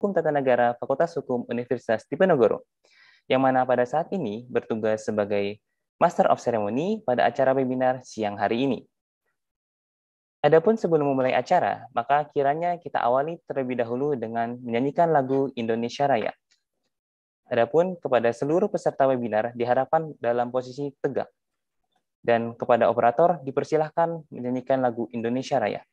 Hukum Tata Negara Fakultas Hukum Universitas Diponegoro, yang mana pada saat ini bertugas sebagai Master of Ceremony pada acara webinar siang hari ini. Adapun sebelum memulai acara, maka kiranya kita awali terlebih dahulu dengan menyanyikan lagu Indonesia Raya. Adapun kepada seluruh peserta webinar diharapkan dalam posisi tegak. Dan kepada operator dipersilahkan menyanyikan lagu Indonesia Raya.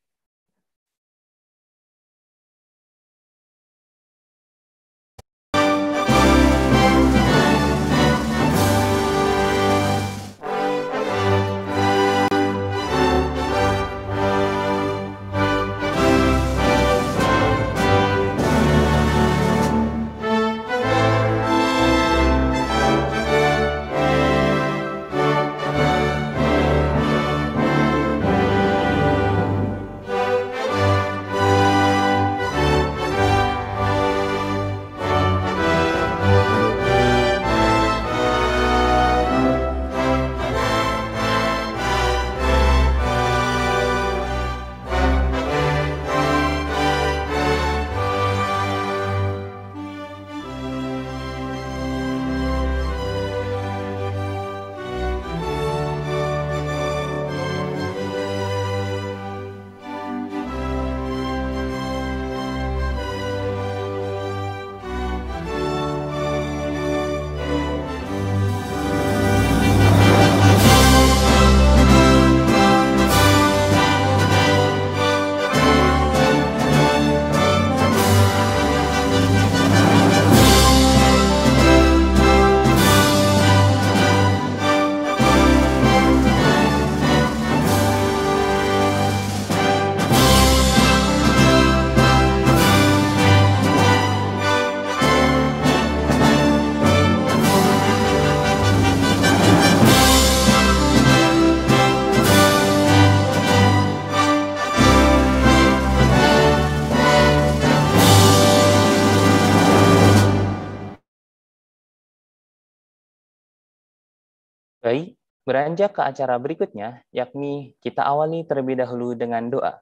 Beranjak ke acara berikutnya, yakni kita awali terlebih dahulu dengan doa,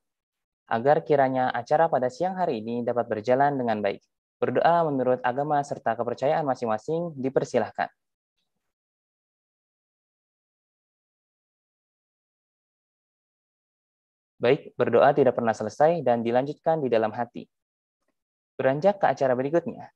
agar kiranya acara pada siang hari ini dapat berjalan dengan baik. Berdoa menurut agama serta kepercayaan masing-masing dipersilahkan. Baik, berdoa tidak pernah selesai dan dilanjutkan di dalam hati. Beranjak ke acara berikutnya,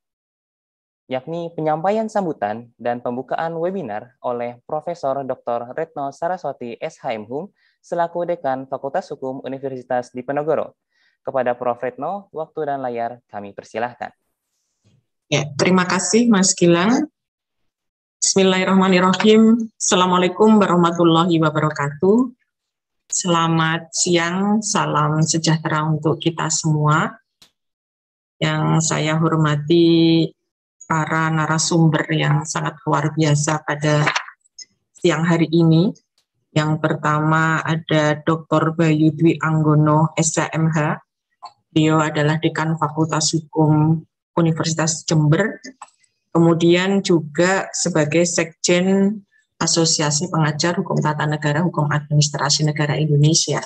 yakni penyampaian sambutan dan pembukaan webinar oleh Profesor Dr. Retno Saraswati SHM Hum selaku Dekan Fakultas Hukum Universitas Diponegoro. Kepada Prof. Retno, waktu dan layar kami persilahkan. Ya, terima kasih Mas Gilang. Bismillahirrahmanirrahim. Assalamualaikum warahmatullahi wabarakatuh. Selamat siang, salam sejahtera untuk kita semua. Yang saya hormati para narasumber yang sangat luar biasa pada siang hari ini. Yang pertama ada Dr. Bayu Dwi Anggono, SCMH. Beliau adalah Dekan Fakultas Hukum Universitas Jember. Kemudian juga sebagai Sekjen Asosiasi Pengajar Hukum Tata Negara, Hukum Administrasi Negara Indonesia.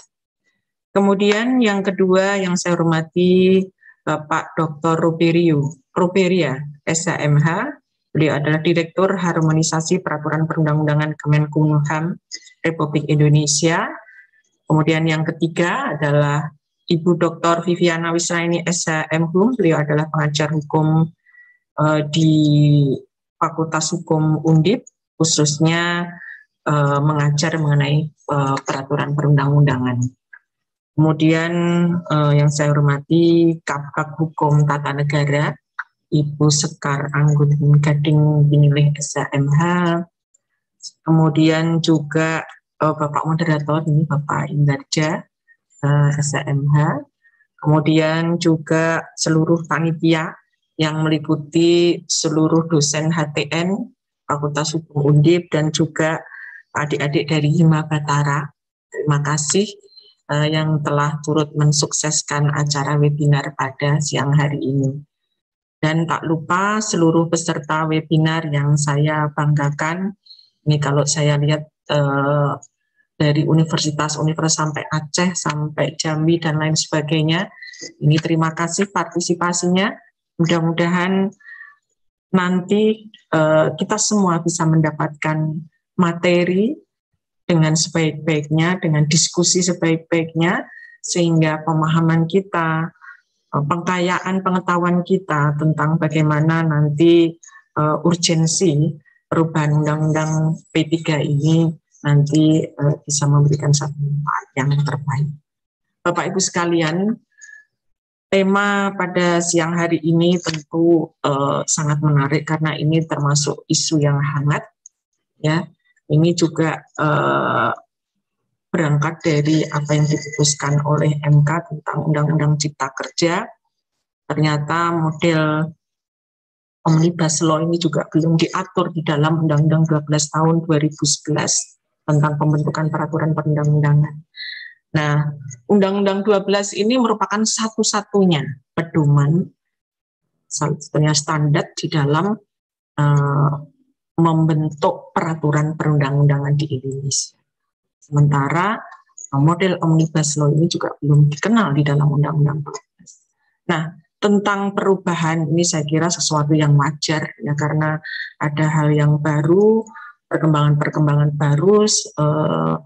Kemudian yang kedua yang saya hormati Bapak Dr. Ruperio, Ruperia, SHMH. Beliau adalah Direktur Harmonisasi Peraturan Perundang-undangan Kemenkumham Republik Indonesia. Kemudian yang ketiga adalah Ibu Dr. Viviana Wisraini SHM. Beliau adalah pengajar hukum uh, di Fakultas Hukum Undip, khususnya uh, mengajar mengenai uh, peraturan perundang-undangan. Kemudian uh, yang saya hormati Kapkak Hukum Tata Negara, Ibu Sekar Anggun Gading Binilih SMH. Kemudian juga uh, Bapak Moderator ini Bapak Indarja eh, SMH. Kemudian juga seluruh panitia yang meliputi seluruh dosen HTN Fakultas Hukum Undip dan juga adik-adik dari Hima Batara. Terima kasih uh, yang telah turut mensukseskan acara webinar pada siang hari ini. Dan tak lupa seluruh peserta webinar yang saya banggakan, ini kalau saya lihat uh, dari universitas-universitas sampai Aceh, sampai Jambi, dan lain sebagainya, ini terima kasih partisipasinya, Mudah-mudahan nanti uh, kita semua bisa mendapatkan materi dengan sebaik-baiknya, dengan diskusi sebaik-baiknya, sehingga pemahaman kita, pengkayaan pengetahuan kita tentang bagaimana nanti uh, urgensi perubahan undang-undang P3 ini nanti uh, bisa memberikan satu manfaat yang terbaik. Bapak Ibu sekalian, tema pada siang hari ini tentu uh, sangat menarik karena ini termasuk isu yang hangat. Ya, ini juga uh, berangkat dari apa yang diputuskan oleh MK tentang Undang-Undang Cipta Kerja. Ternyata model Omnibus Law ini juga belum diatur di dalam Undang-Undang 12 tahun 2011 tentang pembentukan peraturan perundang-undangan. Nah, Undang-Undang 12 ini merupakan satu-satunya pedoman, satu-satunya standar di dalam uh, membentuk peraturan perundang-undangan di Indonesia. Sementara uh, model Omnibus Law ini juga belum dikenal di dalam Undang-Undang 12. Nah, tentang perubahan ini saya kira sesuatu yang wajar ya karena ada hal yang baru, perkembangan-perkembangan baru eh,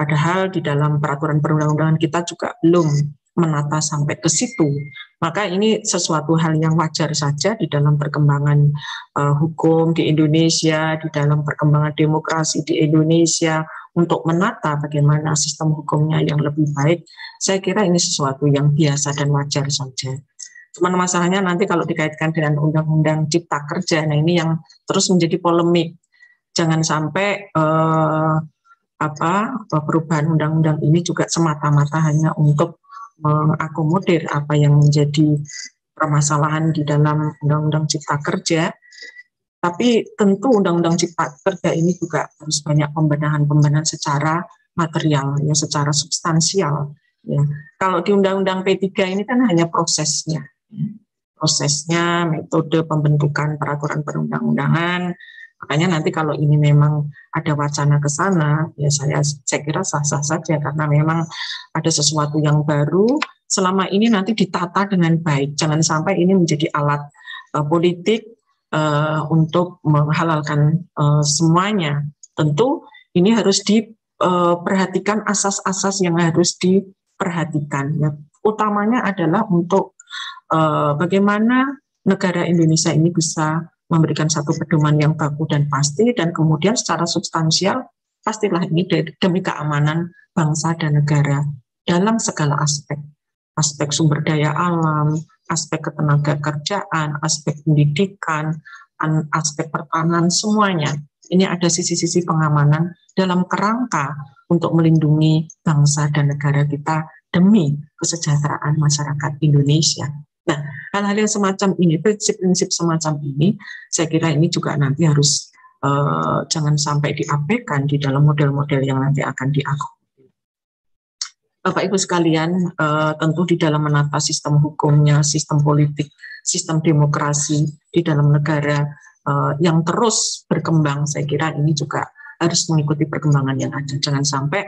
Padahal di dalam peraturan perundang-undangan kita juga belum menata sampai ke situ. Maka ini sesuatu hal yang wajar saja di dalam perkembangan uh, hukum di Indonesia, di dalam perkembangan demokrasi di Indonesia untuk menata bagaimana sistem hukumnya yang lebih baik. Saya kira ini sesuatu yang biasa dan wajar saja. Cuman masalahnya nanti kalau dikaitkan dengan undang-undang cipta kerja, nah ini yang terus menjadi polemik. Jangan sampai uh, apa perubahan undang-undang ini juga semata-mata hanya untuk mengakomodir apa yang menjadi permasalahan di dalam undang-undang cipta kerja tapi tentu undang-undang cipta kerja ini juga harus banyak pembenahan-pembenahan secara material ya secara substansial ya. Kalau di undang-undang P3 ini kan hanya prosesnya prosesnya metode pembentukan peraturan perundang-undangan. Makanya nanti kalau ini memang ada wacana ke sana, ya saya saya kira sah-sah saja karena memang ada sesuatu yang baru. Selama ini nanti ditata dengan baik, jangan sampai ini menjadi alat uh, politik uh, untuk menghalalkan uh, semuanya. Tentu ini harus diperhatikan asas-asas yang harus diperhatikan. Ya. Utamanya adalah untuk uh, bagaimana negara Indonesia ini bisa memberikan satu pedoman yang baku dan pasti dan kemudian secara substansial pastilah ini demi keamanan bangsa dan negara dalam segala aspek aspek sumber daya alam aspek ketenaga kerjaan aspek pendidikan aspek pertahanan semuanya ini ada sisi-sisi pengamanan dalam kerangka untuk melindungi bangsa dan negara kita demi kesejahteraan masyarakat Indonesia Nah, hal-hal yang semacam ini, prinsip-prinsip semacam ini, saya kira ini juga nanti harus uh, jangan sampai diabaikan di dalam model-model yang nanti akan diakomodir. Bapak Ibu sekalian, uh, tentu di dalam menata sistem hukumnya, sistem politik, sistem demokrasi di dalam negara uh, yang terus berkembang, saya kira ini juga harus mengikuti perkembangan yang ada. Jangan sampai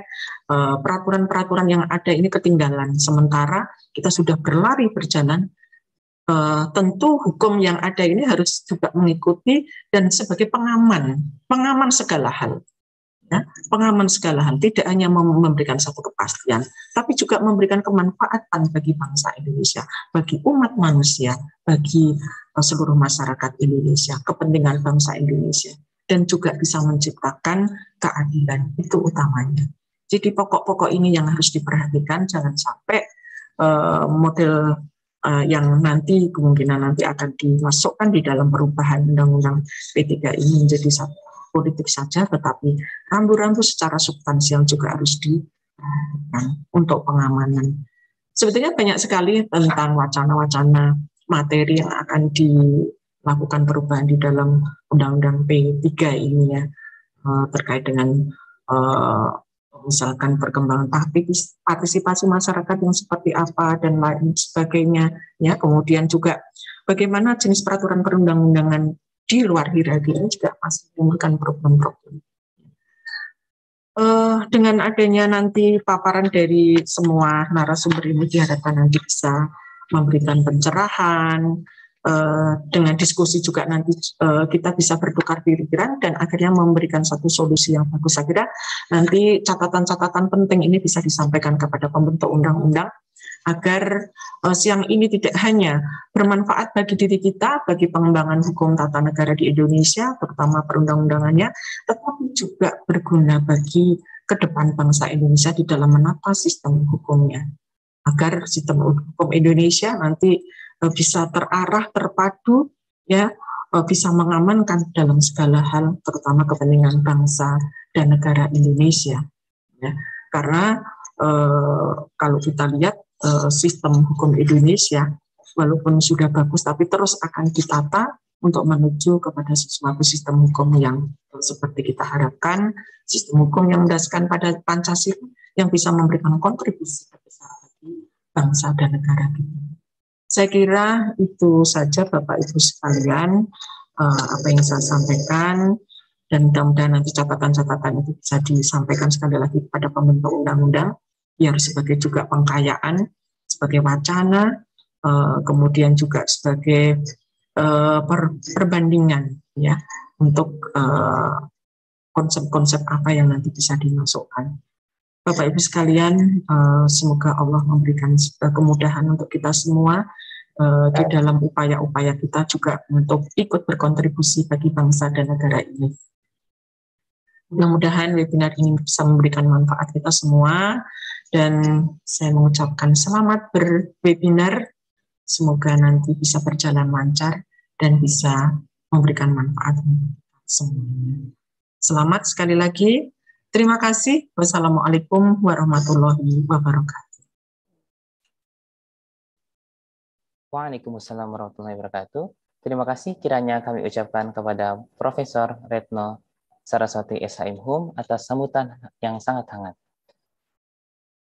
peraturan-peraturan uh, yang ada ini ketinggalan. Sementara kita sudah berlari berjalan uh, tentu hukum yang ada ini harus juga mengikuti dan sebagai pengaman, pengaman segala hal. Ya, pengaman segala hal tidak hanya memberikan satu kepastian, tapi juga memberikan kemanfaatan bagi bangsa Indonesia, bagi umat manusia, bagi uh, seluruh masyarakat Indonesia, kepentingan bangsa Indonesia, dan juga bisa menciptakan keadilan itu utamanya. Jadi pokok-pokok ini yang harus diperhatikan, jangan sampai uh, model uh, yang nanti kemungkinan nanti akan dimasukkan di dalam perubahan undang-undang P3 ini menjadi satu politik saja, tetapi rambu-rambu secara substansial juga harus diperhatikan untuk pengamanan. Sebetulnya banyak sekali tentang wacana-wacana materi yang akan dilakukan perubahan di dalam Undang-Undang P3 ini ya eh, terkait dengan uh, misalkan perkembangan partisipasi masyarakat yang seperti apa dan lain sebagainya ya kemudian juga bagaimana jenis peraturan perundang-undangan di luar hierarki ini juga masih menimbulkan problem-problem. Uh, dengan adanya nanti paparan dari semua narasumber ini diharapkan nanti bisa memberikan pencerahan, uh, dengan diskusi juga nanti uh, kita bisa bertukar pikiran dan akhirnya memberikan satu solusi yang bagus. Saya kira nanti catatan-catatan penting ini bisa disampaikan kepada pembentuk undang-undang agar uh, siang ini tidak hanya bermanfaat bagi diri kita, bagi pengembangan hukum tata negara di Indonesia, terutama perundang-undangannya, tetapi juga berguna bagi ke depan bangsa Indonesia di dalam menata sistem hukumnya. Agar sistem hukum Indonesia nanti uh, bisa terarah terpadu ya uh, bisa mengamankan dalam segala hal terutama kepentingan bangsa dan negara Indonesia. Ya karena uh, kalau kita lihat uh, sistem hukum Indonesia walaupun sudah bagus tapi terus akan ditata untuk menuju kepada sesuatu sistem hukum yang seperti kita harapkan, sistem hukum yang mendasarkan pada Pancasila yang bisa memberikan kontribusi besar bagi bangsa dan negara kita. Saya kira itu saja Bapak Ibu sekalian uh, apa yang saya sampaikan dan mudah-mudahan nanti catatan-catatan itu bisa disampaikan sekali lagi kepada pembentuk undang-undang biar sebagai juga pengkayaan, sebagai wacana, uh, kemudian juga sebagai per, perbandingan ya untuk konsep-konsep uh, apa yang nanti bisa dimasukkan. Bapak Ibu sekalian, semoga Allah memberikan kemudahan untuk kita semua di dalam upaya-upaya kita juga untuk ikut berkontribusi bagi bangsa dan negara ini. Mudah-mudahan webinar ini bisa memberikan manfaat kita semua dan saya mengucapkan selamat berwebinar. Semoga nanti bisa berjalan lancar dan bisa memberikan manfaat semuanya. Selamat sekali lagi. Terima kasih. Wassalamualaikum warahmatullahi wabarakatuh. Waalaikumsalam warahmatullahi wabarakatuh. Terima kasih kiranya kami ucapkan kepada Profesor Retno Saraswati SHM Hum atas sambutan yang sangat hangat.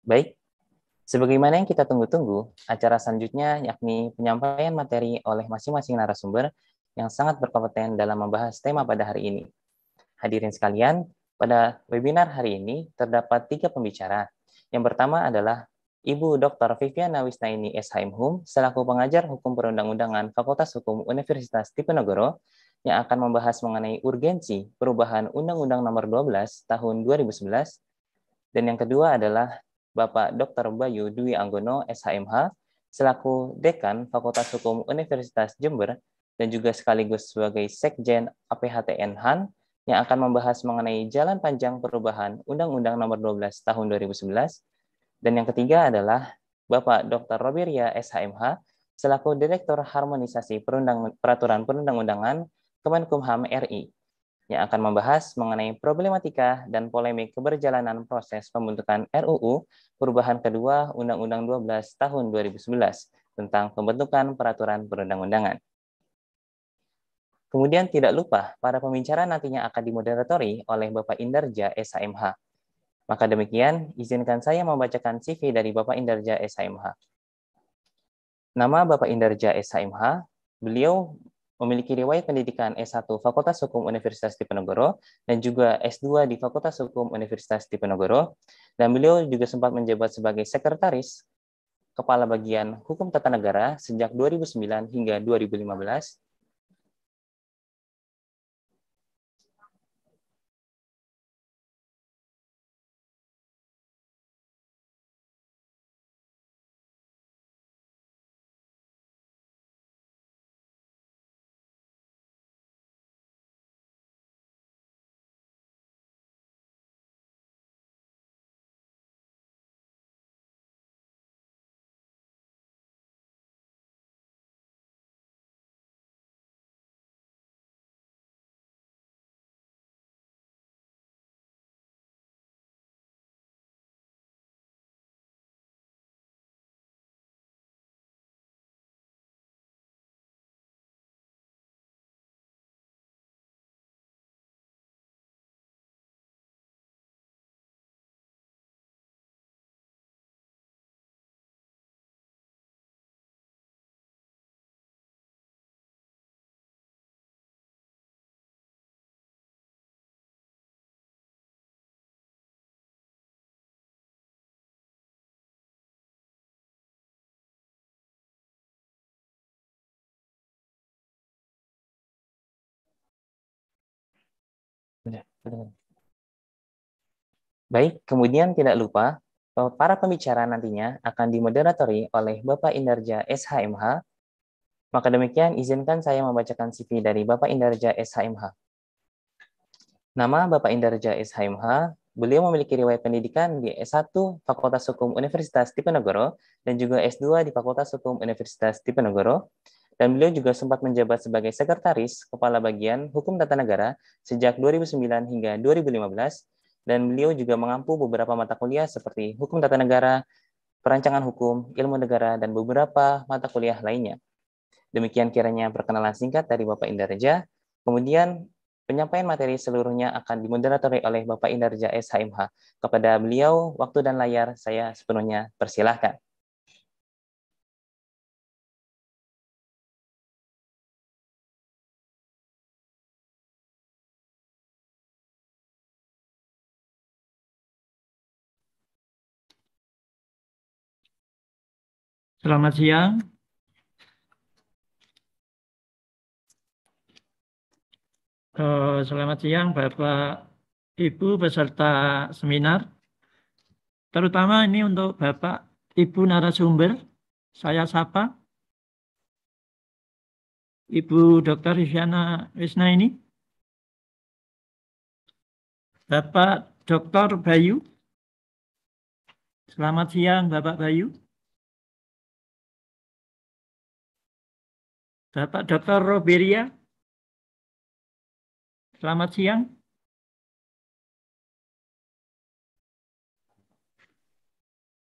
Baik, sebagaimana yang kita tunggu-tunggu, acara selanjutnya yakni penyampaian materi oleh masing-masing narasumber yang sangat berkompeten dalam membahas tema pada hari ini. Hadirin sekalian, pada webinar hari ini terdapat tiga pembicara. Yang pertama adalah Ibu Dr. Viviana Wisnaini SHM Hum, selaku pengajar Hukum Perundang-undangan Fakultas Hukum Universitas Diponegoro, yang akan membahas mengenai urgensi perubahan Undang-Undang Nomor 12 Tahun 2011. Dan yang kedua adalah Bapak Dr. Bayu Dwi Anggono SHMH, selaku Dekan Fakultas Hukum Universitas Jember, dan juga sekaligus sebagai Sekjen APHTN HAN, yang akan membahas mengenai jalan panjang perubahan Undang-Undang Nomor 12 Tahun 2011. Dan yang ketiga adalah Bapak Dr. Robiria SHMH selaku Direktur Harmonisasi Perundang Peraturan Perundang-undangan Kemenkumham RI yang akan membahas mengenai problematika dan polemik keberjalanan proses pembentukan RUU perubahan kedua Undang-Undang 12 Tahun 2011 tentang pembentukan peraturan perundang-undangan. Kemudian tidak lupa, para pembicara nantinya akan dimoderatori oleh Bapak Indarja SHMH. Maka demikian, izinkan saya membacakan CV dari Bapak Indarja SHMH. Nama Bapak Indarja SHMH, beliau memiliki riwayat pendidikan S1 Fakultas Hukum Universitas Diponegoro dan juga S2 di Fakultas Hukum Universitas Diponegoro. Dan beliau juga sempat menjabat sebagai sekretaris Kepala Bagian Hukum Tata Negara sejak 2009 hingga 2015 Baik, kemudian tidak lupa bahwa para pembicara nantinya akan dimoderatori oleh Bapak Indarja SHMH. Maka demikian, izinkan saya membacakan CV dari Bapak Indarja SHMH. Nama Bapak Indarja SHMH, beliau memiliki riwayat pendidikan di S1 Fakultas Hukum Universitas Diponegoro dan juga S2 di Fakultas Hukum Universitas Diponegoro dan beliau juga sempat menjabat sebagai Sekretaris Kepala Bagian Hukum Tata Negara sejak 2009 hingga 2015, dan beliau juga mengampu beberapa mata kuliah seperti Hukum Tata Negara, Perancangan Hukum, Ilmu Negara, dan beberapa mata kuliah lainnya. Demikian kiranya perkenalan singkat dari Bapak Indarja. Kemudian penyampaian materi seluruhnya akan dimoderatori oleh Bapak Indarja SHMH. Kepada beliau, waktu dan layar saya sepenuhnya persilahkan. Selamat siang. Uh, selamat siang Bapak Ibu peserta seminar. Terutama ini untuk Bapak Ibu narasumber. Saya sapa. Ibu Dr. Isyana Wisna ini. Bapak Dr. Bayu. Selamat siang Bapak Bayu. Bapak Dr. Roberia. Selamat siang.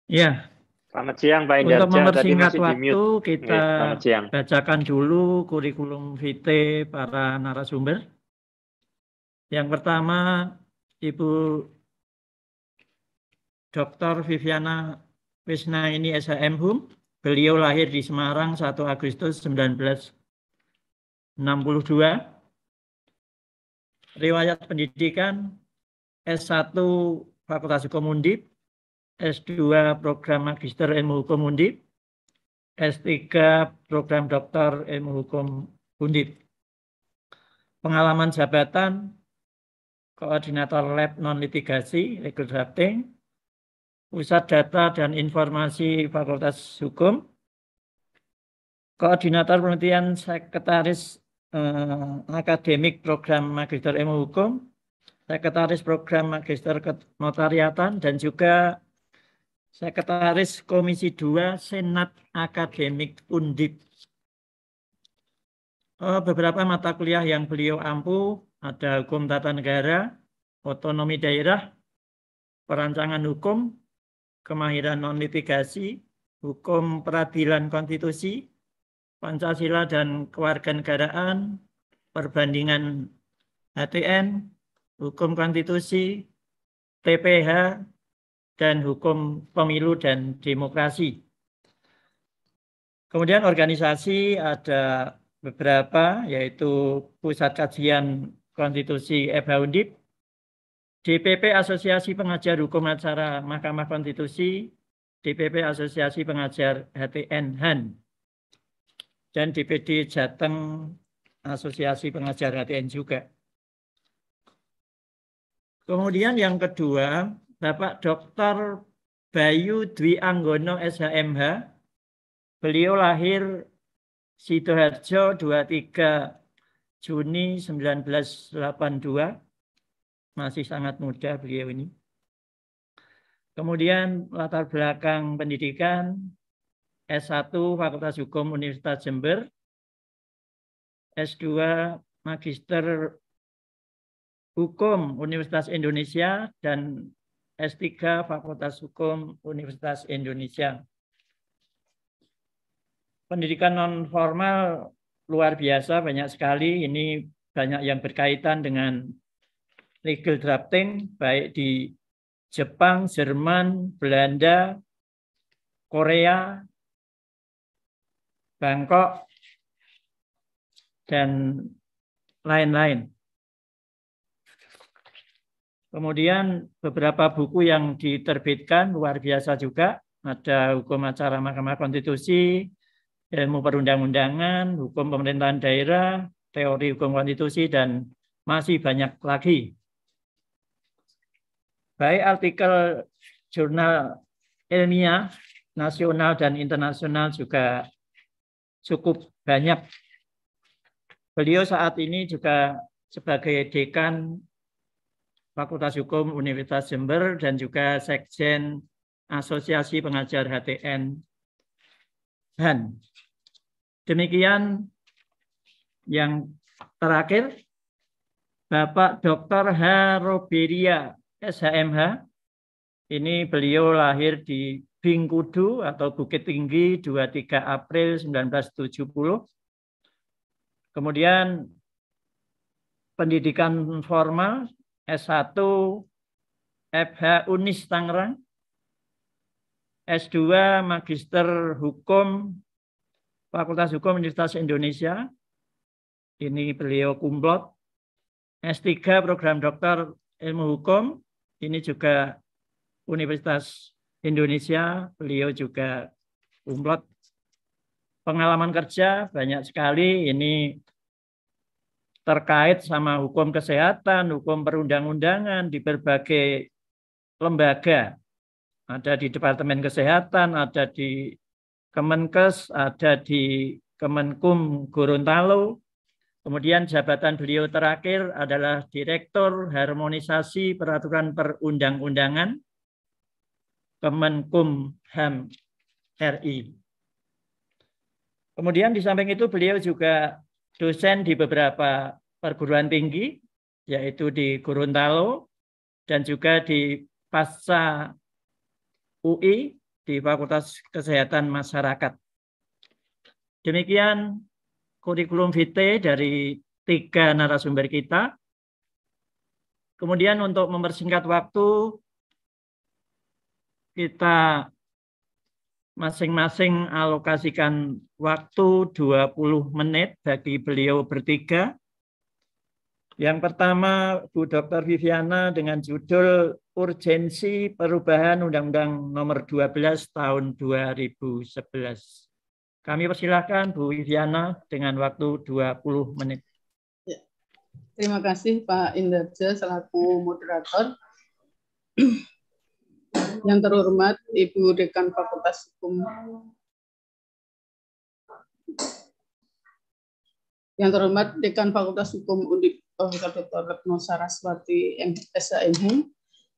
Ya. Selamat siang Pak Indarja. Untuk mempersingkat waktu, kita ya, bacakan dulu kurikulum vitae para narasumber. Yang pertama, Ibu Dr. Viviana Wisna ini SHM HUM. Beliau lahir di Semarang 1 Agustus 19 62. Riwayat pendidikan S1 Fakultas Hukum Undip, S2 Program Magister Ilmu Hukum Undip, S3 Program Doktor Ilmu Hukum Undip. Pengalaman jabatan Koordinator Lab Non-Litigasi, Legal Drafting, Pusat Data dan Informasi Fakultas Hukum, Koordinator Penelitian Sekretaris eh, akademik program Magister Ilmu Hukum, Sekretaris Program Magister Notariatan, dan juga Sekretaris Komisi 2 Senat Akademik Undip. Oh, beberapa mata kuliah yang beliau ampu ada Hukum Tata Negara, Otonomi Daerah, Perancangan Hukum, Kemahiran Non-Litigasi, Hukum Peradilan Konstitusi, Pancasila dan Kewarganegaraan, Perbandingan HTN, Hukum Konstitusi, TPH, dan Hukum Pemilu dan Demokrasi. Kemudian organisasi ada beberapa, yaitu Pusat Kajian Konstitusi FH Undip, DPP Asosiasi Pengajar Hukum Acara Mahkamah Konstitusi, DPP Asosiasi Pengajar HTN HAN, dan DPD Jateng Asosiasi Pengajar HTN juga. Kemudian yang kedua, Bapak Dr. Bayu Dwi Anggono SHMH. Beliau lahir Sidoarjo 23 Juni 1982. Masih sangat muda beliau ini. Kemudian latar belakang pendidikan S1 Fakultas Hukum Universitas Jember, S2 Magister Hukum Universitas Indonesia, dan S3 Fakultas Hukum Universitas Indonesia. Pendidikan non formal luar biasa, banyak sekali. Ini banyak yang berkaitan dengan legal drafting, baik di Jepang, Jerman, Belanda, Korea, Bangkok, dan lain-lain. Kemudian beberapa buku yang diterbitkan luar biasa juga. Ada hukum acara Mahkamah Konstitusi, ilmu perundang-undangan, hukum pemerintahan daerah, teori hukum konstitusi, dan masih banyak lagi. baik artikel jurnal ilmiah nasional dan internasional juga cukup banyak. Beliau saat ini juga sebagai dekan Fakultas Hukum Universitas Jember dan juga Sekjen Asosiasi Pengajar HTN Han. Demikian yang terakhir, Bapak Dr. Haroberia SHMH. Ini beliau lahir di Bingkudu atau Bukit Tinggi 23 April 1970. Kemudian pendidikan formal S1 FH Unis Tangerang, S2 Magister Hukum Fakultas Hukum Universitas Indonesia. Ini beliau kumlot. S3 program doktor ilmu hukum. Ini juga Universitas Indonesia. Beliau juga kumlot. Pengalaman kerja banyak sekali. Ini terkait sama hukum kesehatan, hukum perundang-undangan di berbagai lembaga. Ada di Departemen Kesehatan, ada di Kemenkes, ada di Kemenkum Gorontalo. Kemudian jabatan beliau terakhir adalah Direktur Harmonisasi Peraturan Perundang-undangan Kemenkum HAM RI. Kemudian di samping itu beliau juga dosen di beberapa perguruan tinggi, yaitu di Gorontalo dan juga di Pasca UI di Fakultas Kesehatan Masyarakat. Demikian kurikulum vitae dari tiga narasumber kita. Kemudian untuk mempersingkat waktu, kita masing-masing alokasikan waktu 20 menit bagi beliau bertiga. Yang pertama Bu Dr. Viviana dengan judul Urgensi Perubahan Undang-Undang Nomor 12 Tahun 2011. Kami persilahkan Bu Viviana dengan waktu 20 menit. Ya. Terima kasih Pak Indarja selaku moderator. Yang terhormat Ibu Dekan Fakultas Hukum Yang terhormat Dekan Fakultas Hukum Undip Profesor Dr. Retno Saraswati SAMH,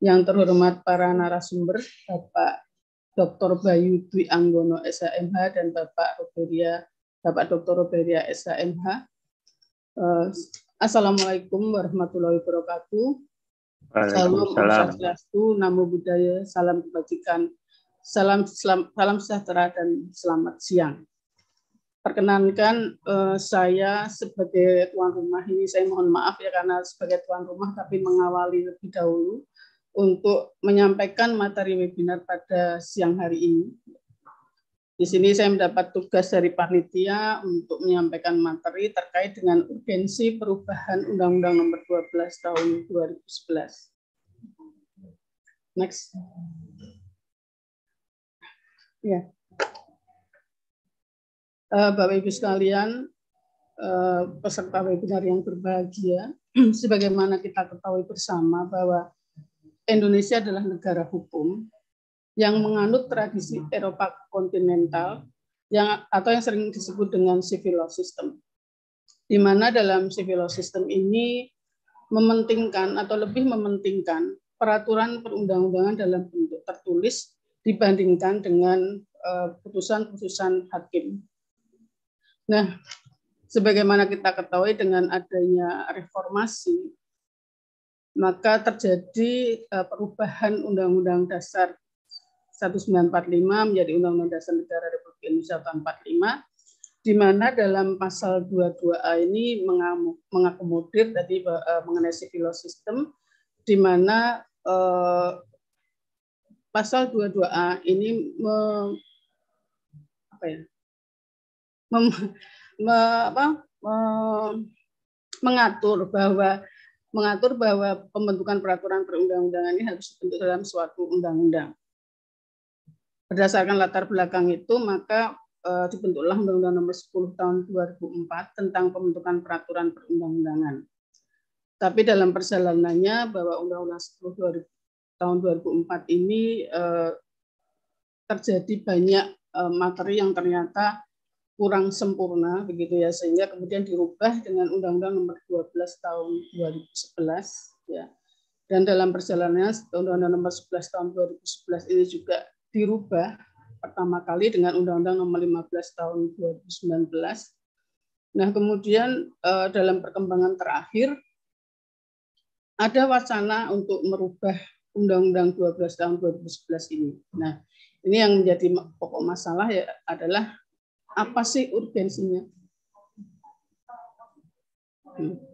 yang terhormat para narasumber Bapak Dr. Bayu Dwi Anggono SAMH dan Bapak Roberia Bapak Dr. Roberia SAMH. Eh, Assalamualaikum warahmatullahi wabarakatuh. Salam Swastiastu, Namo Buddhaya, salam kebajikan, salam, salam, salam sejahtera dan selamat siang. Perkenankan eh, saya sebagai tuan rumah ini saya mohon maaf ya karena sebagai tuan rumah tapi mengawali lebih dahulu untuk menyampaikan materi webinar pada siang hari ini. Di sini saya mendapat tugas dari panitia untuk menyampaikan materi terkait dengan urgensi perubahan Undang-Undang Nomor 12 Tahun 2011. Next. Ya. Uh, Bapak Ibu sekalian, uh, peserta webinar yang berbahagia, sebagaimana kita ketahui bersama bahwa Indonesia adalah negara hukum yang menganut tradisi Eropa kontinental yang atau yang sering disebut dengan civil law system. Di mana dalam civil law system ini mementingkan atau lebih mementingkan peraturan perundang-undangan dalam bentuk tertulis dibandingkan dengan eh, putusan-putusan hakim. Nah, sebagaimana kita ketahui dengan adanya reformasi, maka terjadi eh, perubahan Undang-Undang Dasar 1945 menjadi Undang-Undang Dasar Negara Republik Indonesia tahun 45, di mana dalam pasal 22A ini mengakomodir tadi eh, mengenai civil system, di mana eh, pasal 22A ini me, apa ya, mem, me, apa, me, mengatur bahwa mengatur bahwa pembentukan peraturan perundang-undangan ini harus dibentuk dalam suatu undang-undang. Berdasarkan latar belakang itu, maka eh, dibentuklah Undang-Undang Nomor 10 Tahun 2004 tentang pembentukan peraturan perundang-undangan. Tapi dalam perjalanannya bahwa Undang-Undang 10 2000, tahun 2004 ini eh, terjadi banyak eh, materi yang ternyata kurang sempurna begitu ya sehingga kemudian dirubah dengan Undang-Undang Nomor 12 tahun 2011 ya. Dan dalam perjalanannya Undang-Undang Nomor 11 tahun 2011 ini juga dirubah pertama kali dengan Undang-Undang Nomor 15 tahun 2019. Nah, kemudian eh, dalam perkembangan terakhir ada wacana untuk merubah Undang-Undang 12 tahun 2011 ini. Nah, ini yang menjadi pokok masalah ya adalah apa sih urgensinya? Hmm.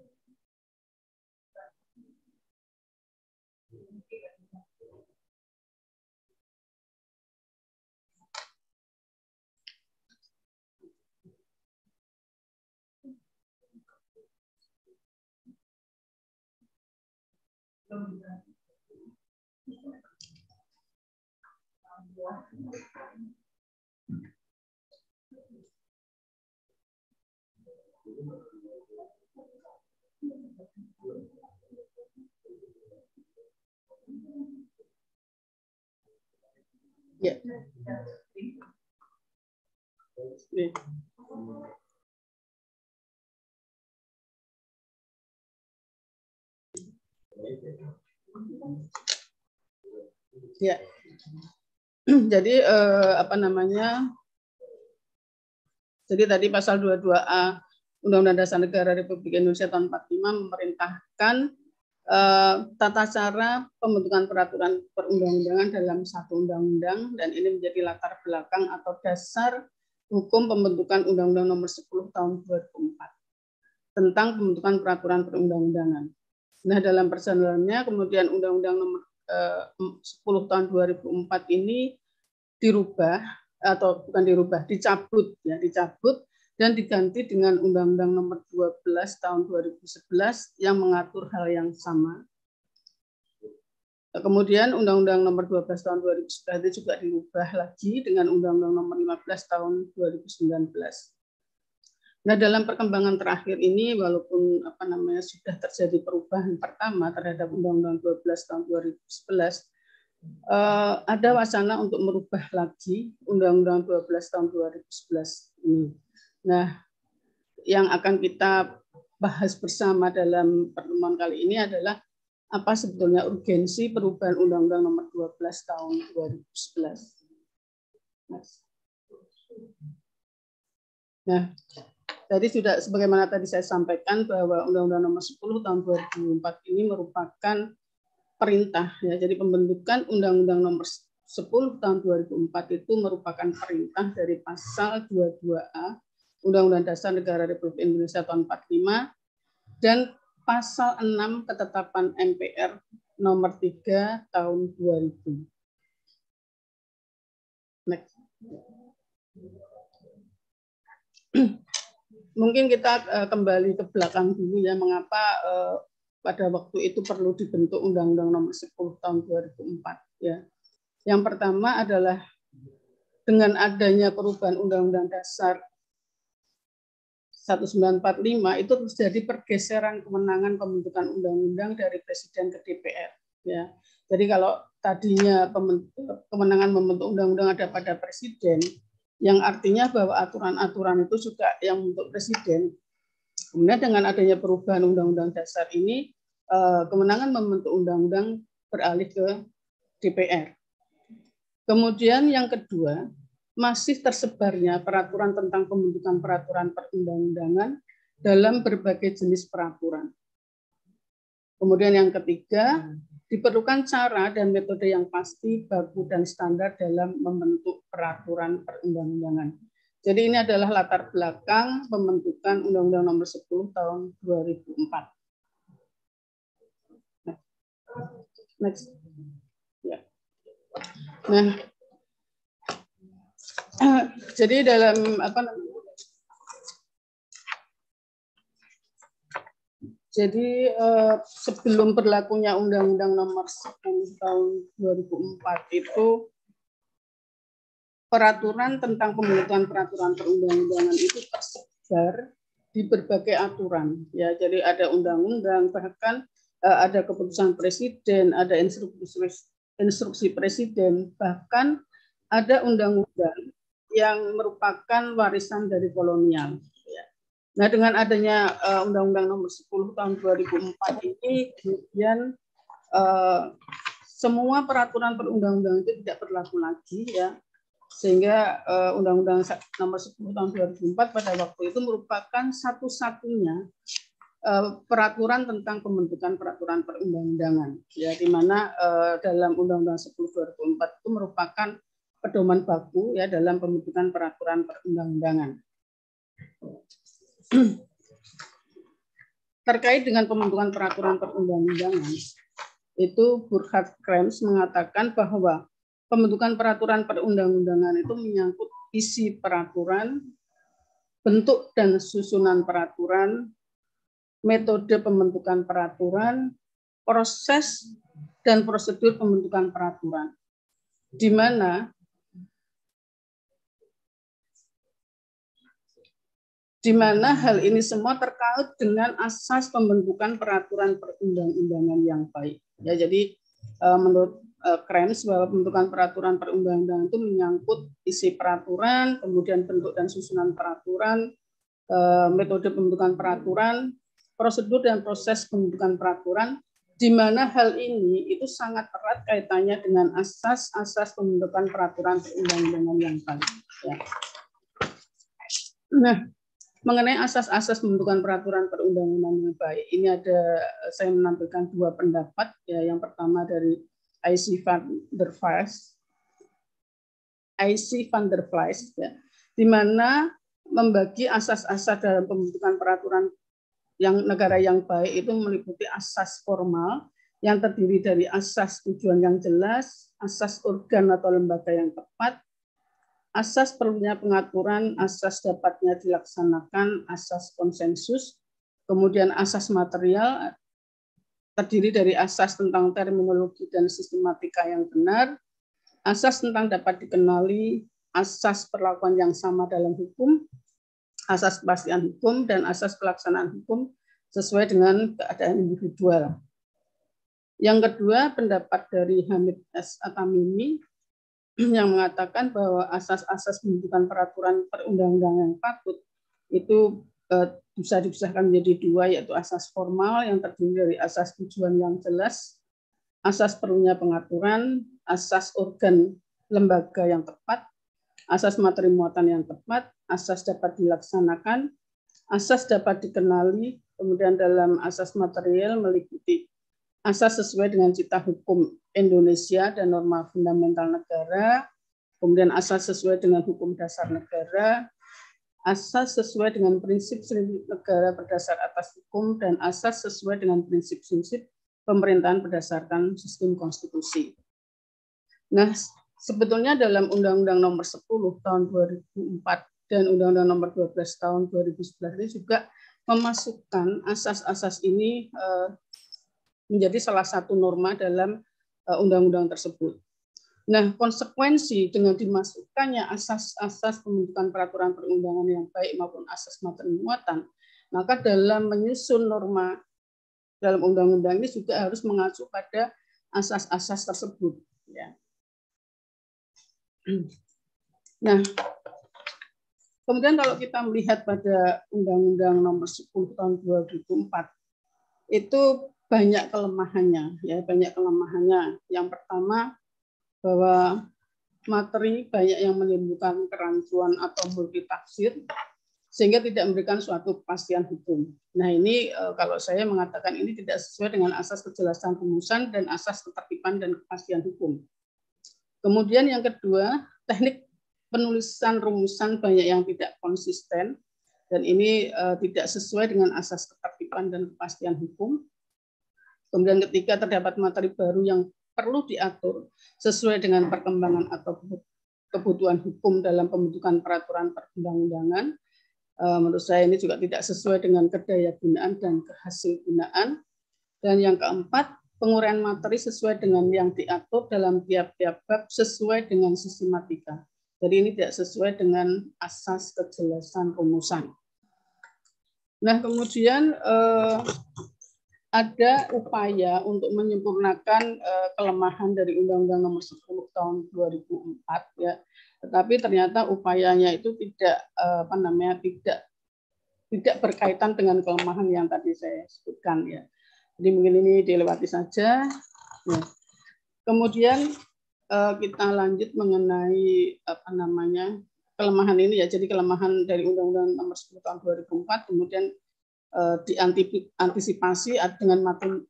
Ya. Ya. Jadi eh, apa namanya? Jadi tadi pasal 22A Undang-Undang Dasar Negara Republik Indonesia tahun 45 memerintahkan eh, tata cara pembentukan peraturan perundang-undangan dalam satu undang-undang dan ini menjadi latar belakang atau dasar hukum pembentukan Undang-Undang Nomor 10 Tahun 2004 tentang pembentukan peraturan perundang-undangan. Nah, dalam perjalanannya kemudian Undang-Undang Nomor 10 eh, Tahun 2004 ini dirubah atau bukan dirubah, dicabut ya, dicabut dan diganti dengan Undang-Undang Nomor 12 Tahun 2011 yang mengatur hal yang sama. Kemudian Undang-Undang Nomor 12 Tahun 2011 itu juga dirubah lagi dengan Undang-Undang Nomor 15 Tahun 2019. Nah, dalam perkembangan terakhir ini walaupun apa namanya sudah terjadi perubahan pertama terhadap Undang-Undang 12 tahun 2011 eh, ada wacana untuk merubah lagi Undang-Undang 12 tahun 2011 ini. Nah, yang akan kita bahas bersama dalam pertemuan kali ini adalah apa sebetulnya urgensi perubahan Undang-Undang Nomor 12 tahun 2011. Nah, Tadi sudah sebagaimana tadi saya sampaikan bahwa Undang-Undang Nomor 10 Tahun 2004 ini merupakan perintah ya. Jadi pembentukan Undang-Undang Nomor 10 Tahun 2004 itu merupakan perintah dari pasal 22A Undang-Undang Dasar Negara Republik Indonesia tahun 45 dan pasal 6 ketetapan MPR nomor 3 tahun 2000. Next mungkin kita uh, kembali ke belakang dulu ya mengapa uh, pada waktu itu perlu dibentuk Undang-Undang Nomor 10 Tahun 2004 ya. Yang pertama adalah dengan adanya perubahan Undang-Undang Dasar 1945 itu terjadi pergeseran kewenangan pembentukan undang-undang dari presiden ke DPR ya. Jadi kalau tadinya kewenangan membentuk undang-undang ada pada presiden, yang artinya bahwa aturan-aturan itu juga yang untuk presiden. Kemudian dengan adanya perubahan undang-undang dasar ini, eh, kemenangan membentuk undang-undang beralih ke DPR. Kemudian yang kedua, masih tersebarnya peraturan tentang pembentukan peraturan perundang-undangan dalam berbagai jenis peraturan. Kemudian yang ketiga, Diperlukan cara dan metode yang pasti, baku, dan standar dalam membentuk peraturan perundang-undangan. Jadi ini adalah latar belakang pembentukan Undang-Undang Nomor 10 Tahun 2004. Next. Ya. Nah, jadi dalam apa namanya Jadi eh, sebelum berlakunya Undang-Undang Nomor 10 Tahun 2004 itu peraturan tentang pembentukan peraturan perundang-undangan itu tersebar di berbagai aturan. Ya, jadi ada undang-undang, bahkan eh, ada keputusan presiden, ada instruksi instruksi presiden, bahkan ada undang-undang yang merupakan warisan dari kolonial. Nah, dengan adanya uh, Undang-Undang Nomor 10 Tahun 2004 ini, kemudian uh, semua peraturan perundang-undangan itu tidak berlaku lagi, ya, sehingga uh, Undang-Undang Nomor 10 Tahun 2004 pada waktu itu merupakan satu-satunya uh, peraturan tentang pembentukan peraturan perundang-undangan, ya, di mana uh, dalam Undang-Undang 10 2004 itu merupakan pedoman baku ya dalam pembentukan peraturan perundang-undangan. Terkait dengan pembentukan peraturan perundang-undangan, itu Burkhard Krems mengatakan bahwa pembentukan peraturan perundang-undangan itu menyangkut isi peraturan, bentuk dan susunan peraturan, metode pembentukan peraturan, proses dan prosedur pembentukan peraturan, di mana di mana hal ini semua terkait dengan asas pembentukan peraturan perundang-undangan yang baik. Ya, jadi eh, menurut eh, Krenz bahwa pembentukan peraturan perundang-undangan itu menyangkut isi peraturan, kemudian bentuk dan susunan peraturan, eh, metode pembentukan peraturan, prosedur dan proses pembentukan peraturan, di mana hal ini itu sangat erat kaitannya dengan asas-asas pembentukan peraturan perundang-undangan yang baik. Ya. Nah, mengenai asas-asas pembentukan peraturan perundang-undangan yang baik. Ini ada saya menampilkan dua pendapat ya. Yang pertama dari IC van der Vlies, IC van der Vlies ya, di mana membagi asas-asas dalam pembentukan peraturan yang negara yang baik itu meliputi asas formal yang terdiri dari asas tujuan yang jelas, asas organ atau lembaga yang tepat, asas perlunya pengaturan, asas dapatnya dilaksanakan, asas konsensus, kemudian asas material terdiri dari asas tentang terminologi dan sistematika yang benar, asas tentang dapat dikenali, asas perlakuan yang sama dalam hukum, asas kepastian hukum, dan asas pelaksanaan hukum sesuai dengan keadaan individual. Yang kedua, pendapat dari Hamid S. Atamimi yang mengatakan bahwa asas-asas pembentukan peraturan perundang-undangan yang patut itu eh, bisa dipisahkan menjadi dua, yaitu asas formal yang terdiri dari asas tujuan yang jelas, asas perlunya pengaturan, asas organ lembaga yang tepat, asas materi muatan yang tepat, asas dapat dilaksanakan, asas dapat dikenali, kemudian dalam asas material meliputi asas sesuai dengan cita hukum Indonesia dan norma fundamental negara, kemudian asas sesuai dengan hukum dasar negara, asas sesuai dengan prinsip negara berdasar atas hukum, dan asas sesuai dengan prinsip-prinsip pemerintahan berdasarkan sistem konstitusi. Nah, sebetulnya dalam Undang-Undang Nomor 10 Tahun 2004 dan Undang-Undang Nomor 12 Tahun 2011 ini juga memasukkan asas-asas ini eh, menjadi salah satu norma dalam uh, undang-undang tersebut. Nah, konsekuensi dengan dimasukkannya asas-asas pembentukan peraturan perundangan yang baik maupun asas materi muatan, maka dalam menyusun norma dalam undang-undang ini juga harus mengacu pada asas-asas tersebut. Ya. Nah, kemudian kalau kita melihat pada Undang-Undang Nomor 10 Tahun 2004, itu banyak kelemahannya ya banyak kelemahannya yang pertama bahwa materi banyak yang menimbulkan kerancuan atau multitafsir sehingga tidak memberikan suatu kepastian hukum. Nah ini eh, kalau saya mengatakan ini tidak sesuai dengan asas kejelasan rumusan dan asas ketertiban dan kepastian hukum. Kemudian yang kedua, teknik penulisan rumusan banyak yang tidak konsisten dan ini eh, tidak sesuai dengan asas ketertiban dan kepastian hukum. Kemudian ketika terdapat materi baru yang perlu diatur sesuai dengan perkembangan atau kebutuhan hukum dalam pembentukan peraturan perundang-undangan, eh, menurut saya ini juga tidak sesuai dengan kedaya gunaan dan kehasil gunaan. Dan yang keempat, penguraian materi sesuai dengan yang diatur dalam tiap-tiap bab sesuai dengan sistematika. Jadi ini tidak sesuai dengan asas kejelasan rumusan. Nah, kemudian eh, ada upaya untuk menyempurnakan uh, kelemahan dari Undang-Undang Nomor 10 Tahun 2004 ya. Tetapi ternyata upayanya itu tidak uh, apa namanya tidak tidak berkaitan dengan kelemahan yang tadi saya sebutkan ya. Jadi mungkin ini dilewati saja. Ya. Kemudian uh, kita lanjut mengenai apa namanya kelemahan ini ya. Jadi kelemahan dari Undang-Undang Nomor 10 Tahun 2004 kemudian diantisipasi dengan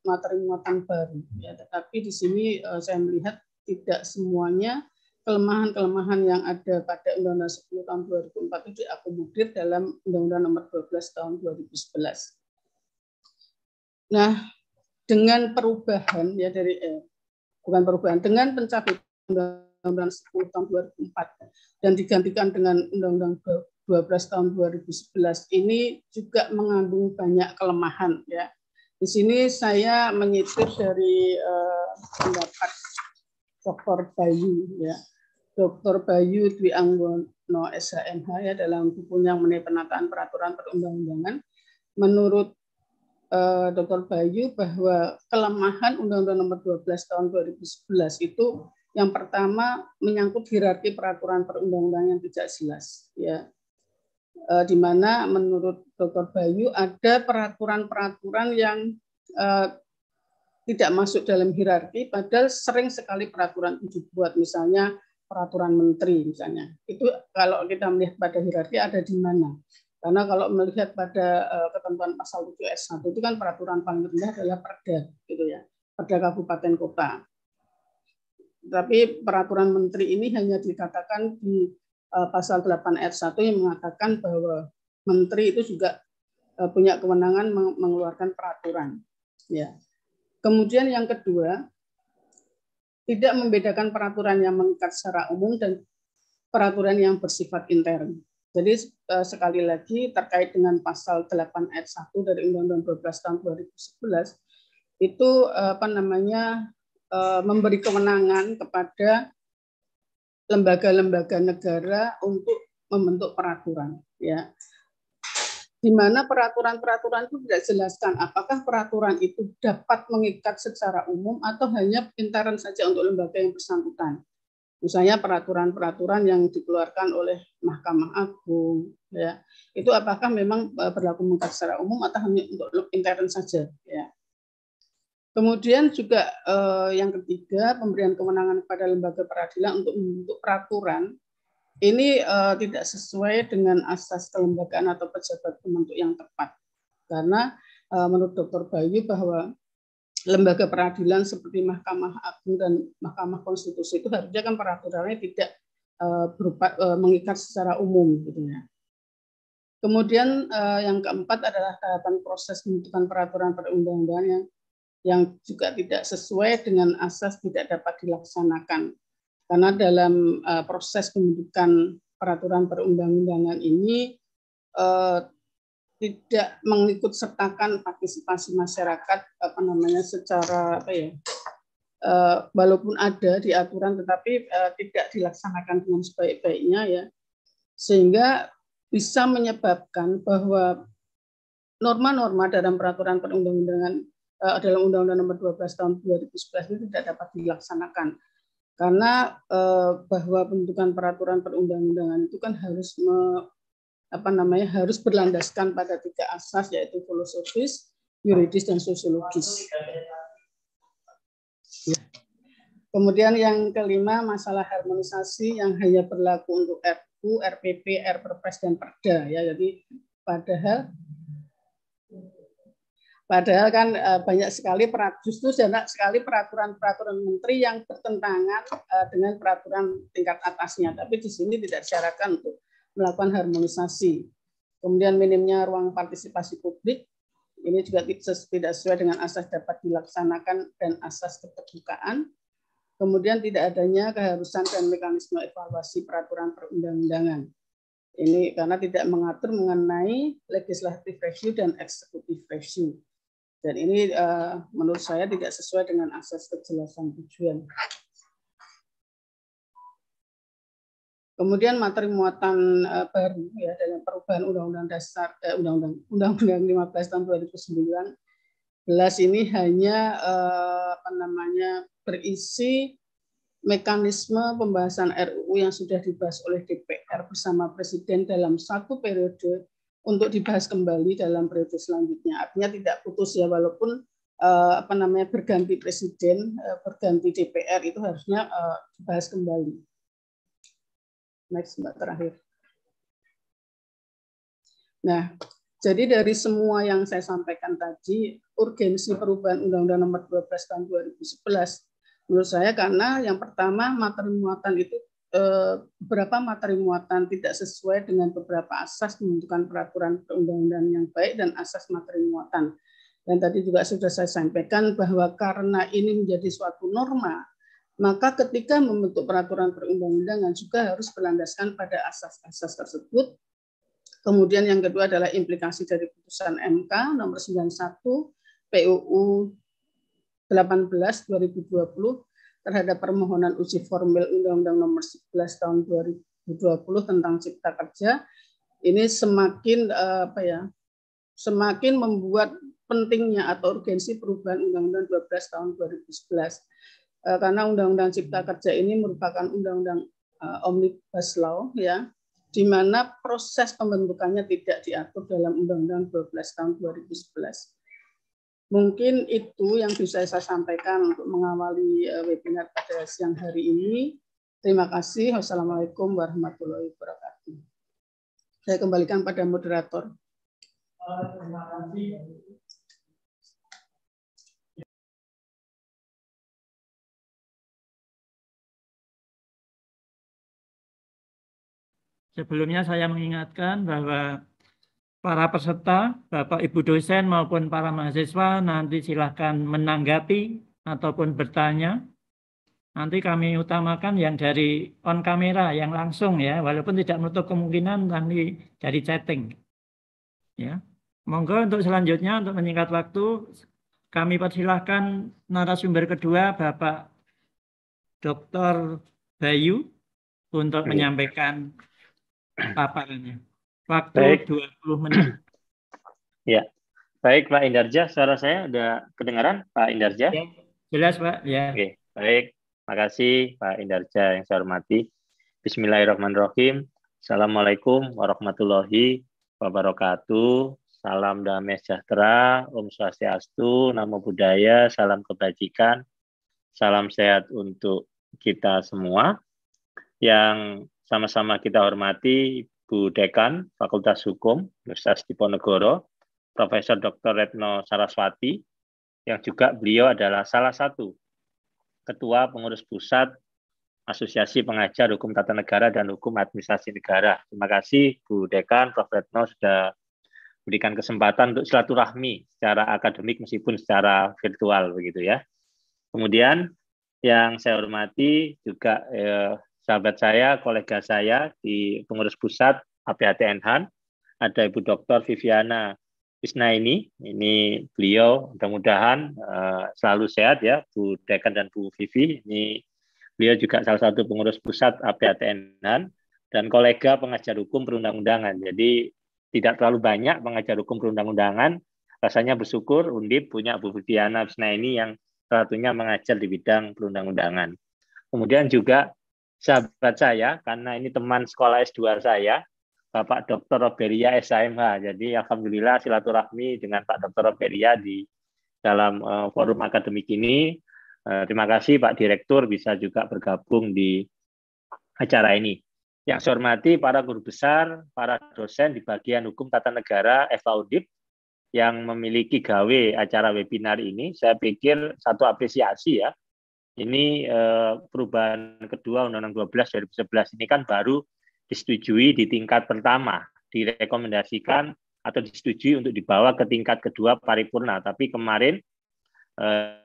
materi muatan baru. Ya, tetapi di sini uh, saya melihat tidak semuanya kelemahan-kelemahan yang ada pada Undang-Undang 10 tahun 2004 itu diakomodir dalam Undang-Undang nomor 12 tahun 2011. Nah, dengan perubahan ya dari eh, bukan perubahan dengan pencabutan Undang-Undang 10 tahun 2004 dan digantikan dengan Undang-Undang 12 tahun 2011 ini juga mengandung banyak kelemahan ya. Di sini saya menyitir dari uh, pendapat Dr. Bayu ya. Dr. Bayu Dwi Anggono SHMH ya dalam bukunya mengenai penataan peraturan perundang-undangan menurut uh, eh, Dr. Bayu bahwa kelemahan Undang-Undang Nomor 12 Tahun 2011 itu yang pertama menyangkut hierarki peraturan perundang-undangan yang tidak jelas ya uh, di mana menurut Dr. Bayu ada peraturan-peraturan yang uh, tidak masuk dalam hierarki, padahal sering sekali peraturan itu dibuat, misalnya peraturan menteri misalnya. Itu kalau kita melihat pada hierarki ada di mana. Karena kalau melihat pada uh, ketentuan pasal 7 S1 itu kan peraturan paling rendah adalah perda gitu ya. Perda kabupaten kota. Tapi peraturan menteri ini hanya dikatakan di pasal 8 ayat 1 yang mengatakan bahwa menteri itu juga uh, punya kewenangan mengeluarkan peraturan. Ya. Kemudian yang kedua, tidak membedakan peraturan yang mengikat secara umum dan peraturan yang bersifat intern. Jadi eh, sekali lagi terkait dengan pasal 8 ayat 1 dari Undang-Undang 12 tahun 2011 itu eh, apa namanya eh, memberi kewenangan kepada lembaga-lembaga negara untuk membentuk peraturan ya di mana peraturan-peraturan itu tidak jelaskan apakah peraturan itu dapat mengikat secara umum atau hanya intern saja untuk lembaga yang bersangkutan. Misalnya peraturan-peraturan yang dikeluarkan oleh Mahkamah Agung, ya itu apakah memang e, berlaku mengikat secara umum atau hanya untuk intern saja, ya. Kemudian juga eh, yang ketiga pemberian kewenangan kepada lembaga peradilan untuk membentuk peraturan ini uh, tidak sesuai dengan asas kelembagaan atau pejabat pembentuk yang tepat. Karena uh, menurut Dr. Bayu bahwa lembaga peradilan seperti Mahkamah Agung dan Mahkamah Konstitusi itu harusnya kan peraturannya tidak uh, berupa uh, mengikat secara umum gitu ya. Kemudian uh, yang keempat adalah tahapan proses pembentukan peraturan perundang-undangan yang yang juga tidak sesuai dengan asas tidak dapat dilaksanakan. Karena dalam uh, proses pembentukan peraturan perundang-undangan ini uh, tidak mengikut sertakan partisipasi masyarakat apa namanya secara apa ya uh, walaupun ada di aturan tetapi uh, tidak dilaksanakan dengan sebaik-baiknya ya. Sehingga bisa menyebabkan bahwa norma-norma dalam peraturan perundang-undangan dalam Undang-Undang Nomor 12 Tahun 2011 ini tidak dapat dilaksanakan karena eh, bahwa pembentukan peraturan perundang-undangan itu kan harus me, apa namanya harus berlandaskan pada tiga asas yaitu filosofis, yuridis dan sosiologis. Ya. Kemudian yang kelima masalah harmonisasi yang hanya berlaku untuk RU, RPP, RPRPres dan Perda ya. Jadi padahal Padahal kan uh, banyak sekali justru banyak sekali peraturan-peraturan menteri yang bertentangan uh, dengan peraturan tingkat atasnya. Tapi di sini tidak disyaratkan untuk melakukan harmonisasi. Kemudian minimnya ruang partisipasi publik ini juga tidak sesuai dengan asas dapat dilaksanakan dan asas keterbukaan. Kemudian tidak adanya keharusan dan mekanisme evaluasi peraturan perundang-undangan. Ini karena tidak mengatur mengenai legislative review dan executive review. Dan ini uh, menurut saya tidak sesuai dengan asas kejelasan tujuan. Kemudian materi muatan uh, baru ya dalam perubahan Undang-Undang Dasar eh, Undang-Undang Undang-Undang 15 tahun 2009 ini hanya eh, apa namanya berisi mekanisme pembahasan RUU yang sudah dibahas oleh DPR bersama Presiden dalam satu periode untuk dibahas kembali dalam periode selanjutnya. Artinya tidak putus ya walaupun eh, apa namanya berganti presiden, eh, berganti DPR itu harusnya eh, dibahas kembali. Next Mbak terakhir. Nah, jadi dari semua yang saya sampaikan tadi, urgensi perubahan Undang-Undang Nomor 12 Tahun 2011 menurut saya karena yang pertama materi muatan itu beberapa materi muatan tidak sesuai dengan beberapa asas pembentukan peraturan perundang-undangan yang baik dan asas materi muatan. Dan tadi juga sudah saya sampaikan bahwa karena ini menjadi suatu norma, maka ketika membentuk peraturan perundang-undangan juga harus berlandaskan pada asas-asas tersebut Kemudian yang kedua adalah implikasi dari putusan MK nomor 91 PUU 18 2020 terhadap permohonan uji formil Undang-Undang nomor 11 tahun 2020 tentang Cipta Kerja ini semakin eh, apa ya semakin membuat pentingnya atau urgensi perubahan Undang-Undang 12 tahun 2011 eh, karena Undang-Undang Cipta Kerja ini merupakan undang-undang eh, omnibus law ya di mana proses pembentukannya tidak diatur dalam Undang-Undang 12 tahun 2011. Mungkin itu yang bisa saya sampaikan untuk mengawali eh, webinar pada siang hari ini. Terima kasih. Wassalamualaikum warahmatullahi wabarakatuh. Saya kembalikan pada moderator. Terima kasih. Sebelumnya saya mengingatkan bahwa para peserta, Bapak Ibu dosen maupun para mahasiswa nanti silahkan menanggapi ataupun bertanya. Nanti kami utamakan yang dari on kamera, yang langsung ya, walaupun tidak menutup kemungkinan nanti dari chatting. Ya, monggo untuk selanjutnya untuk menyingkat waktu, kami persilahkan narasumber kedua Bapak Dr. Bayu untuk menyampaikan paparannya. Waktu Baik. 20 menit. ya. Baik Pak Indarja, suara saya sudah kedengaran Pak Indarja? Ya, jelas Pak. Ya. Oke, baik. Makasih Pak Indarja yang saya hormati. Bismillahirrahmanirrahim. Assalamualaikum warahmatullahi wabarakatuh. Salam damai sejahtera, Om Swastiastu, Namo Buddhaya, salam kebajikan, salam sehat untuk kita semua. Yang sama-sama kita hormati Bu Dekan Fakultas Hukum Universitas Diponegoro, Profesor Dr. Retno Saraswati, yang juga beliau adalah salah satu Ketua Pengurus Pusat Asosiasi Pengajar Hukum Tata Negara dan Hukum Administrasi Negara. Terima kasih Bu Dekan, Prof. Retno sudah berikan kesempatan untuk silaturahmi secara akademik meskipun secara virtual begitu ya. Kemudian yang saya hormati juga eh, sahabat saya, kolega saya di pengurus pusat APHT Enhan, ada Ibu Dr. Viviana Wisna ini, ini beliau mudah-mudahan uh, selalu sehat ya, Bu Dekan dan Bu Vivi. Ini beliau juga salah satu pengurus pusat APHT Enhan dan kolega pengajar hukum perundang-undangan. Jadi tidak terlalu banyak pengajar hukum perundang-undangan. Rasanya bersyukur Undip punya Bu Viviana Wisna ini yang satunya mengajar di bidang perundang-undangan. Kemudian juga sahabat saya karena ini teman sekolah S2 saya, Bapak Dr. Roberia SAMH. Jadi alhamdulillah silaturahmi dengan Pak Dr. Roberia di dalam uh, forum akademik ini. Uh, terima kasih Pak Direktur bisa juga bergabung di acara ini. Yang saya hormati para guru besar, para dosen di bagian hukum tata negara FAUDIP yang memiliki gawe acara webinar ini, saya pikir satu apresiasi ya ini eh, perubahan kedua Undang-Undang 12 2011 ini kan baru disetujui di tingkat pertama, direkomendasikan atau disetujui untuk dibawa ke tingkat kedua paripurna. Tapi kemarin eh,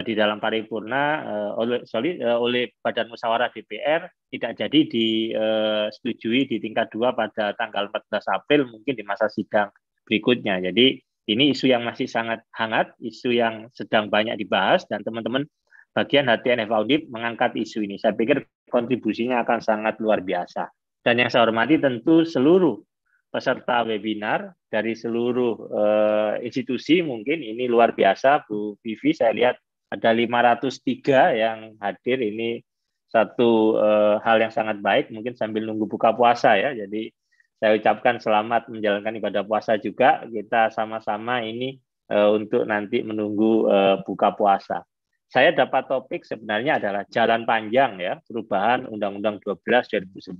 di dalam paripurna eh, oleh sorry, eh, oleh Badan Musyawarah DPR tidak jadi disetujui di tingkat dua pada tanggal 14 April mungkin di masa sidang berikutnya. Jadi ini isu yang masih sangat hangat, isu yang sedang banyak dibahas, dan teman-teman bagian HTNF Audit mengangkat isu ini. Saya pikir kontribusinya akan sangat luar biasa. Dan yang saya hormati tentu seluruh peserta webinar dari seluruh uh, institusi mungkin ini luar biasa Bu Vivi saya lihat ada 503 yang hadir ini satu uh, hal yang sangat baik mungkin sambil nunggu buka puasa ya jadi saya ucapkan selamat menjalankan ibadah puasa juga kita sama-sama ini uh, untuk nanti menunggu uh, buka puasa saya dapat topik sebenarnya adalah jalan panjang ya perubahan Undang-Undang 12 2011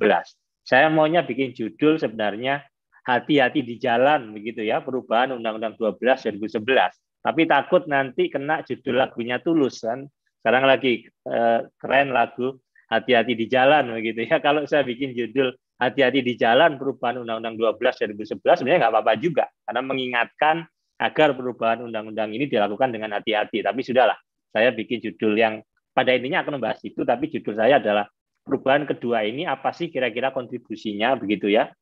saya maunya bikin judul sebenarnya hati-hati di jalan begitu ya perubahan Undang-Undang 12 2011 tapi takut nanti kena judul lagunya tulus kan. Sekarang lagi eh, keren lagu hati-hati di jalan begitu ya. Kalau saya bikin judul hati-hati di jalan perubahan Undang-Undang 12 2011 sebenarnya nggak apa-apa juga karena mengingatkan agar perubahan undang-undang ini dilakukan dengan hati-hati. Tapi sudahlah, saya bikin judul yang pada intinya akan membahas itu, tapi judul saya adalah perubahan kedua ini apa sih kira-kira kontribusinya begitu ya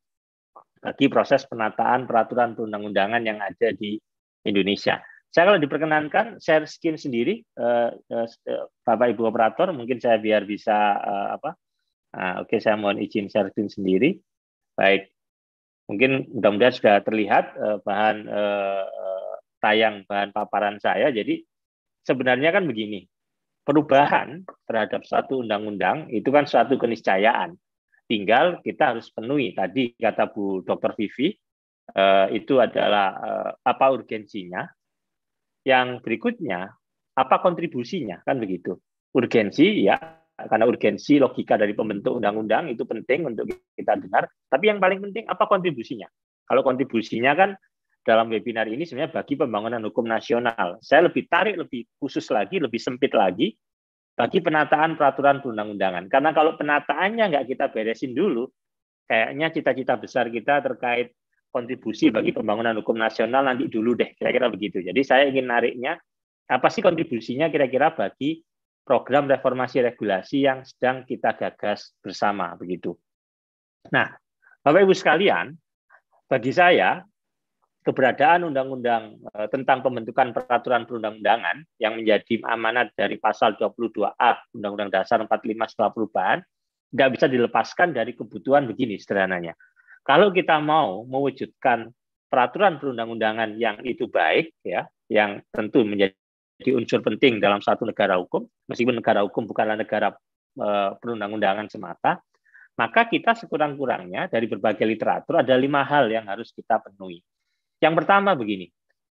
bagi proses penataan peraturan perundang-undangan yang ada di Indonesia. Saya kalau diperkenankan share screen sendiri, uh, uh, Bapak Ibu operator, mungkin saya biar bisa uh, apa? Nah, Oke, okay, saya mohon izin share screen sendiri. Baik, mungkin mudah-mudahan sudah terlihat uh, bahan uh, tayang bahan paparan saya. Jadi sebenarnya kan begini, perubahan terhadap satu undang-undang itu kan suatu keniscayaan. Tinggal kita harus penuhi tadi kata Bu Dr. Vivi itu adalah apa urgensinya, yang berikutnya, apa kontribusinya? Kan begitu. Urgensi, ya, karena urgensi logika dari pembentuk undang-undang itu penting untuk kita dengar. Tapi yang paling penting, apa kontribusinya? Kalau kontribusinya kan dalam webinar ini sebenarnya bagi pembangunan hukum nasional. Saya lebih tarik lebih khusus lagi, lebih sempit lagi bagi penataan peraturan perundang-undangan. Karena kalau penataannya nggak kita beresin dulu, kayaknya cita-cita besar kita terkait kontribusi bagi pembangunan hukum nasional nanti dulu deh, kira-kira begitu. Jadi saya ingin nariknya, apa sih kontribusinya kira-kira bagi program reformasi regulasi yang sedang kita gagas bersama, begitu. Nah, Bapak Ibu sekalian, bagi saya, keberadaan undang-undang eh, tentang pembentukan peraturan perundang-undangan yang menjadi amanat dari pasal 22A Undang-Undang Dasar 45 setelah perubahan, tidak bisa dilepaskan dari kebutuhan begini sederhananya kalau kita mau mewujudkan peraturan perundang-undangan yang itu baik, ya, yang tentu menjadi unsur penting dalam satu negara hukum, meskipun negara hukum bukanlah negara e, perundang-undangan semata, maka kita sekurang-kurangnya dari berbagai literatur ada lima hal yang harus kita penuhi. Yang pertama begini,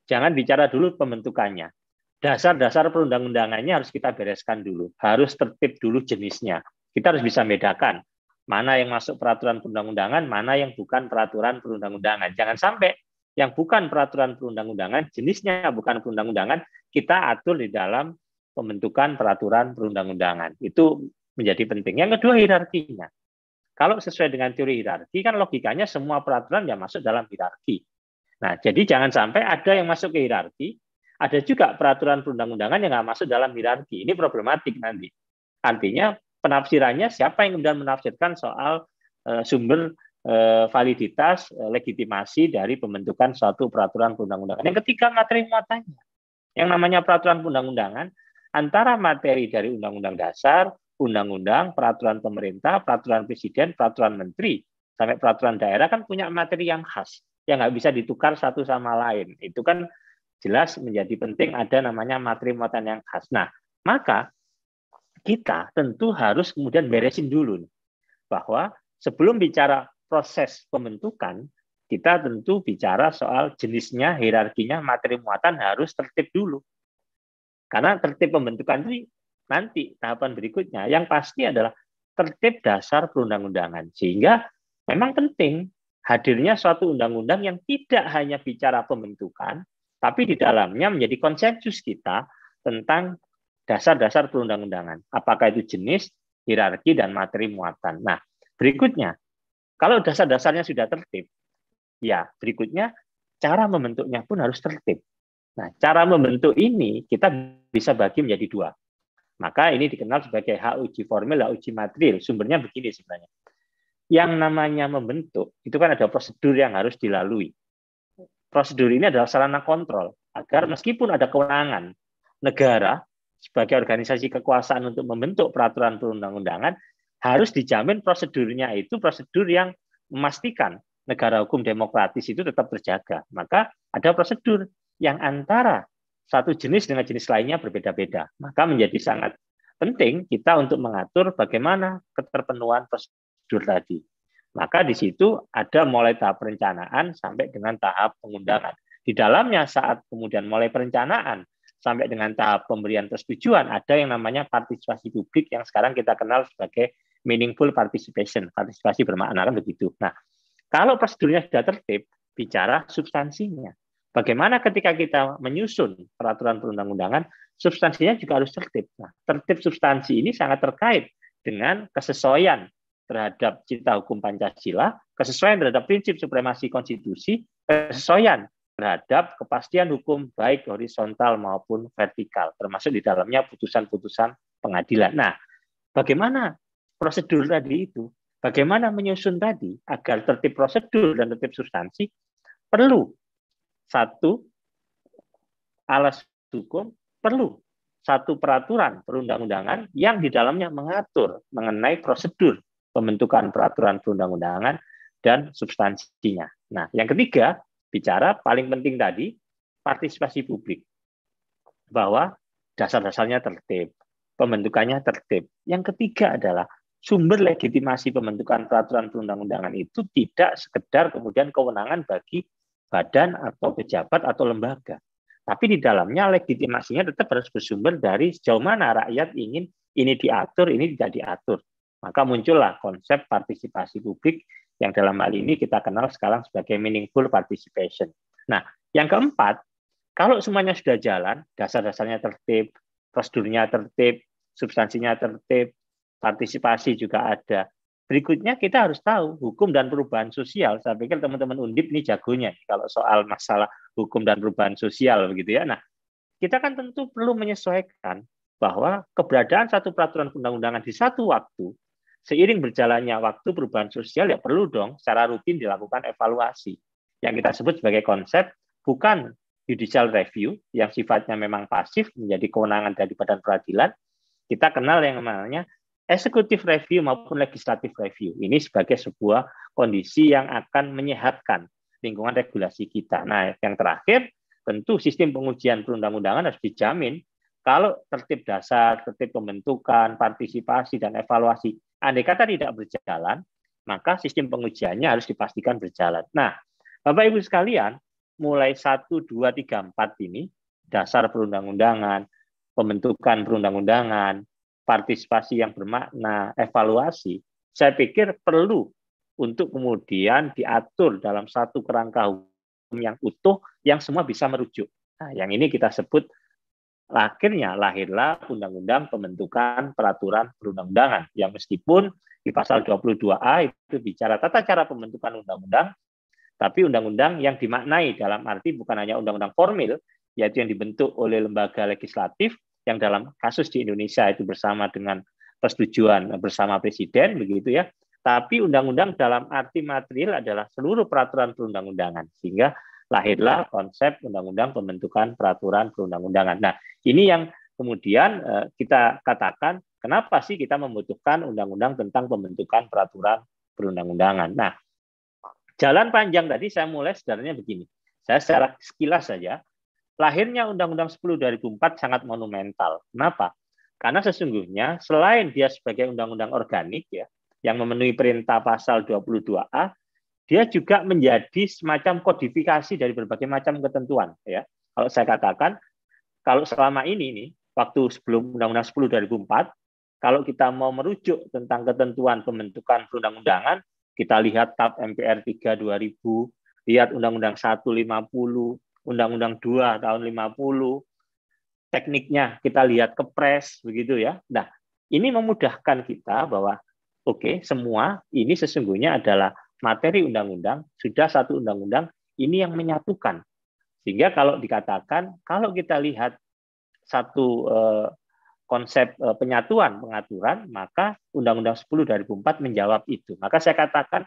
jangan bicara dulu pembentukannya. Dasar-dasar perundang-undangannya harus kita bereskan dulu, harus tertib dulu jenisnya. Kita harus bisa bedakan mana yang masuk peraturan perundang-undangan, mana yang bukan peraturan perundang-undangan. Jangan sampai yang bukan peraturan perundang-undangan, jenisnya bukan perundang-undangan, kita atur di dalam pembentukan peraturan perundang-undangan. Itu menjadi penting. Yang kedua hierarkinya. Kalau sesuai dengan teori hierarki, kan logikanya semua peraturan yang masuk dalam hierarki. Nah, jadi jangan sampai ada yang masuk ke hierarki, ada juga peraturan perundang-undangan yang nggak masuk dalam hierarki. Ini problematik nanti. Artinya penafsirannya siapa yang kemudian menafsirkan soal uh, sumber validitas uh, legitimasi dari pembentukan suatu peraturan perundang-undangan. Yang ketiga materi muatannya. Yang namanya peraturan perundang-undangan antara materi dari undang-undang dasar, undang-undang, peraturan pemerintah, peraturan presiden, peraturan menteri, sampai peraturan daerah kan punya materi yang khas yang nggak bisa ditukar satu sama lain. Itu kan jelas menjadi penting ada namanya materi muatan yang khas. Nah, maka kita tentu harus kemudian beresin dulu nih, bahwa sebelum bicara proses pembentukan, kita tentu bicara soal jenisnya, hierarkinya, materi muatan harus tertib dulu. Karena tertib pembentukan ini nanti tahapan berikutnya yang pasti adalah tertib dasar perundang-undangan. Sehingga memang penting hadirnya suatu undang-undang yang tidak hanya bicara pembentukan, tapi di dalamnya menjadi konsensus kita tentang dasar-dasar perundang-undangan. Apakah itu jenis, hierarki, dan materi muatan. Nah, berikutnya, kalau dasar-dasarnya sudah tertib, ya berikutnya cara membentuknya pun harus tertib. Nah, cara membentuk ini kita bisa bagi menjadi dua. Maka ini dikenal sebagai hak uji formil, hak uji material. Sumbernya begini sebenarnya. Yang namanya membentuk, itu kan ada prosedur yang harus dilalui. Prosedur ini adalah sarana kontrol, agar meskipun ada kewenangan negara sebagai organisasi kekuasaan untuk membentuk peraturan perundang-undangan harus dijamin prosedurnya itu prosedur yang memastikan negara hukum demokratis itu tetap terjaga. Maka ada prosedur yang antara satu jenis dengan jenis lainnya berbeda-beda. Maka menjadi sangat penting kita untuk mengatur bagaimana keterpenuhan prosedur tadi. Maka di situ ada mulai tahap perencanaan sampai dengan tahap pengundangan. Di dalamnya saat kemudian mulai perencanaan sampai dengan tahap pemberian persetujuan ada yang namanya partisipasi publik yang sekarang kita kenal sebagai meaningful participation, partisipasi bermakna kan begitu. Nah, kalau prosedurnya sudah tertib, bicara substansinya. Bagaimana ketika kita menyusun peraturan perundang-undangan, substansinya juga harus tertib. Nah, tertib substansi ini sangat terkait dengan kesesuaian terhadap cita hukum Pancasila, kesesuaian terhadap prinsip supremasi konstitusi, kesesuaian terhadap kepastian hukum baik horizontal maupun vertikal, termasuk di dalamnya putusan-putusan pengadilan. Nah, bagaimana prosedur tadi itu? Bagaimana menyusun tadi agar tertib prosedur dan tertib substansi perlu satu alas hukum perlu satu peraturan perundang-undangan yang di dalamnya mengatur mengenai prosedur pembentukan peraturan perundang-undangan dan substansinya. Nah, yang ketiga, bicara paling penting tadi partisipasi publik bahwa dasar-dasarnya tertib, pembentukannya tertib. Yang ketiga adalah sumber legitimasi pembentukan peraturan perundang-undangan itu tidak sekedar kemudian kewenangan bagi badan atau pejabat atau lembaga. Tapi di dalamnya legitimasinya tetap harus bersumber dari sejauh mana rakyat ingin ini diatur, ini tidak diatur. Maka muncullah konsep partisipasi publik yang dalam hal ini kita kenal sekarang sebagai meaningful participation. Nah, yang keempat, kalau semuanya sudah jalan, dasar-dasarnya tertib, prosedurnya tertib, substansinya tertib, partisipasi juga ada. Berikutnya kita harus tahu hukum dan perubahan sosial. Saya pikir teman-teman Undip ini jagonya kalau soal masalah hukum dan perubahan sosial begitu ya. Nah, kita kan tentu perlu menyesuaikan bahwa keberadaan satu peraturan undang-undangan di satu waktu seiring berjalannya waktu perubahan sosial ya perlu dong secara rutin dilakukan evaluasi. Yang kita sebut sebagai konsep bukan judicial review yang sifatnya memang pasif menjadi kewenangan dari badan peradilan. Kita kenal yang namanya executive review maupun legislative review. Ini sebagai sebuah kondisi yang akan menyehatkan lingkungan regulasi kita. Nah, yang terakhir tentu sistem pengujian perundang-undangan harus dijamin kalau tertib dasar, tertib pembentukan, partisipasi, dan evaluasi, andai kata tidak berjalan, maka sistem pengujiannya harus dipastikan berjalan. Nah, Bapak Ibu sekalian, mulai 1, 2, 3, 4 ini, dasar perundang-undangan, pembentukan perundang-undangan, partisipasi yang bermakna, evaluasi, saya pikir perlu untuk kemudian diatur dalam satu kerangka hukum yang utuh, yang semua bisa merujuk. Nah, yang ini kita sebut akhirnya lahirlah undang-undang pembentukan peraturan perundang-undangan yang meskipun di pasal 22A itu bicara tata cara pembentukan undang-undang tapi undang-undang yang dimaknai dalam arti bukan hanya undang-undang formil yaitu yang dibentuk oleh lembaga legislatif yang dalam kasus di Indonesia itu bersama dengan persetujuan bersama presiden begitu ya tapi undang-undang dalam arti material adalah seluruh peraturan perundang-undangan sehingga lahirlah konsep undang-undang pembentukan peraturan perundang-undangan. Nah, ini yang kemudian eh, kita katakan kenapa sih kita membutuhkan undang-undang tentang pembentukan peraturan perundang-undangan. Nah, jalan panjang tadi saya mulai sebenarnya begini. Saya secara sekilas saja, lahirnya Undang-Undang 10 2004 sangat monumental. Kenapa? Karena sesungguhnya selain dia sebagai undang-undang organik ya, yang memenuhi perintah pasal 22A, dia juga menjadi semacam kodifikasi dari berbagai macam ketentuan ya. Kalau saya katakan kalau selama ini nih waktu sebelum Undang-Undang 10 2004 kalau kita mau merujuk tentang ketentuan pembentukan perundang-undangan, kita lihat TAP MPR 3 2000, lihat Undang-Undang 1 50, Undang-Undang 2 tahun 50, tekniknya kita lihat kepres begitu ya. Nah, ini memudahkan kita bahwa oke, okay, semua ini sesungguhnya adalah materi undang-undang, sudah satu undang-undang ini yang menyatukan. Sehingga kalau dikatakan, kalau kita lihat satu eh, konsep eh, penyatuan pengaturan, maka Undang-Undang 10 2004 menjawab itu. Maka saya katakan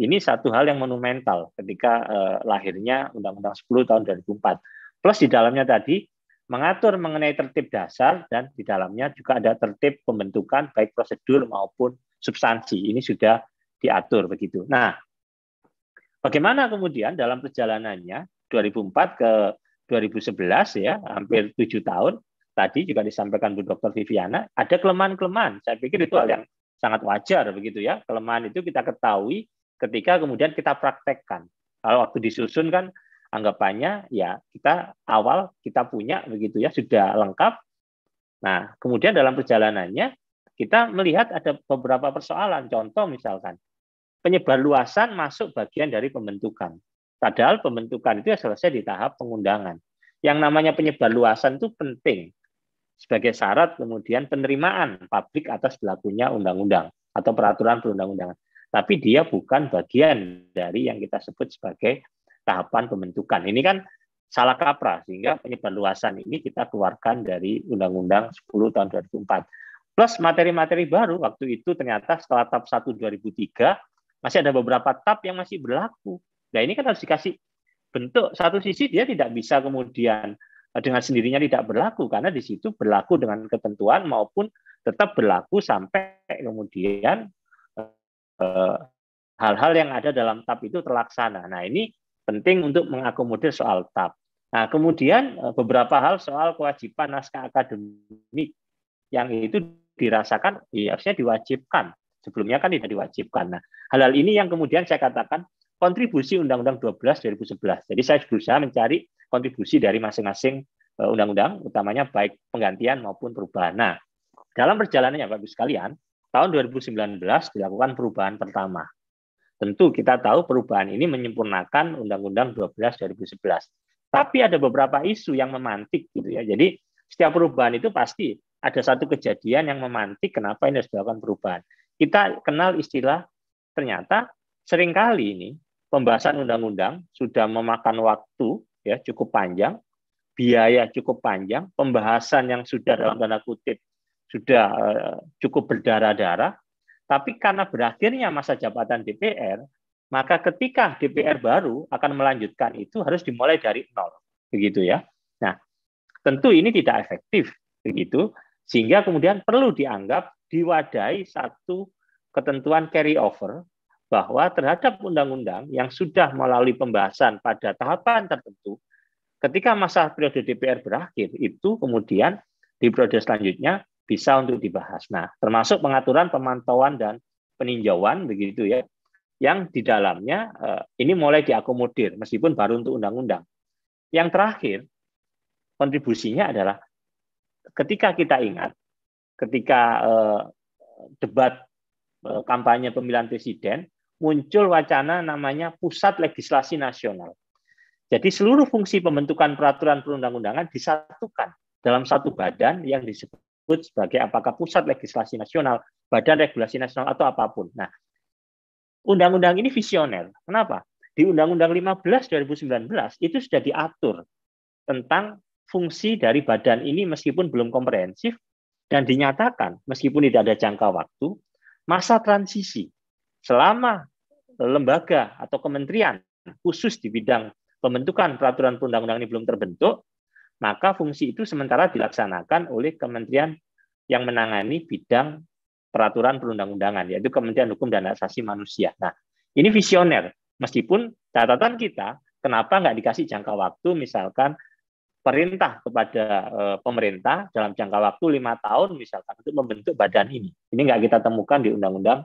ini satu hal yang monumental ketika eh, lahirnya Undang-Undang 10 tahun 2004. Plus di dalamnya tadi mengatur mengenai tertib dasar dan di dalamnya juga ada tertib pembentukan baik prosedur maupun substansi. Ini sudah diatur begitu. Nah, Bagaimana kemudian dalam perjalanannya 2004 ke 2011 ya, hampir tujuh tahun, tadi juga disampaikan Bu Dr. Viviana, ada kelemahan-kelemahan. Saya pikir itu hal yang sangat wajar begitu ya. Kelemahan itu kita ketahui ketika kemudian kita praktekkan. Kalau waktu disusun kan anggapannya ya kita awal kita punya begitu ya sudah lengkap. Nah, kemudian dalam perjalanannya kita melihat ada beberapa persoalan. Contoh misalkan penyebar luasan masuk bagian dari pembentukan. Padahal pembentukan itu selesai di tahap pengundangan. Yang namanya penyebar luasan itu penting sebagai syarat kemudian penerimaan publik atas berlakunya undang-undang atau peraturan perundang-undangan. Tapi dia bukan bagian dari yang kita sebut sebagai tahapan pembentukan. Ini kan salah kaprah sehingga penyebar luasan ini kita keluarkan dari Undang-Undang 10 tahun 2004. Plus materi-materi baru waktu itu ternyata setelah TAP 1 2003 masih ada beberapa TAP yang masih berlaku. Nah ini kan harus dikasih bentuk satu sisi dia tidak bisa kemudian eh, dengan sendirinya tidak berlaku karena di situ berlaku dengan ketentuan maupun tetap berlaku sampai kemudian hal-hal yang ada dalam TAP itu terlaksana. Nah ini penting untuk mengakomodir soal TAP. Nah kemudian eh, beberapa hal soal kewajiban naskah akademik yang itu dirasakan ya harusnya diwajibkan. Sebelumnya kan tidak diwajibkan. Nah, hal-hal ini yang kemudian saya katakan kontribusi Undang-Undang 12 2011. Jadi saya berusaha mencari kontribusi dari masing-masing eh, undang-undang, utamanya baik penggantian maupun perubahan. Nah, dalam perjalanannya Bapak Ibu sekalian, tahun 2019 dilakukan perubahan pertama. Tentu kita tahu perubahan ini menyempurnakan Undang-Undang 12 2011. Tapi ada beberapa isu yang memantik gitu ya. Jadi setiap perubahan itu pasti ada satu kejadian yang memantik kenapa ini harus dilakukan perubahan. Kita kenal istilah ternyata sering kali ini pembahasan undang-undang sudah memakan waktu ya cukup panjang, biaya cukup panjang, pembahasan yang sudah dalam tanda kutip sudah uh, cukup berdarah-darah, tapi karena berakhirnya masa jabatan DPR, maka ketika DPR baru akan melanjutkan itu harus dimulai dari nol, begitu ya. Nah, tentu ini tidak efektif, begitu. Sehingga kemudian perlu dianggap diwadahi satu ketentuan carry over bahwa terhadap undang-undang yang sudah melalui pembahasan pada tahapan tertentu, ketika masa periode DPR berakhir, itu kemudian di periode selanjutnya bisa untuk dibahas. Nah, termasuk pengaturan pemantauan dan peninjauan begitu ya, yang di dalamnya eh, ini mulai diakomodir meskipun baru untuk undang-undang. Yang terakhir, kontribusinya adalah ketika kita ingat, ketika eh, debat eh, kampanye pemilihan presiden, muncul wacana namanya Pusat Legislasi Nasional. Jadi seluruh fungsi pembentukan peraturan perundang-undangan disatukan dalam satu badan yang disebut sebagai apakah Pusat Legislasi Nasional, Badan Regulasi Nasional atau apa pun. Nah, undang-undang ini visioner. Kenapa? Di Undang-Undang 15 2019 itu sudah diatur tentang fungsi dari badan ini meskipun belum komprehensif dan dinyatakan meskipun tidak ada jangka waktu, masa transisi selama lembaga atau kementerian khusus di bidang pembentukan peraturan perundang-undangan ini belum terbentuk, maka fungsi itu sementara dilaksanakan oleh kementerian yang menangani bidang peraturan perundang-undangan, yaitu Kementerian Hukum dan Asasi Manusia. Nah, ini visioner. Meskipun catatan kita, kenapa nggak dikasih jangka waktu, misalkan perintah kepada uh, pemerintah dalam jangka waktu lima tahun misalkan untuk membentuk badan ini. Ini nggak kita temukan di Undang-Undang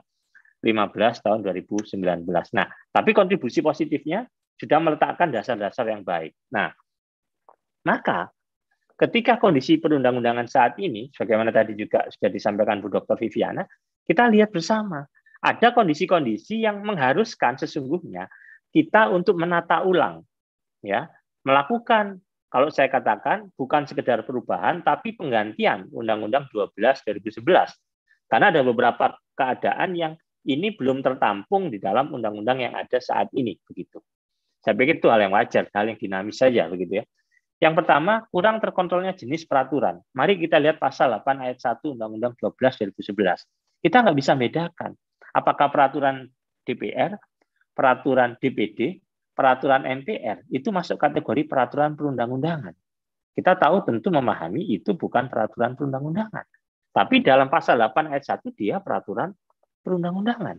15 tahun 2019. Nah, tapi kontribusi positifnya sudah meletakkan dasar-dasar yang baik. Nah, maka ketika kondisi perundang-undangan saat ini, sebagaimana tadi juga sudah disampaikan Bu Dr. Viviana, kita lihat bersama ada kondisi-kondisi yang mengharuskan sesungguhnya kita untuk menata ulang, ya, melakukan kalau saya katakan bukan sekedar perubahan, tapi penggantian Undang-Undang 12 2011. Karena ada beberapa keadaan yang ini belum tertampung di dalam undang-undang yang ada saat ini. begitu. Saya pikir itu hal yang wajar, hal yang dinamis saja. begitu ya. Yang pertama, kurang terkontrolnya jenis peraturan. Mari kita lihat pasal 8 ayat 1 Undang-Undang 12 2011. Kita nggak bisa bedakan apakah peraturan DPR, peraturan DPD, peraturan MPR itu masuk kategori peraturan perundang-undangan. Kita tahu tentu memahami itu bukan peraturan perundang-undangan. Tapi dalam pasal 8 ayat 1 dia peraturan perundang-undangan.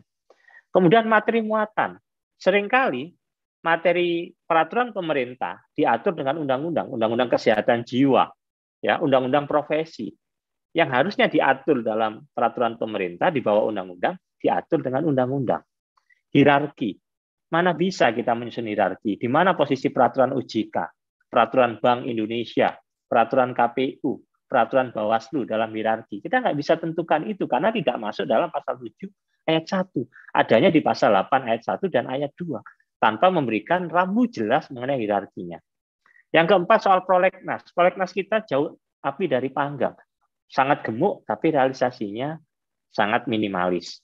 Kemudian materi muatan. Seringkali materi peraturan pemerintah diatur dengan undang-undang, undang-undang kesehatan jiwa, ya, undang-undang profesi. Yang harusnya diatur dalam peraturan pemerintah di bawah undang-undang diatur dengan undang-undang. Hierarki. Mana bisa kita menyusun hierarki? Di mana posisi peraturan OJK, peraturan Bank Indonesia, peraturan KPU, peraturan Bawaslu dalam hierarki? Kita nggak bisa tentukan itu karena tidak masuk dalam pasal 7 ayat 1. Adanya di pasal 8 ayat 1 dan ayat 2 tanpa memberikan rambu jelas mengenai hierarkinya. Yang keempat soal prolegnas. Prolegnas kita jauh api dari panggang. Sangat gemuk tapi realisasinya sangat minimalis.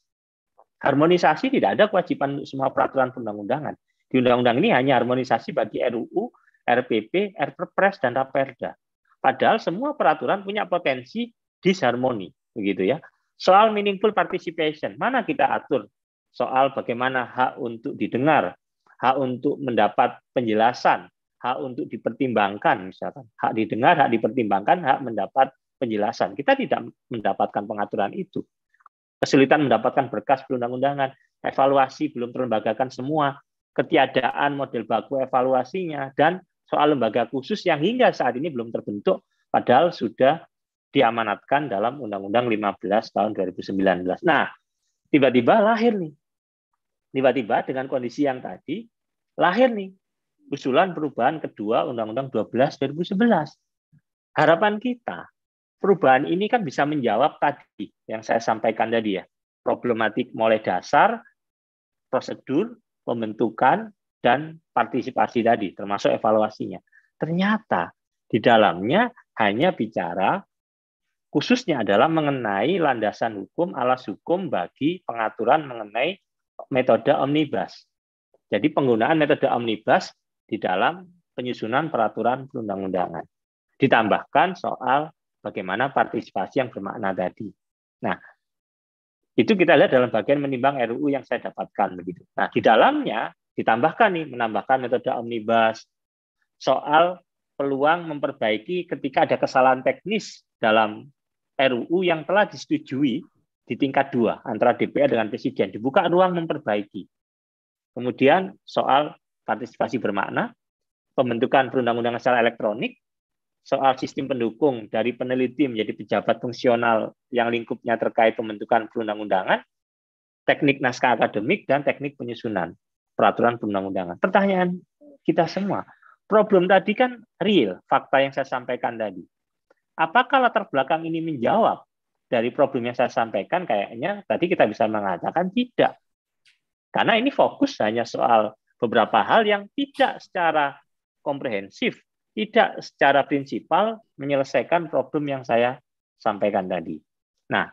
Harmonisasi tidak ada kewajiban untuk semua peraturan perundang-undangan. Di undang-undang ini hanya harmonisasi bagi RUU, RPP, RPRPRES, dan Raperda. Padahal semua peraturan punya potensi disharmoni, begitu ya. Soal meaningful participation, mana kita atur soal bagaimana hak untuk didengar, hak untuk mendapat penjelasan, hak untuk dipertimbangkan, misalkan hak didengar, hak dipertimbangkan, hak mendapat penjelasan. Kita tidak mendapatkan pengaturan itu kesulitan mendapatkan berkas perundang-undangan, evaluasi belum terlembagakan semua, ketiadaan model baku evaluasinya, dan soal lembaga khusus yang hingga saat ini belum terbentuk, padahal sudah diamanatkan dalam Undang-Undang 15 tahun 2019. Nah, tiba-tiba lahir nih. Tiba-tiba dengan kondisi yang tadi, lahir nih usulan perubahan kedua Undang-Undang 12 2011. Harapan kita perubahan ini kan bisa menjawab tadi yang saya sampaikan tadi ya. Problematik mulai dasar, prosedur, pembentukan, dan partisipasi tadi, termasuk evaluasinya. Ternyata di dalamnya hanya bicara khususnya adalah mengenai landasan hukum, alas hukum bagi pengaturan mengenai metode omnibus. Jadi penggunaan metode omnibus di dalam penyusunan peraturan perundang-undangan. Ditambahkan soal bagaimana partisipasi yang bermakna tadi. Nah, itu kita lihat dalam bagian menimbang RUU yang saya dapatkan begitu. Nah, di dalamnya ditambahkan nih menambahkan metode omnibus soal peluang memperbaiki ketika ada kesalahan teknis dalam RUU yang telah disetujui di tingkat dua antara DPR dengan Presiden dibuka ruang memperbaiki. Kemudian soal partisipasi bermakna, pembentukan perundang-undangan secara elektronik, soal sistem pendukung dari peneliti menjadi pejabat fungsional yang lingkupnya terkait pembentukan perundang-undangan, teknik naskah akademik, dan teknik penyusunan peraturan perundang-undangan. Pertanyaan kita semua, problem tadi kan real, fakta yang saya sampaikan tadi. Apakah latar belakang ini menjawab dari problem yang saya sampaikan? Kayaknya tadi kita bisa mengatakan tidak. Karena ini fokus hanya soal beberapa hal yang tidak secara komprehensif tidak secara prinsipal menyelesaikan problem yang saya sampaikan tadi. Nah,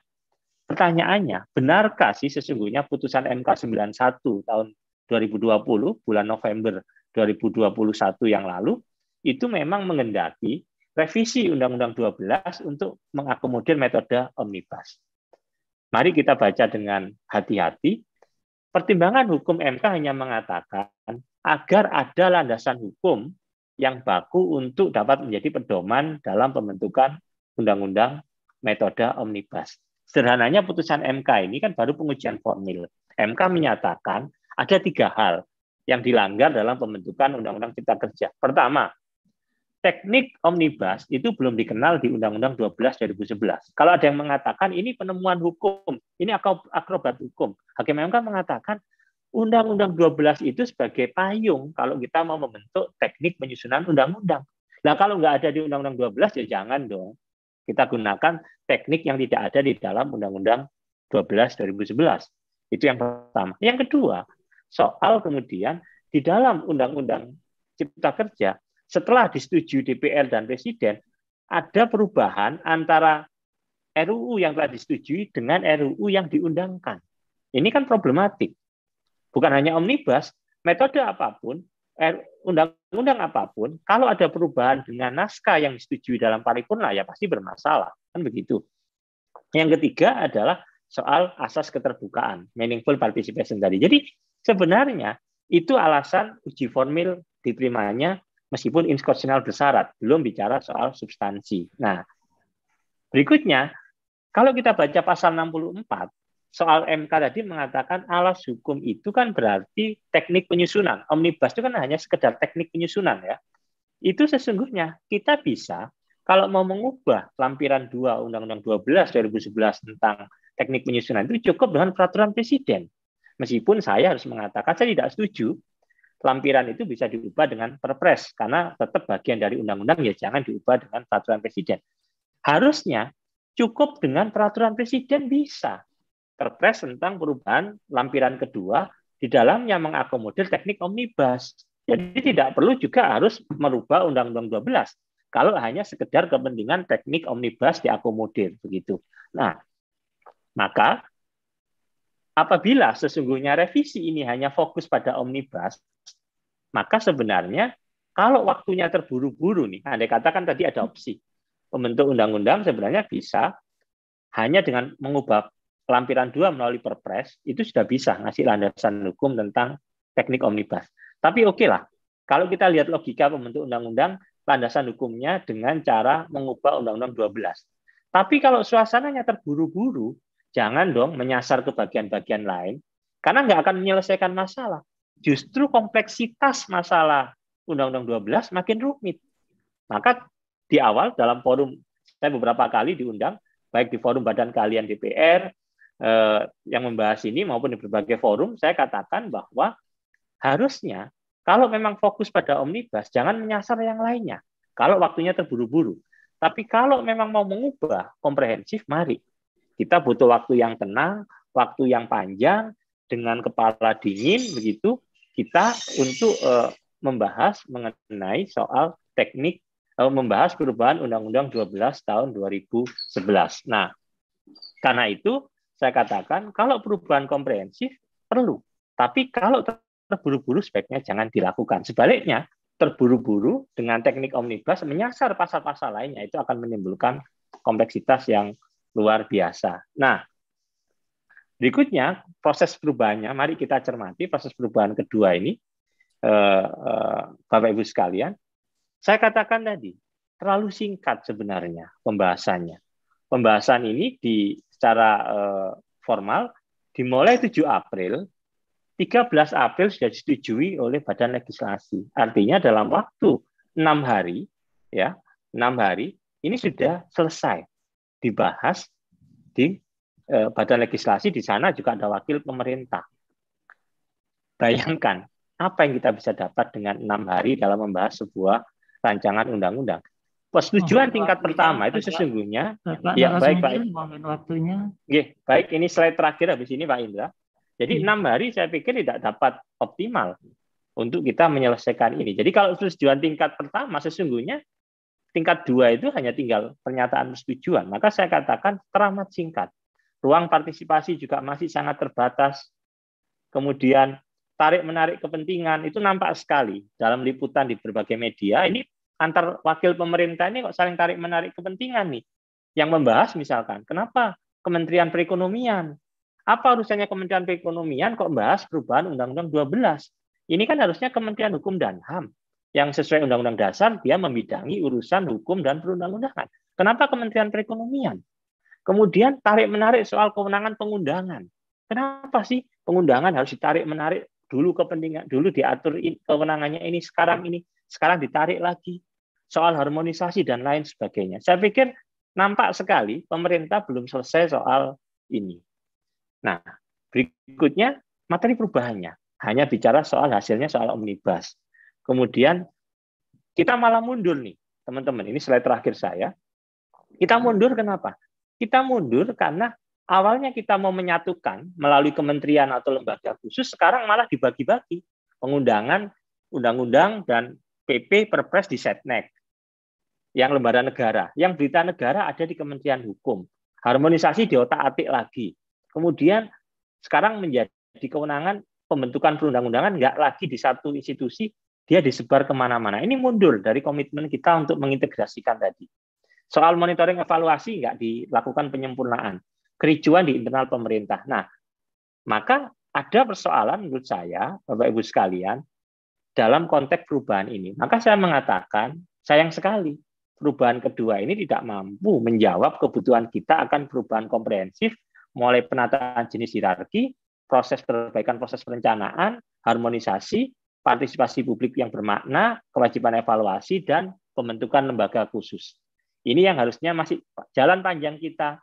pertanyaannya, benarkah sih sesungguhnya putusan MK 91 tahun 2020 bulan November 2021 yang lalu itu memang mengendaki revisi Undang-Undang 12 untuk mengakomodir metode omnibus. Mari kita baca dengan hati-hati. Pertimbangan hukum MK hanya mengatakan agar ada landasan hukum yang baku untuk dapat menjadi pedoman dalam pembentukan undang-undang metode omnibus. Sederhananya putusan MK ini kan baru pengujian formil. MK menyatakan ada tiga hal yang dilanggar dalam pembentukan Undang-Undang Cipta Kerja. Pertama, teknik omnibus itu belum dikenal di Undang-Undang 12 2011. Kalau ada yang mengatakan ini penemuan hukum, ini akrobat hukum. Hakim MK mengatakan Undang-Undang 12 itu sebagai payung kalau kita mau membentuk teknik penyusunan undang-undang. Nah, kalau nggak ada di Undang-Undang 12 ya jangan dong. Kita gunakan teknik yang tidak ada di dalam Undang-Undang 12 2011. Itu yang pertama. Yang kedua, soal kemudian di dalam Undang-Undang Cipta Kerja setelah disetujui DPR dan Presiden ada perubahan antara RUU yang telah disetujui dengan RUU yang diundangkan. Ini kan problematik bukan hanya omnibus, metode apa pun, undang-undang apa pun, kalau ada perubahan dengan naskah yang disetujui dalam paripurna ya pasti bermasalah, kan begitu. Yang ketiga adalah soal asas keterbukaan, meaningful participation tadi. Jadi sebenarnya itu alasan uji formil diterimanya meskipun inkonstitusional bersyarat, belum bicara soal substansi. Nah, berikutnya kalau kita baca pasal 64 soal MK tadi mengatakan alas hukum itu kan berarti teknik penyusunan. Omnibus itu kan hanya sekedar teknik penyusunan ya. Itu sesungguhnya kita bisa kalau mau mengubah lampiran 2 Undang-Undang 12 2011 tentang teknik penyusunan itu cukup dengan peraturan presiden. Meskipun saya harus mengatakan saya tidak setuju lampiran itu bisa diubah dengan perpres karena tetap bagian dari undang-undang ya jangan diubah dengan peraturan presiden. Harusnya cukup dengan peraturan presiden bisa. Perpres tentang perubahan lampiran kedua di dalamnya mengakomodir teknik omnibus. Jadi tidak perlu juga harus merubah Undang-Undang 12 kalau hanya sekedar kepentingan teknik omnibus diakomodir begitu. Nah, maka apabila sesungguhnya revisi ini hanya fokus pada omnibus, maka sebenarnya kalau waktunya terburu-buru nih, andai katakan tadi ada opsi pembentuk undang-undang sebenarnya bisa hanya dengan mengubah lampiran dua melalui perpres itu sudah bisa ngasih landasan hukum tentang teknik omnibus. Tapi oke okay lah, kalau kita lihat logika pembentuk undang-undang, landasan hukumnya dengan cara mengubah undang-undang 12. Tapi kalau suasananya terburu-buru, Jangan dong menyasar ke bagian-bagian lain, karena nggak akan menyelesaikan masalah. Justru kompleksitas masalah Undang-Undang 12 makin rumit. Maka di awal dalam forum, saya beberapa kali diundang, baik di forum Badan Keahlian DPR, eh, yang membahas ini maupun di berbagai forum, saya katakan bahwa harusnya kalau memang fokus pada omnibus, jangan menyasar yang lainnya. Kalau waktunya terburu-buru. Tapi kalau memang mau mengubah komprehensif, mari kita butuh waktu yang tenang, waktu yang panjang, dengan kepala dingin begitu kita untuk uh, membahas mengenai soal teknik uh, membahas perubahan Undang-Undang 12 tahun 2011. Nah, karena itu saya katakan kalau perubahan komprehensif perlu, tapi kalau terburu-buru sebaiknya jangan dilakukan. Sebaliknya, terburu-buru dengan teknik omnibus menyasar pasal-pasal lainnya itu akan menimbulkan kompleksitas yang luar biasa. Nah, berikutnya proses perubahannya, mari kita cermati proses perubahan kedua ini, eh, eh, Bapak Ibu sekalian. Saya katakan tadi, terlalu singkat sebenarnya pembahasannya. Pembahasan ini di secara eh, formal dimulai 7 April, 13 April sudah disetujui oleh Badan Legislasi. Artinya dalam waktu enam hari, ya enam hari ini sudah selesai dibahas di badan legislasi di sana juga ada wakil pemerintah. Bayangkan apa yang kita bisa dapat dengan enam hari dalam membahas sebuah rancangan undang-undang. Persetujuan oh, tingkat pertama itu sesungguhnya Bapak, ya baik Pak. Waktunya. Oke, baik ini slide terakhir habis ini Pak Indra. Jadi iya. enam hari saya pikir tidak dapat optimal untuk kita menyelesaikan ini. Jadi kalau persetujuan tingkat pertama sesungguhnya tingkat dua itu hanya tinggal pernyataan persetujuan. Maka saya katakan teramat singkat. Ruang partisipasi juga masih sangat terbatas. Kemudian tarik-menarik kepentingan itu nampak sekali dalam liputan di berbagai media. Ini antar wakil pemerintah ini kok saling tarik-menarik kepentingan nih. Yang membahas misalkan, kenapa Kementerian Perekonomian? Apa urusannya Kementerian Perekonomian kok bahas perubahan Undang-Undang 12? Ini kan harusnya Kementerian Hukum dan HAM yang sesuai Undang-Undang Dasar dia membidangi urusan hukum dan perundang-undangan. Kenapa Kementerian Perekonomian? Kemudian tarik-menarik soal kewenangan pengundangan. Kenapa sih pengundangan harus ditarik-menarik dulu kepentingan dulu diatur kewenangannya ini sekarang ini sekarang ditarik lagi soal harmonisasi dan lain sebagainya. Saya pikir nampak sekali pemerintah belum selesai soal ini. Nah, berikutnya materi perubahannya hanya bicara soal hasilnya soal omnibus. Kemudian kita malah mundur nih, teman-teman. Ini slide terakhir saya. Kita mundur kenapa? Kita mundur karena awalnya kita mau menyatukan melalui kementerian atau lembaga khusus, sekarang malah dibagi-bagi. Pengundangan, undang-undang, dan PP Perpres di Setnek. Yang lembaga negara. Yang berita negara ada di Kementerian Hukum. Harmonisasi di otak-atik lagi. Kemudian sekarang menjadi kewenangan pembentukan perundang-undangan nggak lagi di satu institusi, dia disebar ke mana-mana. Ini mundur dari komitmen kita untuk mengintegrasikan tadi. Soal monitoring evaluasi nggak dilakukan penyempurnaan. Kericuan di internal pemerintah. Nah, maka ada persoalan menurut saya, Bapak-Ibu sekalian, dalam konteks perubahan ini. Maka saya mengatakan, sayang sekali, perubahan kedua ini tidak mampu menjawab kebutuhan kita akan perubahan komprehensif mulai penataan jenis hierarki, proses perbaikan proses perencanaan, harmonisasi, partisipasi publik yang bermakna, kewajiban evaluasi, dan pembentukan lembaga khusus. Ini yang harusnya masih jalan panjang kita.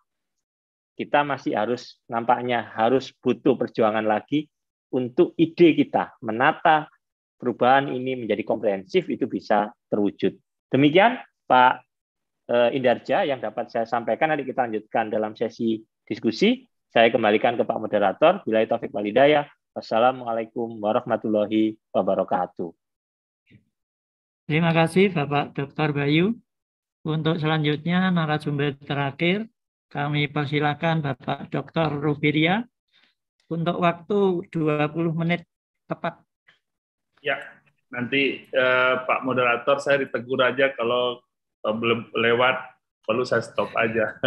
Kita masih harus nampaknya harus butuh perjuangan lagi untuk ide kita menata perubahan ini menjadi komprehensif itu bisa terwujud. Demikian Pak eh, Indarja yang dapat saya sampaikan. Nanti kita lanjutkan dalam sesi diskusi. Saya kembalikan ke Pak Moderator. Bila taufik walidaya. Wassalamualaikum warahmatullahi wabarakatuh. Terima kasih Bapak Dr. Bayu. Untuk selanjutnya narasumber terakhir kami persilakan Bapak Dr. Rubiria untuk waktu 20 menit tepat. Ya, nanti eh, Pak Moderator saya ditegur aja kalau eh, belum lewat, perlu saya stop aja.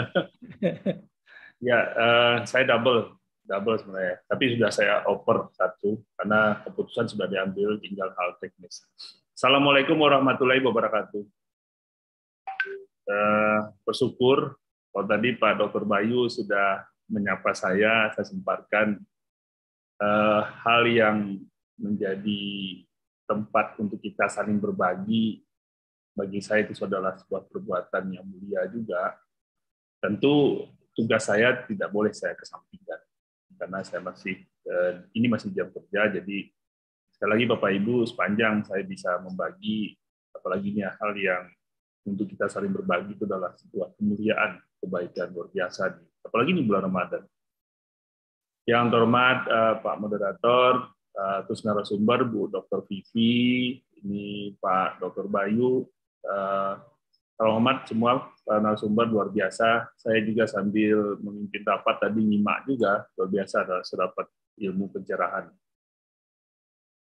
ya, eh, saya double, double sebenarnya. Tapi sudah saya oper satu, karena keputusan sudah diambil, tinggal hal teknis. Assalamualaikum warahmatullahi wabarakatuh. Eh, bersyukur kalau tadi Pak Dr. Bayu sudah menyapa saya, saya sempatkan uh, hal yang menjadi tempat untuk kita saling berbagi bagi saya itu adalah sebuah perbuatan yang mulia juga. Tentu tugas saya tidak boleh saya kesampingkan karena saya masih uh, ini masih jam kerja jadi sekali lagi Bapak Ibu sepanjang saya bisa membagi apalagi ini hal yang untuk kita saling berbagi itu adalah sebuah kemuliaan kebaikan luar biasa apalagi di bulan Ramadan yang terhormat uh, Pak Moderator, uh, terus narasumber Bu Dr. Vivi, ini Pak Dr. Bayu, uh, terhormat semua narasumber luar biasa. Saya juga sambil memimpin rapat tadi nyimak juga luar biasa adalah sedapat ilmu pencerahan.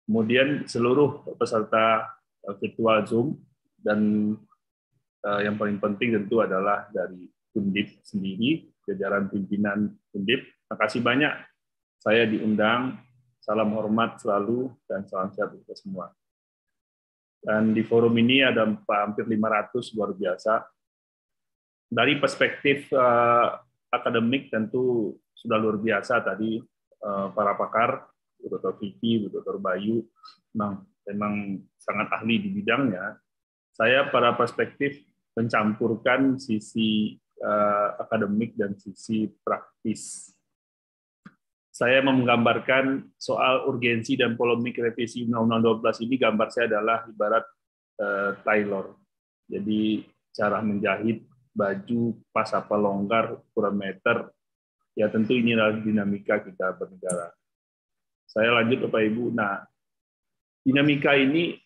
Kemudian seluruh peserta virtual Zoom dan yang paling penting tentu adalah dari Undip sendiri, jajaran pimpinan Undip. Terima kasih banyak saya diundang. Salam hormat selalu dan salam sehat untuk semua. Dan di forum ini ada hampir 500 luar biasa. Dari perspektif uh, akademik tentu sudah luar biasa tadi uh, para pakar, Dr. Vicky, Dr. Bayu, memang, memang sangat ahli di bidangnya. Saya pada perspektif mencampurkan sisi uh, akademik dan sisi praktis saya menggambarkan soal urgensi dan polemik revisi Undang-Undang 12 ini gambar saya adalah ibarat uh, tailor. Jadi cara menjahit baju pas apa longgar ukuran meter ya tentu inilah dinamika kita bernegara. Saya lanjut Bapak Ibu. Nah, dinamika ini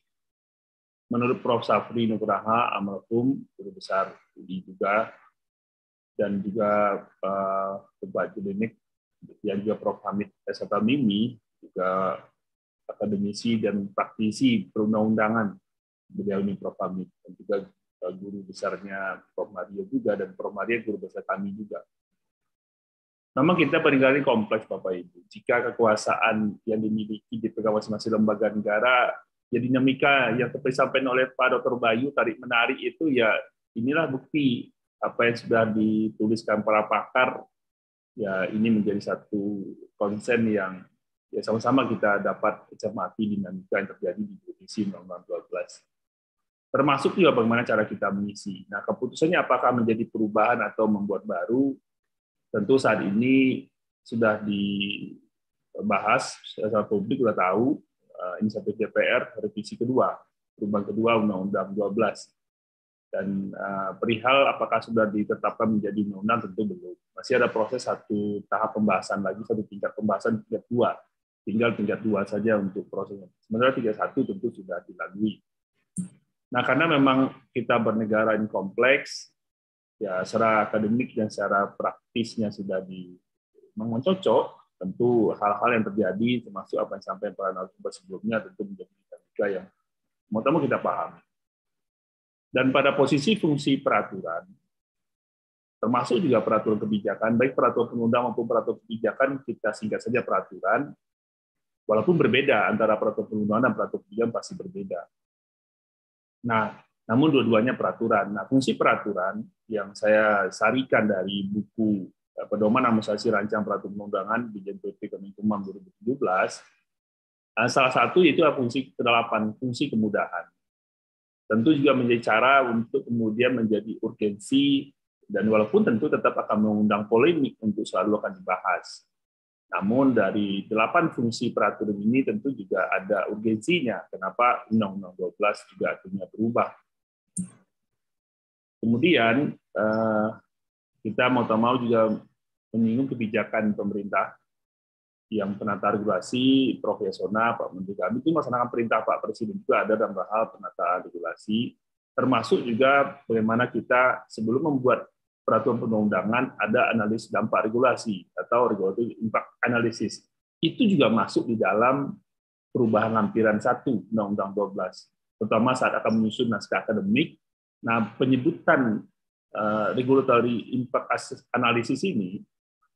menurut Prof. Safri Nugraha Amalkum, guru besar UI juga, dan juga uh, Pak Julinik yang juga Prof. Hamid Esata Mimi, juga akademisi dan praktisi perundang-undangan. Beliau ini Prof. Hamid, dan juga eh, guru besarnya Prof. Mario juga, dan Prof. Mario guru besar kami juga. Memang kita sering kali kompleks Bapak Ibu. Jika kekuasaan yang dimiliki di masing-masing lembaga negara, ya dinamika yang seperti disampaikan oleh Pak Dr. Bayu tarik menarik itu ya inilah bukti apa yang sudah dituliskan para pakar ya ini menjadi satu konsen yang ya sama-sama kita dapat cermati dinamika yang terjadi di revisi Undang-Undang 12. Termasuk juga bagaimana cara kita mengisi. Nah, keputusannya apakah menjadi perubahan atau membuat baru, tentu saat ini sudah dibahas secara publik sudah tahu inisiatif DPR revisi kedua, perubahan kedua Undang-Undang 12 dan uh, perihal apakah sudah ditetapkan menjadi undang-undang tentu belum. Masih ada proses satu tahap pembahasan lagi, satu tingkat pembahasan tingkat dua. Tinggal tingkat dua saja untuk prosesnya. Sementara tingkat satu tentu sudah dilalui. Nah, karena memang kita bernegara ini kompleks, ya secara akademik dan secara praktisnya sudah di memang cocok, tentu hal-hal yang terjadi termasuk apa yang sampai para narasumber sebelumnya tentu menjadi dinamika yang mau kita pahami. Dan pada posisi fungsi peraturan, termasuk juga peraturan kebijakan, baik peraturan pengundangan maupun peraturan kebijakan, kita singkat saja peraturan, walaupun berbeda antara peraturan pengundangan dan peraturan kebijakan pasti berbeda. Nah, namun dua-duanya peraturan. Nah, fungsi peraturan yang saya sarikan dari buku pedoman harmonisasi rancang peraturan perundangan di JNPP Kemenkumham 2017, salah satu itu fungsi kedelapan fungsi kemudahan. Tentu juga menjadi cara untuk kemudian menjadi urgensi dan walaupun tentu tetap akan mengundang polemik untuk selalu akan dibahas. Namun dari delapan fungsi peraturan ini tentu juga ada urgensinya. Kenapa Undang-Undang 12 juga akhirnya berubah. Kemudian eh, kita mau tak mau juga menyinggung kebijakan pemerintah yang penata regulasi profesional Pak Menteri kami itu melaksanakan perintah Pak Presiden juga ada dalam hal penataan regulasi termasuk juga bagaimana kita sebelum membuat peraturan perundang-undangan ada analisis dampak regulasi atau regulatory impact analysis. Itu juga masuk di dalam perubahan lampiran 1 Undang-Undang 12, terutama saat akan menyusun naskah akademik. Nah, penyebutan regulatory impact analysis ini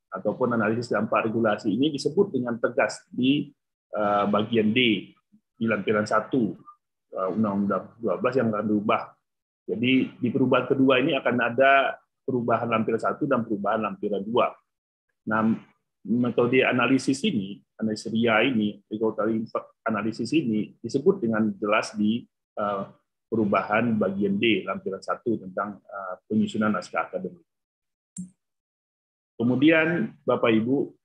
ataupun analisis dampak regulasi ini disebut dengan tegas di uh, bagian D di lampiran 1 uh, Undang-Undang 12 yang akan berubah. Jadi di perubahan kedua ini akan ada perubahan lampiran satu dan perubahan lampiran dua. Nah, metode analisis ini, analisis RIA ini, regulatory analisis ini disebut dengan jelas di perubahan bagian D lampiran satu tentang uh, penyusunan naskah akademik. Kemudian Bapak Ibu,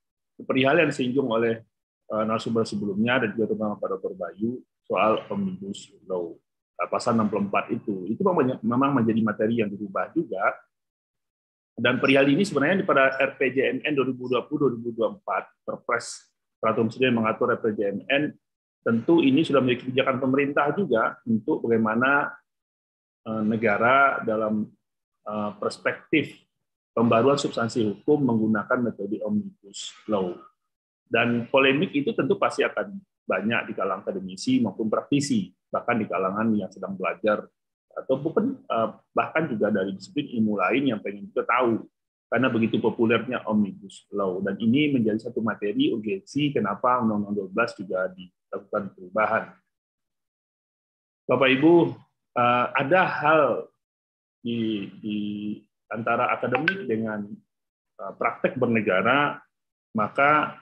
perihal yang disinggung oleh uh, narasumber sebelumnya dan juga terutama pada Dr. Bayu soal omnibus law pasal 64 itu, itu memang menjadi materi yang dirubah juga dan perihal ini sebenarnya pada RPJMN 2020-2024, Perpres Peraturan Presiden mengatur RPJMN, tentu ini sudah menjadi kebijakan pemerintah juga untuk bagaimana eh, negara dalam eh, perspektif pembaruan substansi hukum menggunakan metode omnibus law. Dan polemik itu tentu pasti akan banyak di kalangan akademisi maupun praktisi, bahkan di kalangan yang sedang belajar atau bukan eh, bahkan juga dari disiplin ilmu lain yang pengen juga tahu karena begitu populernya omnibus law dan ini menjadi satu materi urgensi kenapa undang-undang 12 juga dilakukan perubahan. Bapak Ibu eh, ada hal di, di antara akademik dengan eh, praktek bernegara maka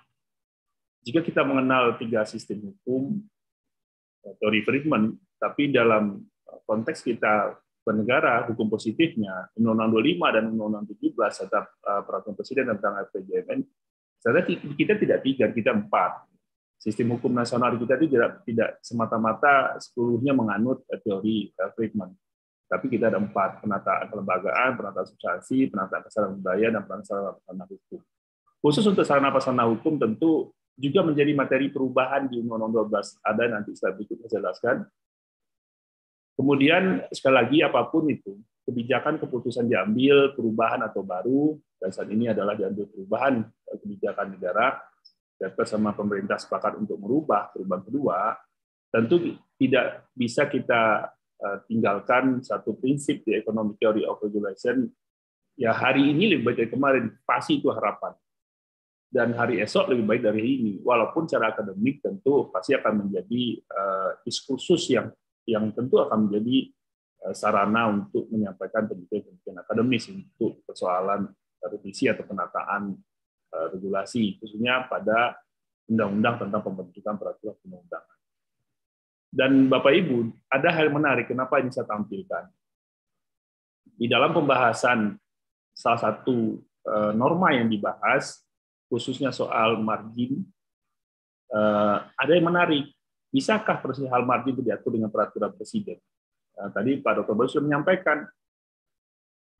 jika kita mengenal tiga sistem hukum teori Friedman tapi dalam konteks kita bernegara, hukum positifnya, Undang-Undang 25 dan Undang-Undang 17 serta peraturan presiden tentang RPJMN, kita tidak tiga, kita empat. Sistem hukum nasional kita itu tidak tidak semata-mata seluruhnya menganut teori uh, Friedman, tapi kita ada empat penataan kelembagaan, penataan substansi, penataan kesalahan budaya, dan penataan sarana hukum. Khusus untuk sarana prasarana hukum tentu juga menjadi materi perubahan di Undang-Undang 12. Ada nanti saya berikutnya jelaskan. Kemudian sekali lagi apa pun itu, kebijakan keputusan diambil perubahan atau baru dan saat ini adalah diambil perubahan eh, kebijakan negara dan bersama pemerintah sepakat untuk merubah perubahan kedua, tentu tidak bisa kita eh, tinggalkan satu prinsip di economic theory of regulation. Ya hari ini lebih baik dari kemarin. Pasti itu harapan. Dan hari esok lebih baik dari ini. Walaupun secara akademik tentu pasti akan menjadi uh, diskursus yang yang tentu akan menjadi eh, sarana untuk menyampaikan penelitian-penelitian akademis untuk persoalan revisi atau penataan eh, regulasi, khususnya pada undang-undang tentang pembentukan peraturan perundang-undangan. Dan Bapak Ibu, ada hal menarik kenapa ini saya tampilkan. Di dalam pembahasan salah satu eh, norma yang dibahas, khususnya soal margin, ada yang menarik Bisakah hal margin itu diatur dengan peraturan presiden? Tadi Pak Dr. Bayu menyampaikan,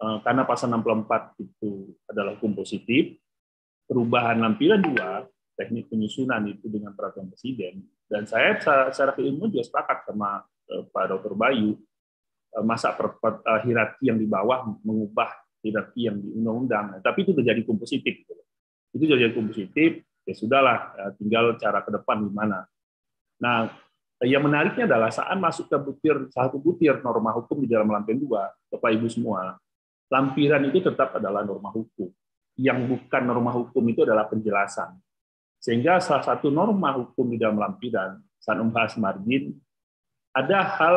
eh, karena pasal 64 itu adalah hukum positif, perubahan lampiran dua, teknik penyusunan itu dengan peraturan presiden, dan saya secara keilmuan juga sepakat sama eh, Pak Dr. Bayu, eh, masa per, hierarki yang di bawah mengubah hierarki yang di undang-undang, tapi itu terjadi hukum positif. Gitu. Itu jadi hukum positif, ya sudahlah, tinggal cara ke depan gimana. Nah, yang menariknya adalah saat masuk ke butir satu butir norma hukum di dalam lampiran dua, Bapak Ibu semua, lampiran itu tetap adalah norma hukum. Yang bukan norma hukum itu adalah penjelasan. Sehingga salah satu norma hukum di dalam lampiran saat membahas margin ada hal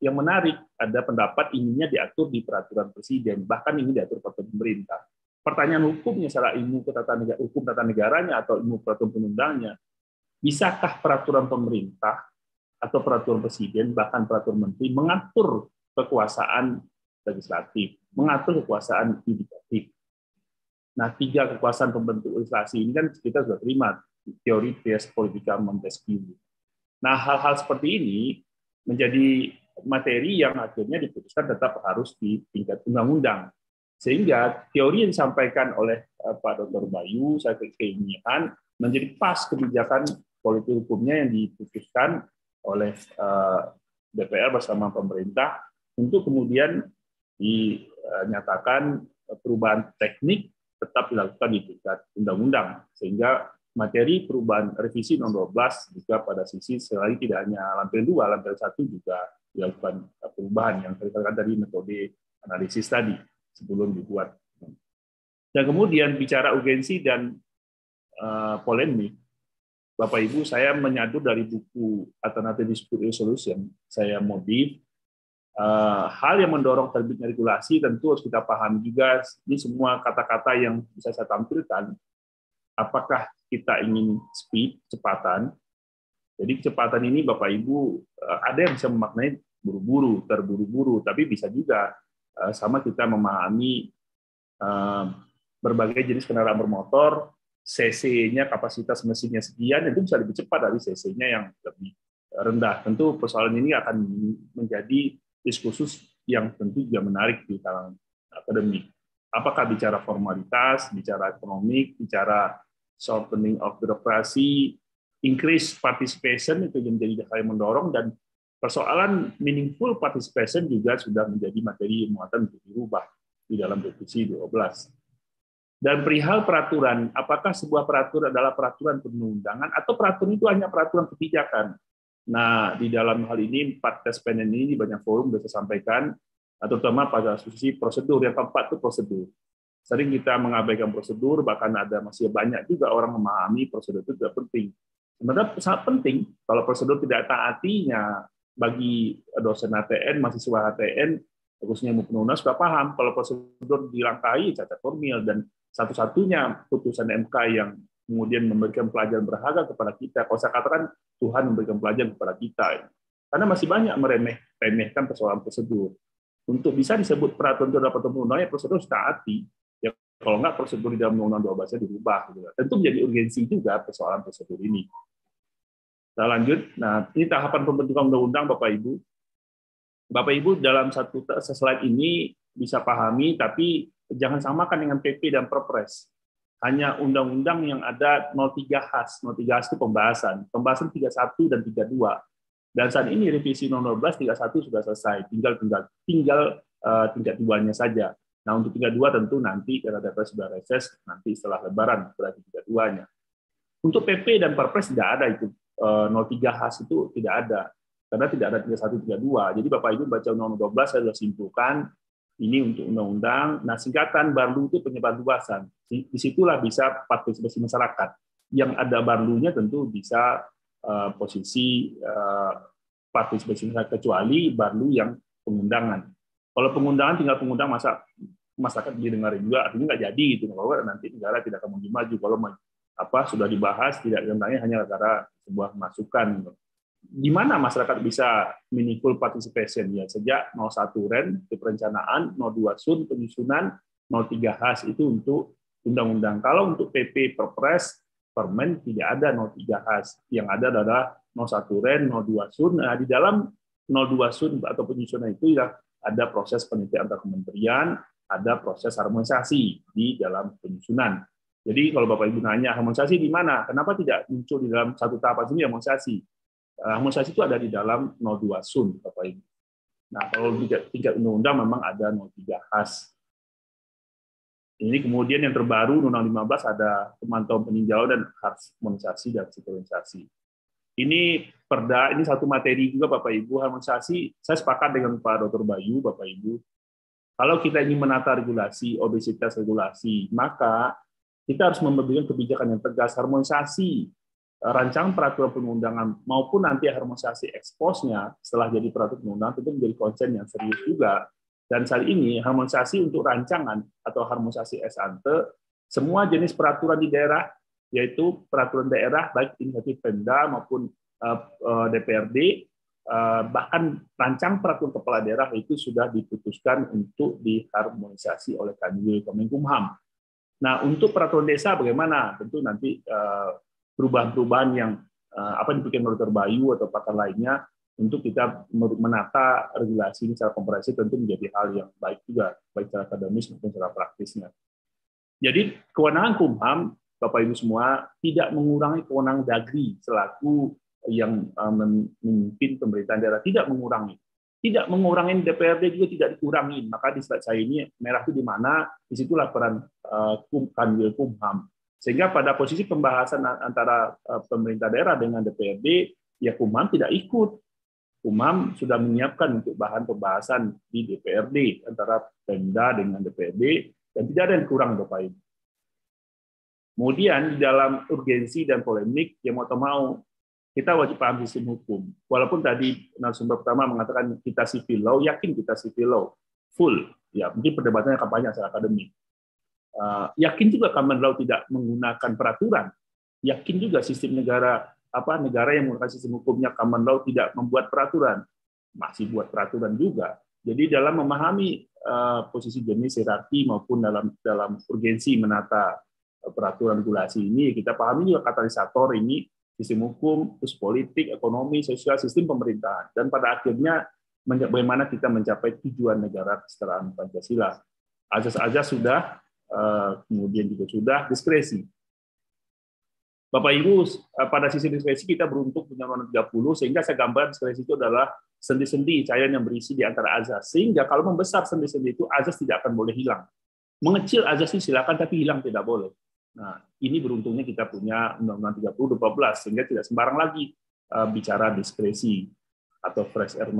yang menarik, ada pendapat inginnya diatur di peraturan presiden, bahkan ingin diatur oleh pemerintah. pertanyaan hukumnya secara ilmu ketatanegaraan hukum tata negaranya atau ilmu peraturan perundangnya, bisakah peraturan pemerintah atau peraturan presiden bahkan peraturan menteri mengatur kekuasaan legislatif, mengatur kekuasaan yudikatif. Nah, tiga kekuasaan pembentuk legislasi ini kan kita sudah terima teori tes politika Montesquieu. Nah, hal-hal seperti ini menjadi materi yang akhirnya diputuskan tetap harus di tingkat undang-undang. Sehingga teori yang disampaikan oleh eh, Pak Dr. Bayu, saya keinginan menjadi pas kebijakan politik hukumnya yang diputuskan oleh eh, DPR bersama pemerintah untuk kemudian dinyatakan perubahan teknik tetap dilakukan di tingkat undang-undang sehingga materi perubahan revisi nomor 12 juga pada sisi selain tidak hanya lantai dua, lantai satu juga dilakukan perubahan yang terkait dari metode analisis tadi sebelum dibuat. Dan kemudian bicara urgensi dan uh, polemik, Bapak Ibu, saya menyadu dari buku Alternative Dispute Resolution, saya modif, hal yang mendorong terbitnya regulasi tentu harus kita pahami juga, ini semua kata-kata yang bisa saya tampilkan, apakah kita ingin speed, kecepatan. Jadi kecepatan ini Bapak Ibu eh, ada yang bisa memaknai buru-buru, terburu-buru, tapi bisa juga eh, sama kita memahami eh, berbagai jenis kendaraan bermotor, CC-nya kapasitas mesinnya sekian, itu bisa lebih cepat dari CC-nya yang lebih rendah. Tentu persoalan ini akan menjadi diskursus yang tentu juga menarik di kalangan akademik. Apakah bicara formalitas, bicara ekonomik, bicara softening of birokrasi, increase participation itu menjadi hal yang mendorong dan persoalan meaningful participation juga sudah menjadi materi muatan untuk dirubah di dalam revisi 12. Dan perihal peraturan, apakah sebuah peraturan adalah peraturan perundang-undangan atau peraturan itu hanya peraturan kebijakan? Nah, di dalam hal ini empat tes penen ini banyak forum sudah sampaikan, terutama pada sisi prosedur. Yang keempat itu prosedur. Sering kita mengabaikan prosedur, bahkan ada masih banyak juga orang memahami prosedur itu tidak penting. Sebenarnya sangat penting kalau prosedur tidak taatinya bagi dosen ATN, mahasiswa ATN, khususnya maupun UNAS sudah paham kalau prosedur dilangkahi cacat formil dan satu-satunya putusan MK yang kemudian memberikan pelajaran berharga kepada kita. Kalau saya katakan Tuhan memberikan pelajaran kepada kita. Karena masih banyak meremeh remehkan persoalan prosedur. Untuk bisa disebut peraturan adalah peraturan ya prosedur harus taati. Kalau enggak prosedur di dalam Undang-Undang 12 dirubah. Gitu. Tentu menjadi urgensi juga persoalan prosedur ini. Kita lanjut. Nah, ini tahapan pembentukan undang-undang Bapak Ibu. Bapak Ibu dalam satu slide ini bisa pahami, tapi jangan samakan dengan PP dan Perpres. Hanya undang-undang yang ada 03 khas. 03 khas itu pembahasan. Pembahasan 31 dan 32. Dan saat ini revisi nomor 12 31 sudah selesai. Tinggal tinggal tinggal uh, tingkat duanya saja. Nah, untuk 32 tentu nanti karena DPR sudah reses, nanti setelah lebaran berarti 32-nya. Untuk PP dan Perpres tidak ada itu. 03 eh, khas itu tidak ada. Karena tidak ada 31, 32. Jadi Bapak Ibu baca Undang-Undang 12, saya sudah simpulkan ini untuk undang-undang. Nah, singkatan barlu itu penyebar luasan. Di situlah bisa partisipasi masyarakat. Yang ada barlunya tentu bisa uh, posisi uh, partisipasi masyarakat, kecuali barlu yang pengundangan. Kalau pengundangan tinggal pengundang masa masyarakat didengar juga artinya nggak jadi gitu bahwa nanti negara tidak akan maju kalau apa sudah dibahas tidak tentangnya hanya karena sebuah masukan gitu. Di mana masyarakat bisa meaningful participation ya sejak 01 REN di perencanaan 02 SUN penyusunan 03 HAS itu untuk undang-undang kalau untuk PP Perpres Permen tidak ada 03 HAS yang ada adalah 01 REN 02 SUN nah, di dalam 02 SUN atau penyusunan itu ya ada proses penelitian antar kementerian, ada proses harmonisasi di dalam penyusunan. Jadi kalau Bapak Ibu nanya harmonisasi di mana? Kenapa tidak muncul di dalam satu tahapan sini harmonisasi? Eh, harmonisasi itu ada di dalam 02 SUN, Bapak Ibu. Nah, kalau tingkat undang-undang memang ada 03 khas. Ini kemudian yang terbaru Undang-Undang 15 ada pemantauan peninjauan dan harmonisasi dan sinkronisasi. Ini perda, ini satu materi juga Bapak Ibu, harmonisasi, saya sepakat dengan Pak Dr. Bayu, Bapak Ibu, kalau kita ingin menata regulasi, obesitas regulasi, maka kita harus memberikan kebijakan yang tegas, harmonisasi rancangan peraturan perundangan maupun nanti harmonisasi eksposnya setelah jadi peraturan perundangan itu menjadi konsen yang serius juga. Dan saat ini harmonisasi untuk rancangan atau harmonisasi ex ante semua jenis peraturan di daerah yaitu peraturan daerah baik inisiatif Pemda maupun DPRD uh, bahkan rancang peraturan kepala daerah itu sudah diputuskan untuk diharmonisasi oleh Kanwil Kemenkumham. Nah, untuk peraturan desa bagaimana? Tentu nanti perubahan-perubahan yang apa yang dibikin oleh Bayu atau pakar lainnya untuk kita menata regulasi ini secara komprehensif tentu menjadi hal yang baik juga, baik secara akademis maupun secara praktisnya. Jadi kewenangan Kumham Bapak Ibu semua tidak mengurangi kewenangan Dagri selaku yang uh, memimpin pemerintahan daerah tidak mengurangi. Tidak mengurangi DPRD juga tidak dikurangi. Maka di saya ini merah itu di mana di situ laporan uh, Kanwil Kumham. Sehingga pada posisi pembahasan antara uh, pemerintah daerah dengan DPRD, ya Kumham tidak ikut. Kumham sudah menyiapkan untuk bahan pembahasan di DPRD antara Pemda dengan DPRD dan tidak ada yang kurang Bapak Ibu. Kemudian di dalam urgensi dan polemik, yang mau atau mau, kita wajib paham sistem hukum. Walaupun tadi narasumber pertama mengatakan kita civil law, yakin kita civil law, full. Ya, mungkin perdebatannya akan banyak secara akademik. Uh, yakin juga common law tidak menggunakan peraturan. Yakin juga sistem negara apa negara yang menggunakan sistem hukumnya common law tidak membuat peraturan, masih buat peraturan juga. Jadi dalam memahami uh, posisi jenis hierarki maupun dalam dalam urgensi menata peraturan regulasi ini kita pahami juga katalisator ini sistem hukum, terus politik, ekonomi, sosial, sistem pemerintahan dan pada akhirnya bagaimana kita mencapai tujuan negara kesetaraan Pancasila. Ajas-ajas sudah, eh, kemudian juga sudah diskresi. Bapak Ibu, eh, pada sisi diskresi kita beruntung punya undang 30, sehingga saya gambar diskresi itu adalah sendi-sendi cairan yang berisi di antara azas. Sehingga kalau membesar sendi-sendi itu, azas tidak akan boleh hilang. Mengecil azas ini silakan, tapi hilang tidak boleh. Nah, ini beruntungnya kita punya Undang-Undang 30 12 sehingga tidak sembarang lagi uh, bicara diskresi atau fresh air.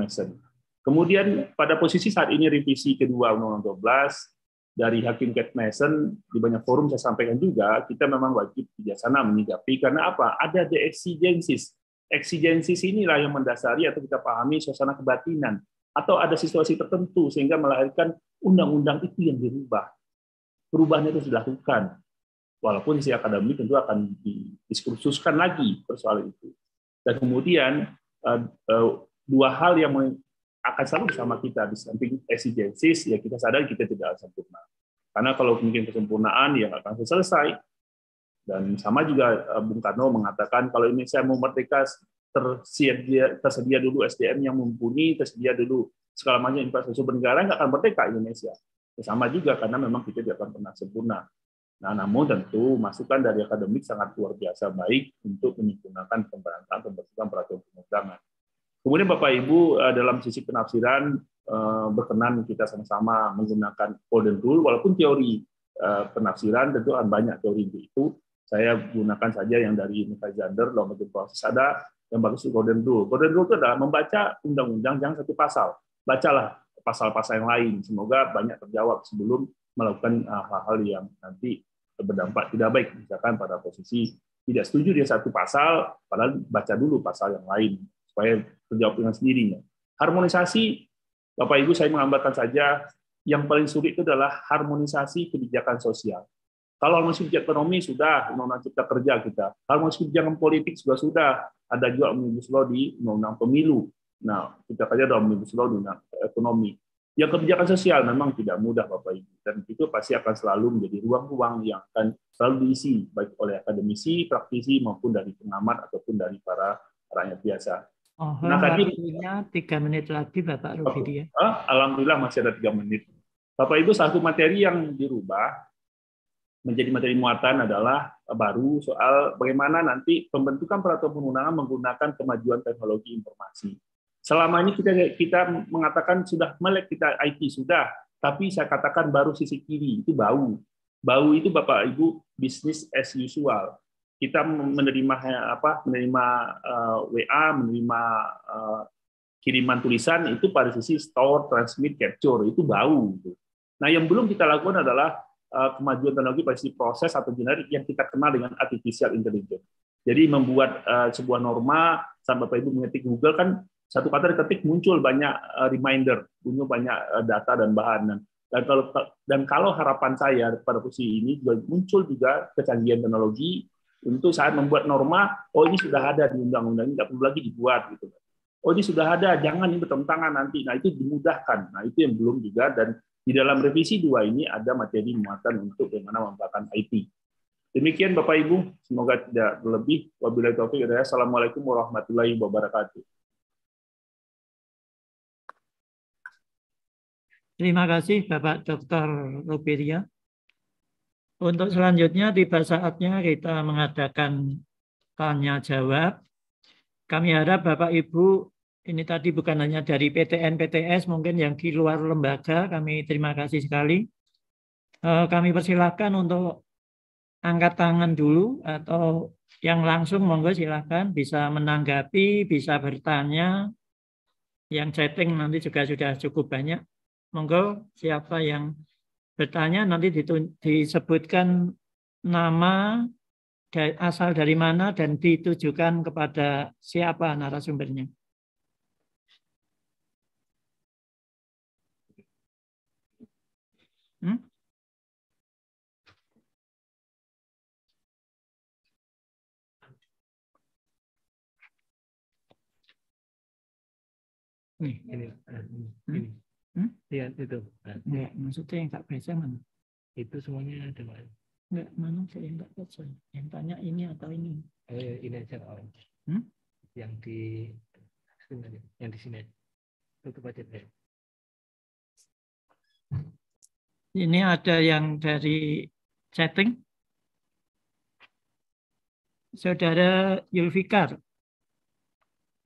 Kemudian pada posisi saat ini revisi kedua Undang-Undang 12 dari Hakim Kate Mason di banyak forum saya sampaikan juga kita memang wajib bijaksana menyikapi karena apa? Ada the exigencies. Exigencies inilah yang mendasari atau kita pahami suasana kebatinan atau ada situasi tertentu sehingga melahirkan undang-undang itu yang dirubah. Perubahan itu dilakukan walaupun si akademik tentu akan didiskursuskan lagi persoalan itu. Dan kemudian eh, eh, dua hal yang akan selalu bersama kita di samping exigencies ya kita sadar kita tidak sempurna. Karena kalau mungkin kesempurnaan ya akan selesai. Dan sama juga eh, Bung Karno mengatakan kalau Indonesia mau merdeka tersedia tersedia dulu SDM yang mumpuni, tersedia dulu segala macam infrastruktur negara nggak akan merdeka Indonesia. Ya, sama juga karena memang kita tidak akan pernah sempurna. Nah, namun tentu masukan dari akademik sangat luar biasa baik untuk menyempurnakan pemberantasan pembentukan peraturan perundangan. Kemudian Bapak Ibu eh, dalam sisi penafsiran eh, berkenan kita sama-sama menggunakan golden rule walaupun teori eh, penafsiran tentu ada banyak teori itu. Saya gunakan saja yang dari Michael Zander, law proses ada yang bagus golden rule. Golden rule itu adalah membaca undang-undang jangan satu pasal. Bacalah pasal-pasal yang lain. Semoga banyak terjawab sebelum melakukan hal-hal yang nanti berdampak tidak baik misalkan pada posisi tidak setuju dia satu pasal padahal baca dulu pasal yang lain supaya terjawab dengan sendirinya. Harmonisasi Bapak Ibu saya menggambarkan saja yang paling sulit itu adalah harmonisasi kebijakan sosial. Kalau harmonisasi kebijakan ekonomi sudah undang-undang cipta kerja kita. Harmonisasi kebijakan politik juga sudah. Ada juga omnibus law di undang-undang pemilu. Nah kita kerja ada omnibus law di undang ekonomi. Yang kebijakan sosial memang tidak mudah Bapak Ibu. Dan itu pasti akan selalu menjadi ruang-ruang yang akan selalu diisi baik oleh akademisi, praktisi maupun dari pengamat ataupun dari para rakyat biasa. Oh, nah tadi tiga menit lagi Bapak Rufidi ya. Oh, Alhamdulillah masih ada tiga menit. Bapak Ibu satu materi yang dirubah menjadi materi muatan adalah baru soal bagaimana nanti pembentukan peraturan perundangan menggunakan kemajuan teknologi informasi. Selama ini kita kita mengatakan sudah melek kita IT sudah, tapi saya katakan baru sisi kiri itu bau. Bau itu Bapak Ibu bisnis as usual. Kita menerima apa? menerima uh, eh, WA, menerima uh, kiriman tulisan itu pada sisi store, transmit, capture itu bau. Nah, yang belum kita lakukan adalah uh, kemajuan teknologi pada sisi proses atau generik yang kita kenal dengan artificial intelligence. Jadi membuat uh, sebuah norma, sampai Bapak Ibu mengetik Google kan satu kata diketik muncul banyak uh, reminder, muncul banyak uh, data dan bahan. Dan, dan kalau dan kalau harapan saya pada posisi ini juga muncul juga kecanggihan teknologi untuk saat membuat norma, oh ini sudah ada di undang-undang ini, tidak perlu lagi dibuat gitu. Oh ini sudah ada, jangan ini bertentangan nanti. Nah itu dimudahkan. Nah itu yang belum juga dan di dalam revisi dua ini ada materi muatan untuk bagaimana memanfaatkan IT. Demikian Bapak Ibu, semoga tidak berlebih. Wabillahi taufiq Assalamualaikum warahmatullahi wabarakatuh. Terima kasih Bapak Dr. Rupiria. Untuk selanjutnya tiba saatnya kita mengadakan tanya jawab. Kami harap Bapak Ibu ini tadi bukan hanya dari PTN PTS mungkin yang di luar lembaga kami terima kasih sekali. Eh, kami persilahkan untuk angkat tangan dulu atau yang langsung monggo silakan bisa menanggapi, bisa bertanya. Yang chatting nanti juga sudah cukup banyak. Monggo siapa yang bertanya nanti disebutkan nama asal dari mana dan ditujukan kepada siapa narasumbernya. Hmm? Nih, ini. Hmm? Hmm? Iya, itu. Enggak, maksudnya yang tak baca mana? Itu semuanya ada, Pak. Enggak, mana saya yang tak baca. Yang tanya ini atau ini? Eh, ini aja, oh. Hmm? Yang di yang di sini. Tutup aja, Pak. Ini ada yang dari chatting. Saudara Yulfikar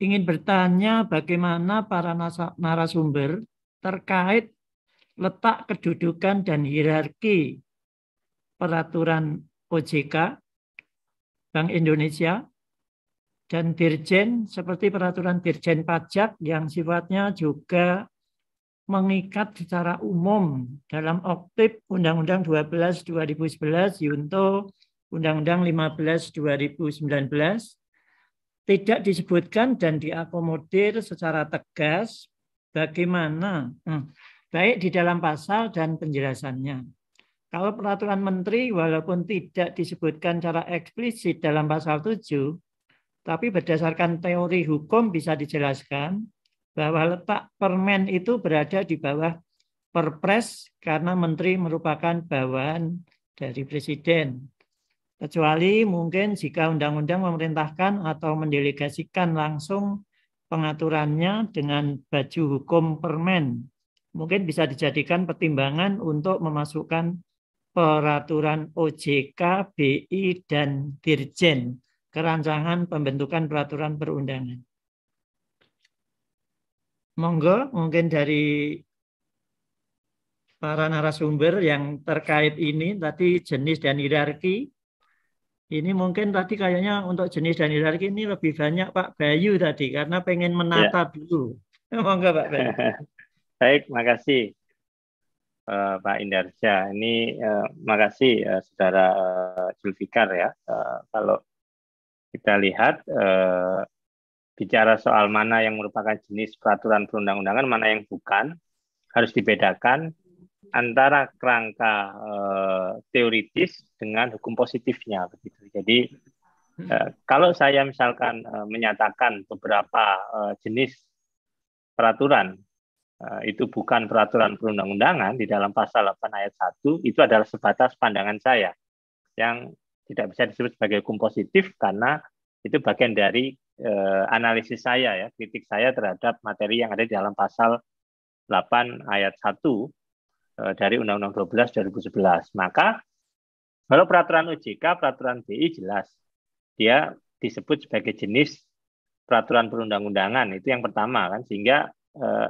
ingin bertanya bagaimana para narasumber terkait letak kedudukan dan hierarki peraturan OJK Bank Indonesia dan Dirjen seperti peraturan Dirjen Pajak yang sifatnya juga mengikat secara umum dalam oktip Undang-Undang 12 2011 Yunto Undang-Undang 15 2019 tidak disebutkan dan diakomodir secara tegas bagaimana hmm, baik di dalam pasal dan penjelasannya. Kalau peraturan menteri walaupun tidak disebutkan secara eksplisit dalam pasal 7, tapi berdasarkan teori hukum bisa dijelaskan bahwa letak permen itu berada di bawah perpres karena menteri merupakan bawahan dari presiden. Kecuali mungkin jika undang-undang memerintahkan atau mendelegasikan langsung pengaturannya dengan baju hukum permen. Mungkin bisa dijadikan pertimbangan untuk memasukkan peraturan OJK, BI, dan Dirjen ke rancangan pembentukan peraturan perundangan. Monggo, mungkin dari para narasumber yang terkait ini, tadi jenis dan hierarki, ini mungkin tadi kayaknya untuk jenis dan hierarki ini lebih banyak Pak Bayu tadi karena pengen menata ya. dulu. Monggo Pak Bayu. Baik, makasih uh, Pak Indarja. Ini uh, makasih uh, Saudara uh, Julfikar ya. Uh, kalau kita lihat uh, bicara soal mana yang merupakan jenis peraturan perundang-undangan, mana yang bukan, harus dibedakan antara kerangka uh, teoritis dengan hukum positifnya begitu. Jadi uh, kalau saya misalkan uh, menyatakan beberapa uh, jenis peraturan uh, itu bukan peraturan perundang-undangan di dalam pasal 8 ayat 1 itu adalah sebatas pandangan saya yang tidak bisa disebut sebagai hukum positif karena itu bagian dari uh, analisis saya ya, kritik saya terhadap materi yang ada di dalam pasal 8 ayat 1 Eh, dari Undang-Undang 12 2011. Maka kalau peraturan OJK, peraturan BI jelas dia disebut sebagai jenis peraturan perundang-undangan itu yang pertama kan sehingga eh,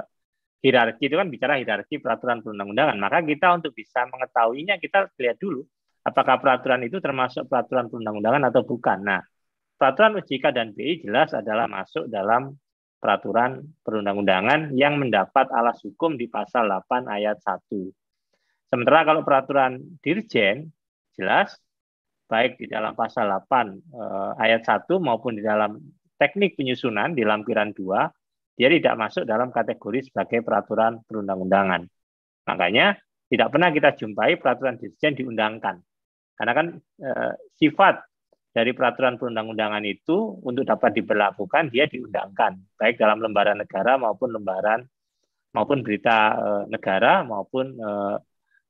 hierarki itu kan bicara hierarki peraturan perundang-undangan. Maka kita untuk bisa mengetahuinya kita lihat dulu apakah peraturan itu termasuk peraturan perundang-undangan atau bukan. Nah, peraturan OJK dan BI jelas adalah masuk dalam peraturan perundang-undangan yang mendapat alas hukum di pasal 8 ayat 1. Sementara kalau peraturan dirjen jelas baik di dalam pasal 8 eh, ayat 1 maupun di dalam teknik penyusunan di lampiran 2 dia tidak masuk dalam kategori sebagai peraturan perundang-undangan. Makanya tidak pernah kita jumpai peraturan dirjen diundangkan. Karena kan e, sifat dari peraturan perundang-undangan itu untuk dapat diberlakukan dia diundangkan baik dalam lembaran negara maupun lembaran maupun berita e, negara maupun e,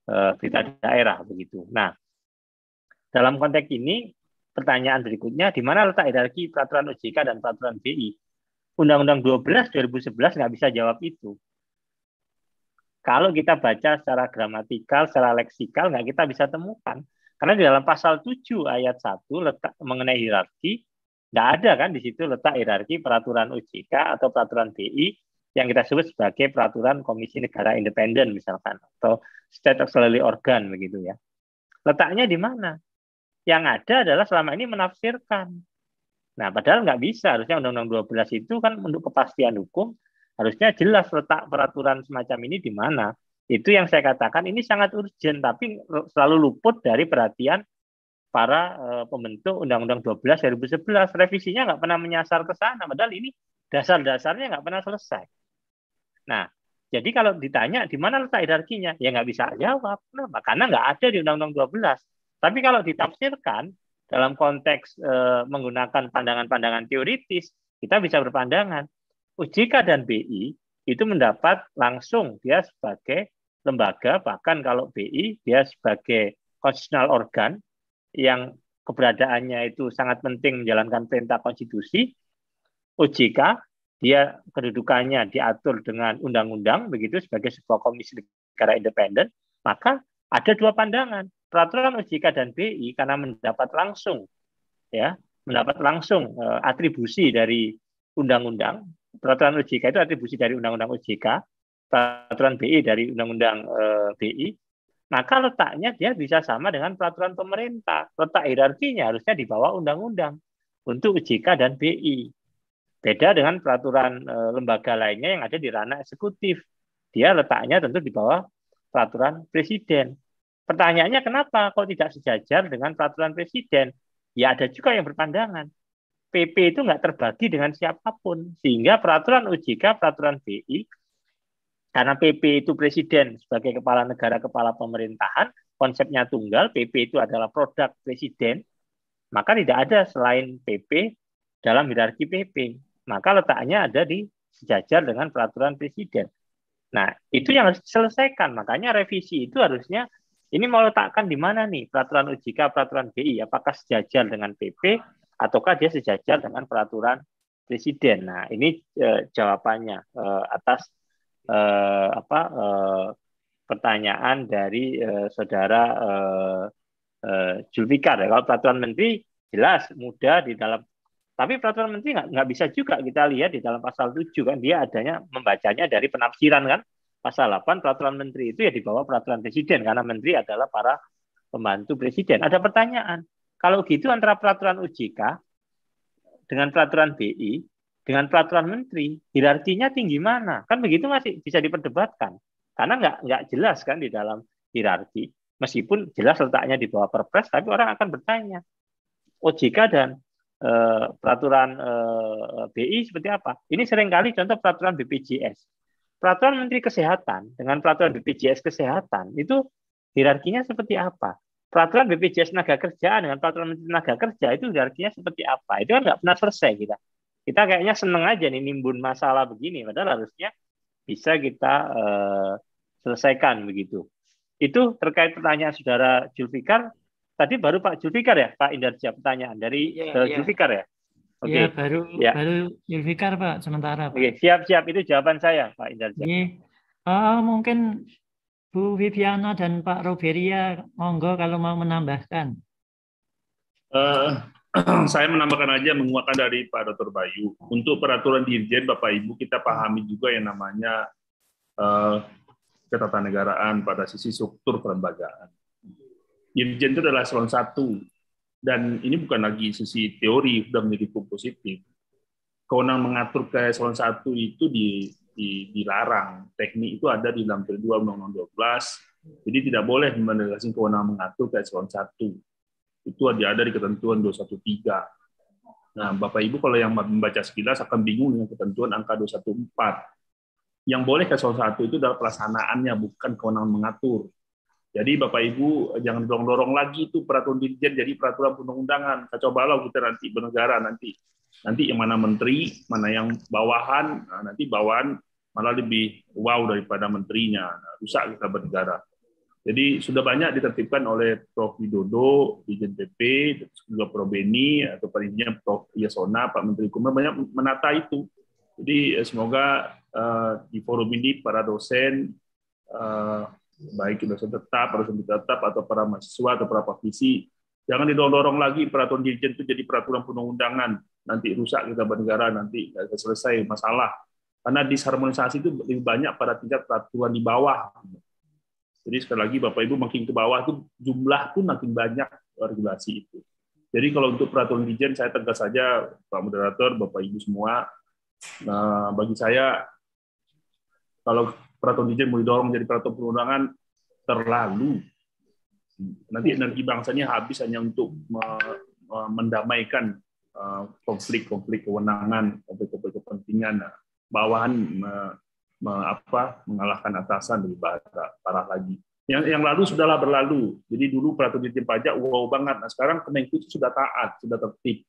e, berita daerah begitu. Nah, dalam konteks ini pertanyaan berikutnya di mana letak hierarki peraturan OJK dan peraturan BI? Undang-Undang 12 2011 nggak bisa jawab itu. Kalau kita baca secara gramatikal, secara leksikal, nggak kita bisa temukan. Karena di dalam pasal 7 ayat 1 letak mengenai hierarki, tidak ada kan di situ letak hierarki peraturan OJK atau peraturan BI yang kita sebut sebagai peraturan Komisi Negara Independen misalkan atau State Auxiliary Organ begitu ya. Letaknya di mana? Yang ada adalah selama ini menafsirkan. Nah, padahal nggak bisa. Harusnya Undang-Undang 12 itu kan untuk kepastian hukum harusnya jelas letak peraturan semacam ini di mana. Itu yang saya katakan ini sangat urgent, tapi selalu luput dari perhatian para uh, pembentuk Undang-Undang 12 2011. Revisinya nggak pernah menyasar ke sana, padahal ini dasar-dasarnya nggak pernah selesai. Nah, jadi kalau ditanya di mana letak hierarkinya, ya nggak bisa jawab. Kenapa? Karena nggak ada di Undang-Undang 12. Tapi kalau ditafsirkan dalam konteks uh, menggunakan pandangan-pandangan teoritis, kita bisa berpandangan. OJK dan BI itu mendapat langsung dia sebagai lembaga, bahkan kalau BI dia sebagai konstitusional organ yang keberadaannya itu sangat penting menjalankan perintah konstitusi. OJK dia kedudukannya diatur dengan undang-undang begitu sebagai sebuah komisi negara independen, maka ada dua pandangan. Peraturan OJK dan BI karena mendapat langsung ya, mendapat langsung uh, atribusi dari undang-undang. Peraturan OJK itu atribusi dari undang-undang OJK peraturan BI dari Undang-Undang eh, BI, maka letaknya dia bisa sama dengan peraturan pemerintah. Letak hierarkinya harusnya di bawah undang-undang untuk OJK dan BI. Beda dengan peraturan e, lembaga lainnya yang ada di ranah eksekutif. Dia letaknya tentu di bawah peraturan presiden. Pertanyaannya kenapa kok tidak sejajar dengan peraturan presiden? Ya ada juga yang berpandangan. PP itu nggak terbagi dengan siapa pun. Sehingga peraturan OJK, peraturan BI karena PP itu presiden sebagai kepala negara, kepala pemerintahan, konsepnya tunggal, PP itu adalah produk presiden, maka tidak ada selain PP dalam hierarki PP. Maka letaknya ada di sejajar dengan peraturan presiden. Nah, itu yang harus diselesaikan. Makanya revisi itu harusnya ini mau letakkan di mana nih peraturan OJK, peraturan BI, apakah sejajar dengan PP ataukah dia sejajar dengan peraturan presiden. Nah, ini eh, jawabannya eh, atas eh, apa eh, pertanyaan dari eh, saudara eh, eh, Julfikar ya. Kalau peraturan menteri jelas mudah di dalam tapi peraturan menteri nggak, nggak bisa juga kita lihat di dalam pasal 7 kan dia adanya membacanya dari penafsiran kan pasal 8 peraturan menteri itu ya di bawah peraturan presiden karena menteri adalah para pembantu presiden. Ada pertanyaan, kalau gitu antara peraturan OJK dengan peraturan BI dengan peraturan menteri hierarkinya tinggi mana? Kan begitu masih bisa diperdebatkan. Karena nggak nggak jelas kan di dalam hierarki. Meskipun jelas letaknya di bawah perpres tapi orang akan bertanya OJK dan e, peraturan e, eh, BI seperti apa? Ini sering kali contoh peraturan BPJS peraturan Menteri Kesehatan dengan peraturan BPJS Kesehatan itu hierarkinya seperti apa? Peraturan BPJS Tenaga Kerja dengan peraturan Menteri Tenaga Kerja itu hierarkinya seperti apa? Itu kan nggak pernah selesai kita kita kayaknya seneng aja nih nimbun masalah begini, padahal harusnya bisa kita uh, selesaikan begitu. Itu terkait pertanyaan saudara Julfikar. Tadi baru Pak Julfikar ya, Pak Indarja pertanyaan dari ya, uh, ya. Julfikar ya. Oke, okay. ya, baru ya. baru Julfikar Pak sementara. Oke, okay, siap-siap itu jawaban saya Pak Indarja. Ya. Uh, mungkin Bu Viviana dan Pak Roberia monggo kalau mau menambahkan. Uh, saya menambahkan aja menguatkan dari Pak Dr. Bayu. Untuk peraturan dirjen Bapak Ibu kita pahami juga yang namanya uh, ketatanegaraan pada sisi struktur kelembagaan. Dirjen itu adalah eselon satu dan ini bukan lagi sisi teori sudah menjadi positif. Kewenangan mengatur ke eselon satu itu di, di, dilarang. Teknik itu ada di dalam 2 Undang-Undang 12. Jadi tidak boleh mendelegasikan kewenangan mengatur ke eselon satu itu ada di ketentuan 213. Nah, Bapak Ibu kalau yang membaca sekilas akan bingung dengan ketentuan angka 214. Yang boleh ke 1 itu adalah pelaksanaannya, bukan kewenangan mengatur. Jadi Bapak Ibu jangan dorong-dorong lagi itu peraturan dirjen jadi peraturan perundang-undangan. Kacau balau kita nanti bernegara nanti. Nanti yang mana menteri, mana yang bawahan, nah, nanti bawahan malah lebih wow daripada menterinya. Nah, rusak kita bernegara. Jadi sudah banyak ditertibkan oleh Prof. Widodo, Dirjen PP, juga Prof. Beni, atau paling Prof. Yasona, Pak Menteri Hukum, banyak menata itu. Jadi eh, semoga uh, di forum ini para dosen, uh, baik dosen tetap, dosen tetap, atau para mahasiswa, atau para praktisi, jangan didorong-dorong lagi peraturan dirjen itu jadi peraturan perundang-undangan. Nanti rusak kita bernegara, nanti selesai masalah. Karena disharmonisasi itu lebih banyak pada tingkat peraturan di bawah. Jadi sekali lagi Bapak Ibu makin ke bawah itu jumlah pun makin banyak regulasi itu. Jadi kalau untuk peraturan dirjen saya tegas saja Pak Moderator, Bapak Ibu semua, nah, bagi saya kalau peraturan dirjen mau didorong jadi peraturan perundangan terlalu nanti energi bangsanya habis hanya untuk mendamaikan eh, konflik-konflik kewenangan, konflik-konflik kepentingan bawahan apa mengalahkan atasan lebih parah, lagi. Yang yang lalu sudahlah berlalu. Jadi dulu peraturan dirjen pajak wow banget. Nah sekarang Kemenku sudah taat, sudah tertib.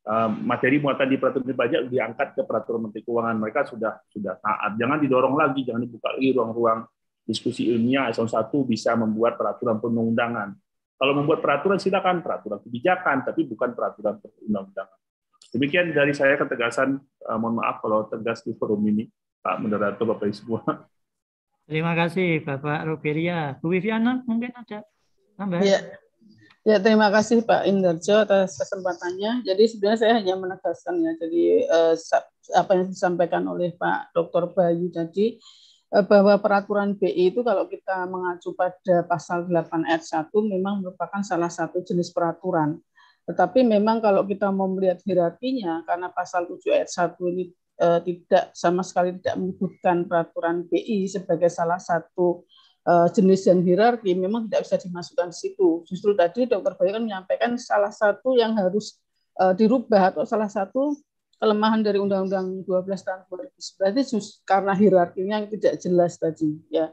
Eh, materi muatan di peraturan pajak diangkat ke peraturan Menteri Keuangan mereka sudah sudah taat. Jangan didorong lagi, jangan dibuka lagi ruang-ruang diskusi ilmiah eselon 1 bisa membuat peraturan perundang-undangan. Kalau membuat peraturan silakan peraturan kebijakan, tapi bukan peraturan perundang-undangan. Demikian dari saya ketegasan. Eh, mohon maaf kalau tegas di forum ini, Pak Moderator, Bapak Ibu semua. Terima kasih Bapak Roberia. Bu Viviana mungkin ada tambah. Ya. Ya, terima kasih Pak Indarjo atas kesempatannya. Jadi sebenarnya saya hanya menegaskan ya. Jadi eh, apa yang disampaikan oleh Pak Dr. Bayu tadi Eh, bahwa peraturan BI itu kalau kita mengacu pada pasal 8 ayat 1 memang merupakan salah satu jenis peraturan. Tetapi memang kalau kita mau melihat hierarkinya, karena pasal 7 ayat 1 ini eh, tidak sama sekali tidak menyebutkan peraturan BI sebagai salah satu eh, jenis dan hierarki, memang tidak bisa dimasukkan di situ. Justru tadi Dr. Bayu kan menyampaikan salah satu yang harus eh, dirubah atau salah satu kelemahan dari Undang-Undang 12 tahun 2011 itu karena hierarkinya yang tidak jelas tadi ya.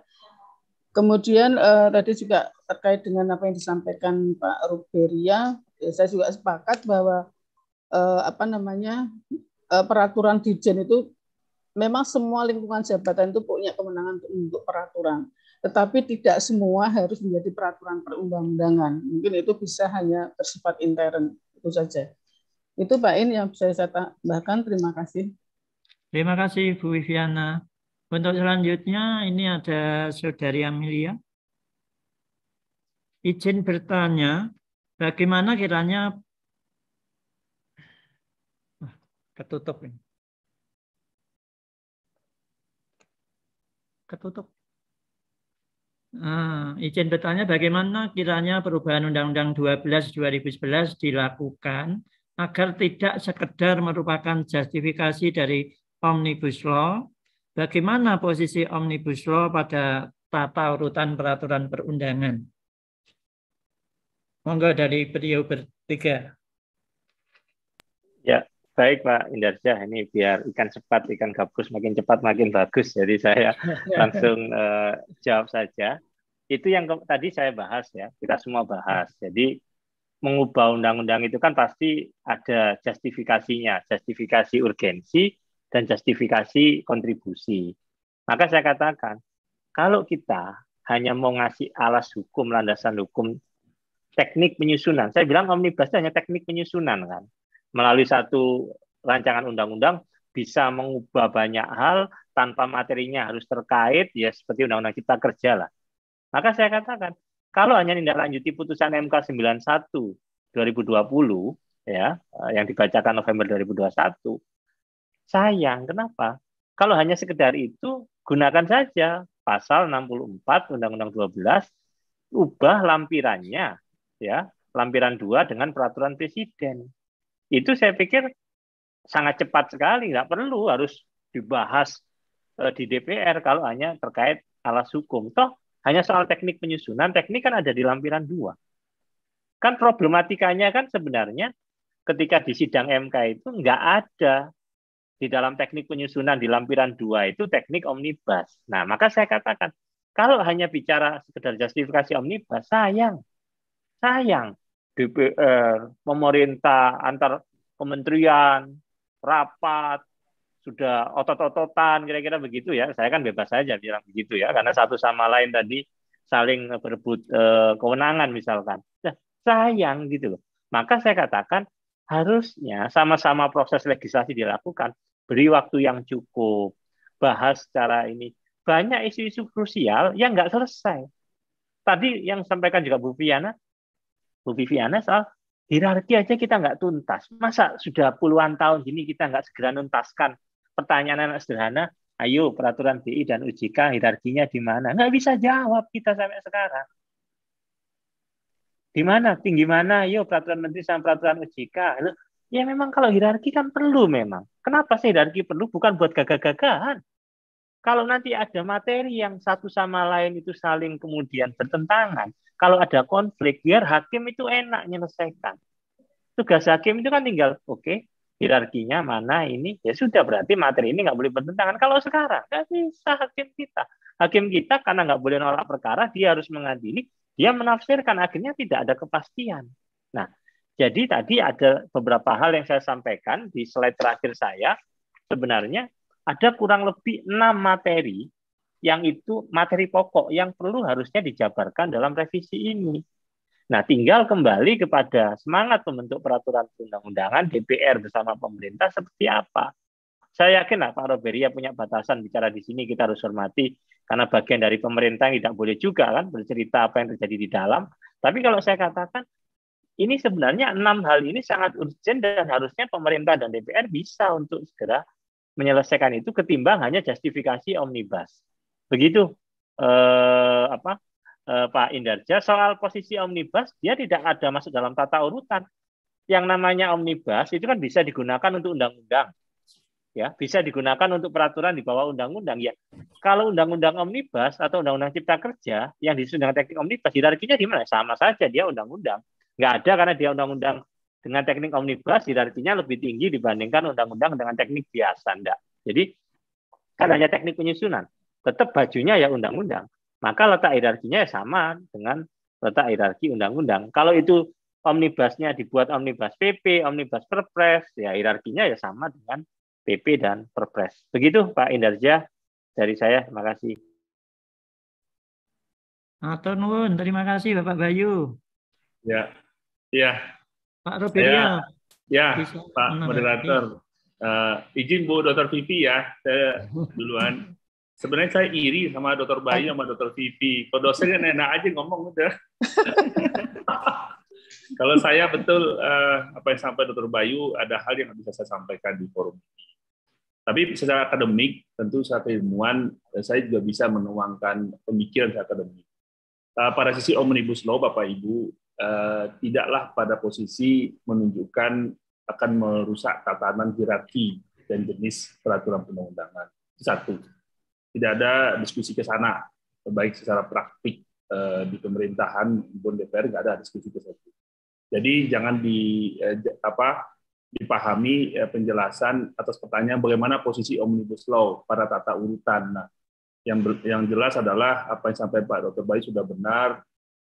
Kemudian eh, tadi juga terkait dengan apa yang disampaikan Pak Ruberia, ya, saya juga sepakat bahwa eh, apa namanya peraturan dirjen itu memang semua lingkungan jabatan itu punya kemenangan untuk, untuk peraturan, tetapi tidak semua harus menjadi peraturan perundang-undangan. Mungkin itu bisa hanya bersifat intern itu saja. Itu Pak In yang bisa saya tambahkan. Terima kasih. Terima kasih Bu Viviana. Untuk selanjutnya ini ada Saudari Amelia. Izin bertanya, bagaimana kiranya ketutup ini. Ketutup. Nah, izin bertanya bagaimana kiranya perubahan Undang-Undang 12 2011 dilakukan agar tidak sekedar merupakan justifikasi dari Omnibus Law, bagaimana posisi Omnibus Law pada tata urutan peraturan perundangan? Monggo dari beliau bertiga. Ya, baik Pak Indarja. Ini biar ikan cepat, ikan gabus makin cepat makin bagus. Jadi saya langsung uh, jawab saja. Itu yang tadi saya bahas ya, kita semua bahas. Jadi mengubah undang-undang itu kan pasti ada justifikasinya, justifikasi urgensi dan justifikasi kontribusi. Maka saya katakan, kalau kita hanya mau ngasih alas hukum, landasan hukum, teknik penyusunan, saya bilang omnibus hanya teknik penyusunan kan, melalui satu rancangan undang-undang bisa mengubah banyak hal tanpa materinya harus terkait, ya seperti undang-undang kita kerja lah. Maka saya katakan, kalau hanya lanjuti putusan MK 91 2020 ya eh, yang dibacakan November 2021 sayang kenapa? Kalau hanya sekedar itu gunakan saja pasal 64 Undang-Undang 12 ubah lampirannya ya lampiran dua dengan peraturan presiden itu saya pikir sangat cepat sekali nggak perlu harus dibahas eh, di DPR kalau hanya terkait alas hukum toh hanya soal teknik penyusunan, teknik kan ada di lampiran dua. Kan problematikanya kan sebenarnya ketika di sidang MK itu nggak ada di dalam teknik penyusunan di lampiran dua itu teknik omnibus. Nah, maka saya katakan kalau hanya bicara sekedar justifikasi omnibus, sayang, sayang DPR, pemerintah antar kementerian, rapat, sudah otot-ototan, kira-kira begitu ya. Saya kan bebas saja bilang begitu ya, karena satu sama lain tadi saling berebut eh, kewenangan misalkan. Nah, sayang gitu loh. Maka saya katakan harusnya sama-sama proses legislasi dilakukan, beri waktu yang cukup, bahas secara ini. Banyak isu-isu krusial yang nggak selesai. Tadi yang sampaikan juga Bu Viana, Bu Viviana soal hierarki aja kita nggak tuntas. Masa sudah puluhan tahun gini kita nggak segera nuntaskan pertanyaan anak sederhana, ayo peraturan BI dan UJK hierarkinya di mana? Nggak bisa jawab kita sampai sekarang. Di mana? Tinggi mana? Yuk peraturan menteri sama peraturan OJK. Ya memang kalau hierarki kan perlu memang. Kenapa sih hierarki perlu? Bukan buat gagah-gagahan. Kalau nanti ada materi yang satu sama lain itu saling kemudian bertentangan, kalau ada konflik, biar hakim itu enak menyelesaikan. Tugas hakim itu kan tinggal, oke, okay, hierarkinya mana ini, ya sudah berarti materi ini nggak boleh bertentangan. Kalau sekarang nggak bisa hakim kita. Hakim kita karena nggak boleh nolak perkara, dia harus mengadili, dia menafsirkan akhirnya tidak ada kepastian. Nah, jadi tadi ada beberapa hal yang saya sampaikan di slide terakhir saya. Sebenarnya ada kurang lebih enam materi yang itu materi pokok yang perlu harusnya dijabarkan dalam revisi ini. Nah, tinggal kembali kepada semangat pembentuk peraturan undang-undangan DPR bersama pemerintah seperti apa. Saya yakin lah Pak Roberia punya batasan bicara di sini kita harus hormati karena bagian dari pemerintah tidak boleh juga kan bercerita apa yang terjadi di dalam. Tapi kalau saya katakan ini sebenarnya enam hal ini sangat urgent dan harusnya pemerintah dan DPR bisa untuk segera menyelesaikan itu ketimbang hanya justifikasi omnibus. Begitu eh, apa eh, Pak Indarja soal posisi omnibus dia tidak ada masuk dalam tata urutan. Yang namanya omnibus itu kan bisa digunakan untuk undang-undang ya bisa digunakan untuk peraturan di bawah undang-undang ya. Kalau undang-undang omnibus atau undang-undang cipta kerja yang disusun dengan teknik omnibus hierarkinya di mana? Sama saja dia undang-undang. Nggak ada karena dia undang-undang dengan teknik omnibus hierarkinya lebih tinggi dibandingkan undang-undang dengan teknik biasa enggak. Jadi kan hanya teknik penyusunan. Tetap bajunya ya undang-undang. Maka letak hierarkinya ya sama dengan letak hierarki undang-undang. Kalau itu omnibusnya dibuat omnibus PP, omnibus perpres, ya hierarkinya ya sama dengan PP dan Perpres. Begitu Pak Indarja dari saya. Terima kasih. Atau nuwun, terima kasih Bapak Bayu. Ya, ya. Pak Robelia. Ya, ya Pak Moderator. Uh, izin Bu Dr. Vivi ya, saya duluan. Sebenarnya saya iri sama Dr. Bayu sama Dr. Vivi. Kalau dosen kan enak aja ngomong udah. Kalau saya betul uh, apa yang sampai Dr. Bayu ada hal yang bisa saya sampaikan di forum ini. Tapi secara akademik, tentu secara ilmuwan, eh, saya juga bisa menuangkan pemikiran secara akademik. Eh, pada sisi omnibus law, Bapak Ibu, eh, tidaklah pada posisi menunjukkan akan merusak tatanan hierarki dan jenis peraturan perundang-undangan. Satu, tidak ada diskusi ke sana, baik secara praktik di pemerintahan maupun DPR nggak ada diskusi ke sana. Jadi jangan di apa dipahami ya, penjelasan atas pertanyaan bagaimana posisi omnibus law pada tata urutan. Nah, yang yang jelas adalah apa yang sampai Pak Dr. Bayi sudah benar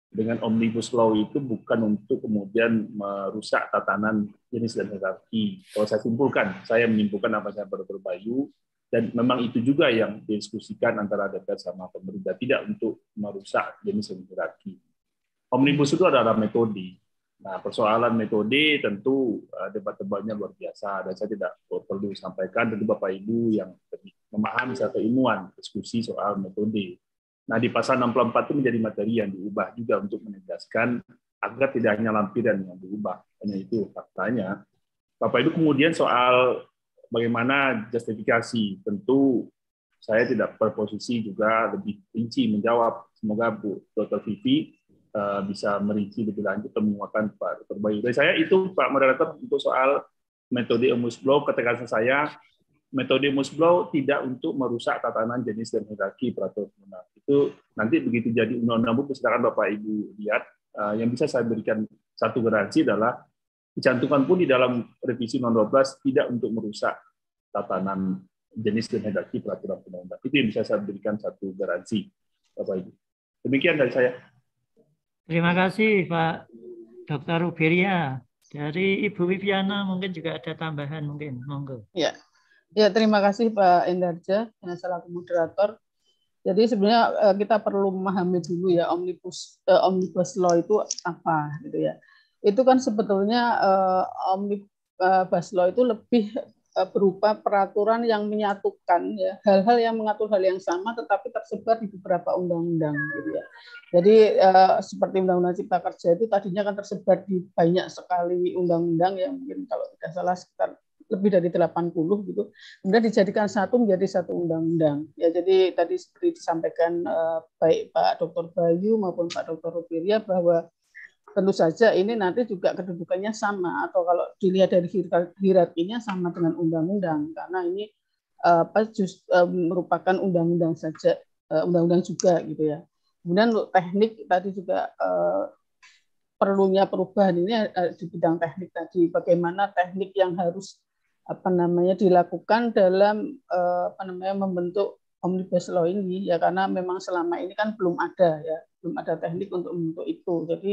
dengan omnibus law itu bukan untuk kemudian merusak tatanan jenis dan hierarki. Kalau saya simpulkan, saya menyimpulkan apa yang Pak Dr. Bayu dan memang itu juga yang didiskusikan antara DPR sama pemerintah tidak untuk merusak jenis hierarki. Omnibus itu adalah metode Nah, persoalan metode tentu uh, debat-debatnya luar biasa dan saya tidak perlu sampaikan tentu Bapak Ibu yang memahami secara keilmuan diskusi soal metode. Nah, di pasal 64 itu menjadi materi yang diubah juga untuk menegaskan agar tidak hanya lampiran yang diubah. Hanya itu faktanya. Bapak Ibu kemudian soal bagaimana justifikasi, tentu saya tidak berposisi juga lebih rinci menjawab. Semoga Bu Dr. Vivi Eh, bisa merinci lebih lanjut dan menguatkan Pak Dr. Bayu. Dari saya itu Pak Moderator untuk soal metode Blow, ketegasan saya metode Blow tidak untuk merusak tatanan jenis dan hierarki peraturan undang. Itu nanti begitu jadi undang-undang silakan Bapak Ibu lihat. Eh, yang bisa saya berikan satu garansi adalah dicantumkan pun di dalam revisi Undang 12 tidak untuk merusak tatanan jenis dan redaksi peraturan undang-undang. Itu yang bisa saya berikan satu garansi, Bapak Ibu. Demikian dari saya. Terima kasih Pak Dr. Rubiria. Dari Ibu Viviana mungkin juga ada tambahan mungkin, monggo. Ya, ya terima kasih Pak Endarja yang selaku moderator. Jadi sebenarnya eh, kita perlu memahami dulu ya omnibus eh, omnibus law itu apa gitu ya. Itu kan sebetulnya eh, omnibus law itu lebih eh, berupa peraturan yang menyatukan ya hal-hal yang mengatur hal yang sama tetapi tersebar di beberapa undang-undang gitu ya. Jadi eh, seperti Undang-Undang Cipta Kerja itu tadinya kan tersebar di banyak sekali undang-undang yang mungkin kalau tidak salah sekitar lebih dari 80 gitu. Kemudian dijadikan satu menjadi satu undang-undang. Ya jadi tadi seperti disampaikan eh, baik Pak Dr. Bayu maupun Pak Dr. Rupiria bahwa tentu saja ini nanti juga kedudukannya sama atau kalau dilihat dari hierarkinya sama dengan undang-undang karena ini eh, apa just, eh, merupakan undang-undang saja eh, undang-undang juga gitu ya. Kemudian teknik tadi juga perlunya perubahan ini di bidang teknik tadi bagaimana teknik yang harus apa namanya dilakukan dalam apa namanya membentuk omnibus law ini ya karena memang selama ini kan belum ada ya belum ada teknik untuk membentuk itu jadi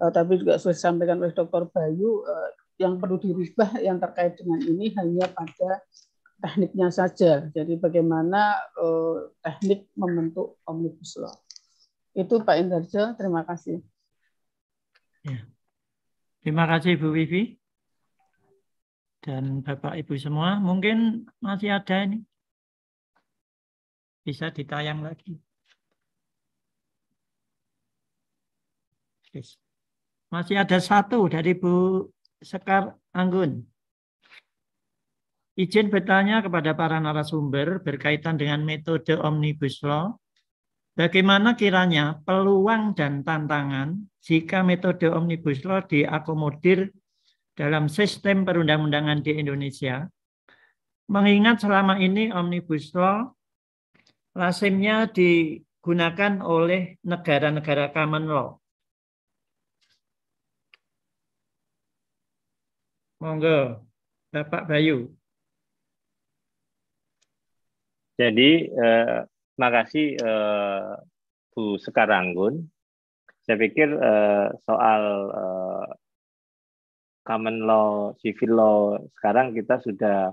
uh, tapi juga sudah disampaikan oleh Dr. Bayu uh, yang perlu dirubah yang terkait dengan ini hanya pada tekniknya saja jadi bagaimana uh, teknik membentuk omnibus law itu Pak Indarjo, terima kasih. Ya. Terima kasih Bu Vivi dan Bapak Ibu semua. Mungkin masih ada ini. Bisa ditayang lagi. Masih ada satu dari Bu Sekar Anggun. Izin bertanya kepada para narasumber berkaitan dengan metode Omnibus Law Bagaimana kiranya peluang dan tantangan jika metode Omnibus Law diakomodir dalam sistem perundang-undangan di Indonesia? Mengingat selama ini Omnibus Law lazimnya digunakan oleh negara-negara common law. Monggo, Bapak Bayu. Jadi eh, Terima kasih uh, Bu Sekaranggun. Saya pikir uh, soal uh, common law, civil law sekarang kita sudah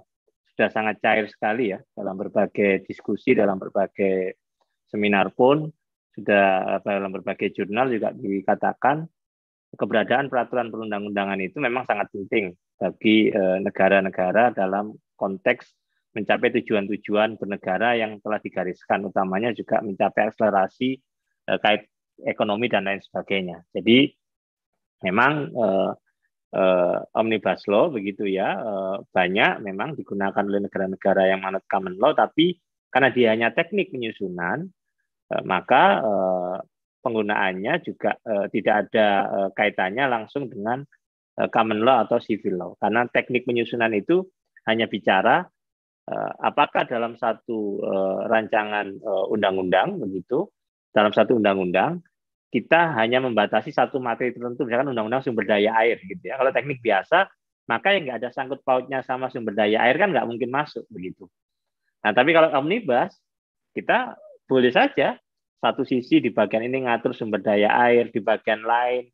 sudah sangat cair sekali ya dalam berbagai diskusi, dalam berbagai seminar pun sudah dalam berbagai jurnal juga dikatakan keberadaan peraturan perundang-undangan itu memang sangat penting bagi negara-negara dalam konteks mencapai tujuan-tujuan bernegara yang telah digariskan, utamanya juga mencapai akselerasi eh, kait ekonomi dan lain sebagainya. Jadi memang eh, eh, omnibus law begitu ya eh, banyak memang digunakan oleh negara-negara yang manut common law, tapi karena dia hanya teknik penyusunan, eh, maka eh, penggunaannya juga eh, tidak ada eh, kaitannya langsung dengan eh, common law atau civil law, karena teknik penyusunan itu hanya bicara Eh, apakah dalam satu eh, rancangan eh, undang-undang begitu dalam satu undang-undang kita hanya membatasi satu materi tertentu misalkan undang-undang sumber daya air gitu ya. Kalau teknik biasa maka yang nggak ada sangkut pautnya sama sumber daya air kan nggak mungkin masuk begitu. Nah tapi kalau omnibus kita boleh saja satu sisi di bagian ini ngatur sumber daya air di bagian lain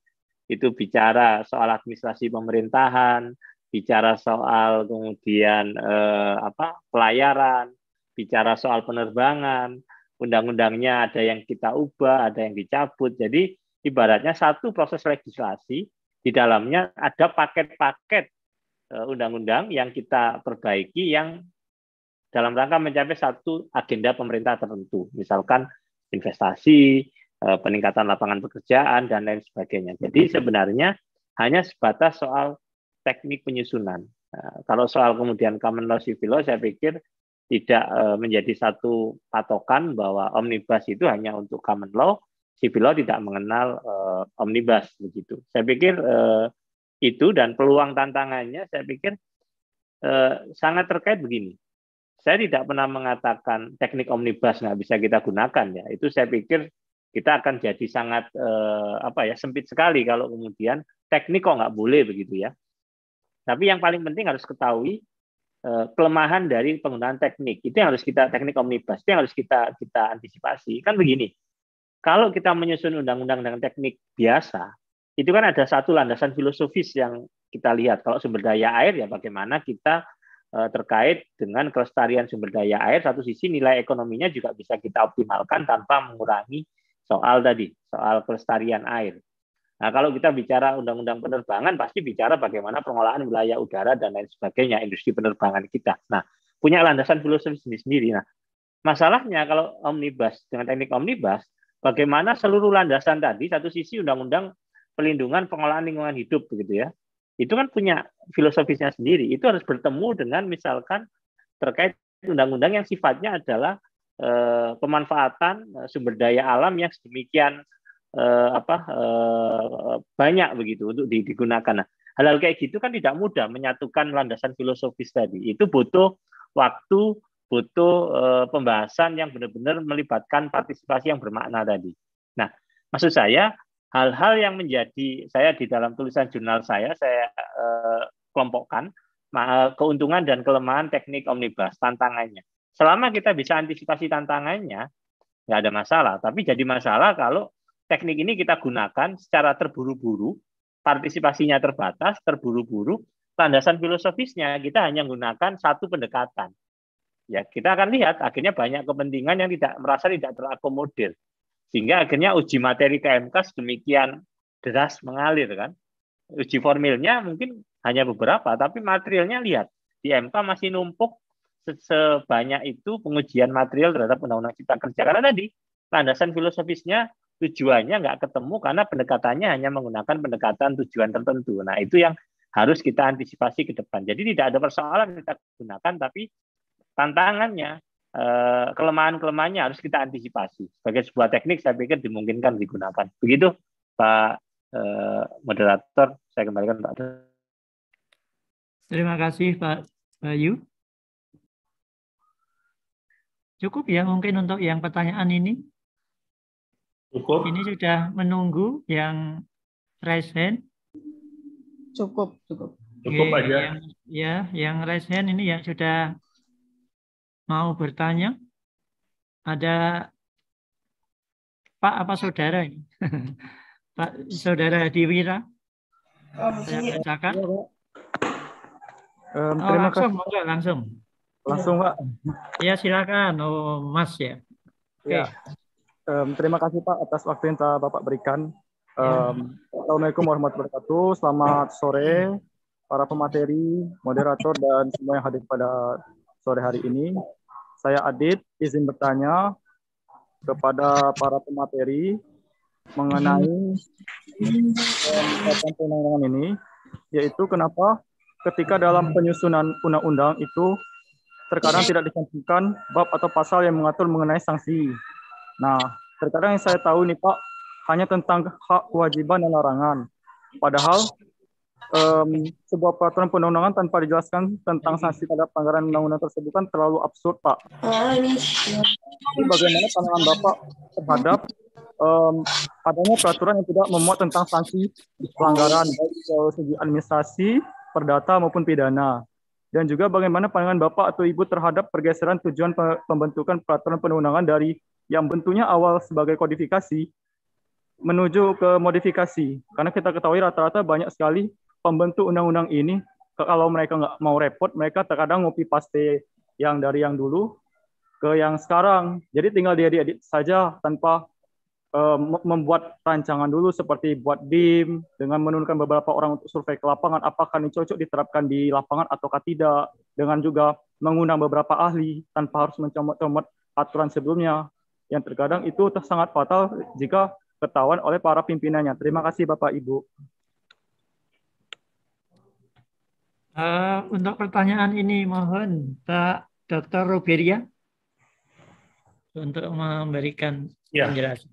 itu bicara soal administrasi pemerintahan bicara soal kemudian eh, apa pelayaran, bicara soal penerbangan, undang-undangnya ada yang kita ubah, ada yang dicabut. Jadi ibaratnya satu proses legislasi di dalamnya ada paket-paket eh, undang-undang yang kita perbaiki yang dalam rangka mencapai satu agenda pemerintah tertentu, misalkan investasi, eh, peningkatan lapangan pekerjaan dan lain sebagainya. Jadi sebenarnya hanya sebatas soal teknik penyusunan. Nah, kalau soal kemudian common law civil law, saya pikir tidak uh, menjadi satu patokan bahwa omnibus itu hanya untuk common law, civil law tidak mengenal uh, omnibus begitu. Saya pikir uh, itu dan peluang tantangannya, saya pikir uh, sangat terkait begini. Saya tidak pernah mengatakan teknik omnibus nggak bisa kita gunakan ya. Itu saya pikir kita akan jadi sangat uh, apa ya sempit sekali kalau kemudian teknik kok nggak boleh begitu ya Tapi yang paling penting harus ketahui eh, kelemahan dari penggunaan teknik. Itu yang harus kita teknik omnibus, itu yang harus kita kita antisipasi. Kan begini. Kalau kita menyusun undang-undang dengan teknik biasa, itu kan ada satu landasan filosofis yang kita lihat. Kalau sumber daya air ya bagaimana kita eh, terkait dengan kelestarian sumber daya air satu sisi nilai ekonominya juga bisa kita optimalkan tanpa mengurangi soal tadi soal kelestarian air. Nah, kalau kita bicara undang-undang penerbangan, pasti bicara bagaimana pengelolaan wilayah udara dan lain sebagainya, industri penerbangan kita. Nah, punya landasan filosofi sendiri-sendiri. Nah, masalahnya kalau omnibus, dengan teknik omnibus, bagaimana seluruh landasan tadi, satu sisi undang-undang pelindungan pengelolaan lingkungan hidup, begitu ya, itu kan punya filosofisnya sendiri. Itu harus bertemu dengan misalkan terkait undang-undang yang sifatnya adalah eh, pemanfaatan eh, sumber daya alam yang sedemikian eh, apa eh, banyak begitu untuk digunakan. Nah, hal-hal kayak gitu kan tidak mudah menyatukan landasan filosofis tadi. Itu butuh waktu, butuh eh, pembahasan yang benar-benar melibatkan partisipasi yang bermakna tadi. Nah, maksud saya hal-hal yang menjadi saya di dalam tulisan jurnal saya saya eh, kelompokkan keuntungan dan kelemahan teknik omnibus tantangannya. Selama kita bisa antisipasi tantangannya, nggak ada masalah. Tapi jadi masalah kalau teknik ini kita gunakan secara terburu-buru, partisipasinya terbatas, terburu-buru, landasan filosofisnya kita hanya menggunakan satu pendekatan. Ya, kita akan lihat akhirnya banyak kepentingan yang tidak merasa tidak terakomodir. Sehingga akhirnya uji materi KMK sedemikian deras mengalir kan. Uji formilnya mungkin hanya beberapa, tapi materialnya lihat di MK masih numpuk sebanyak itu pengujian material terhadap undang-undang cipta kerja karena tadi landasan filosofisnya tujuannya nggak ketemu karena pendekatannya hanya menggunakan pendekatan tujuan tertentu. Nah, itu yang harus kita antisipasi ke depan. Jadi tidak ada persoalan kita gunakan, tapi tantangannya, kelemahan-kelemahannya harus kita antisipasi. Sebagai sebuah teknik, saya pikir dimungkinkan digunakan. Begitu, Pak eh, Moderator. Saya kembalikan Pak. Terima kasih, Pak Bayu. Cukup ya mungkin untuk yang pertanyaan ini. Cukup. Ini sudah menunggu yang raise hand. Cukup, cukup. Cukup Oke, aja. Yang, ya, yang raise hand ini yang sudah mau bertanya. Ada Pak apa saudara ini? Pak saudara Diwira. Saya bacakan. Um, Oh, terima langsung, kasih. monggo, langsung. Langsung, Pak. Ya silakan. Oh, Mas ya. Oke. Ya. Um, terima kasih Pak atas waktu yang telah Bapak berikan. Um, Assalamualaikum warahmatullahi wabarakatuh. Selamat sore para pemateri, moderator, dan semua yang hadir pada sore hari ini. Saya Adit, izin bertanya kepada para pemateri mengenai undang-undang ini, yaitu kenapa ketika dalam penyusunan undang-undang itu terkadang tidak dicantumkan bab atau pasal yang mengatur mengenai sanksi. Nah, terkadang yang saya tahu nih Pak, hanya tentang hak, kewajiban, dan larangan. Padahal em, sebuah peraturan perundang-undangan tanpa dijelaskan tentang sanksi terhadap pelanggaran undang-undang tersebut kan terlalu absurd Pak. Jadi bagaimana pandangan Bapak terhadap em, adanya peraturan yang tidak memuat tentang sanksi pelanggaran baik dari segi administrasi, perdata maupun pidana. Dan juga bagaimana pandangan Bapak atau Ibu terhadap pergeseran tujuan pe- pembentukan peraturan perundang-undangan dari yang bentuknya awal sebagai kodifikasi menuju ke modifikasi. Karena kita ketahui rata-rata banyak sekali pembentuk undang-undang ini kalau mereka nggak mau repot, mereka terkadang ngopi paste yang dari yang dulu ke yang sekarang. Jadi tinggal diedit-edit saja tanpa mem- membuat rancangan dulu seperti buat BIM dengan menurunkan beberapa orang untuk survei ke lapangan apakah ini cocok diterapkan di lapangan ataukah tidak dengan juga mengundang beberapa ahli tanpa harus mencomot-comot aturan sebelumnya yang terkadang itu sangat fatal jika ketahuan oleh para pimpinannya. Terima kasih Bapak Ibu. Eh, untuk pertanyaan ini mohon Pak Dr. Roberia untuk memberikan Ya. penjelasan.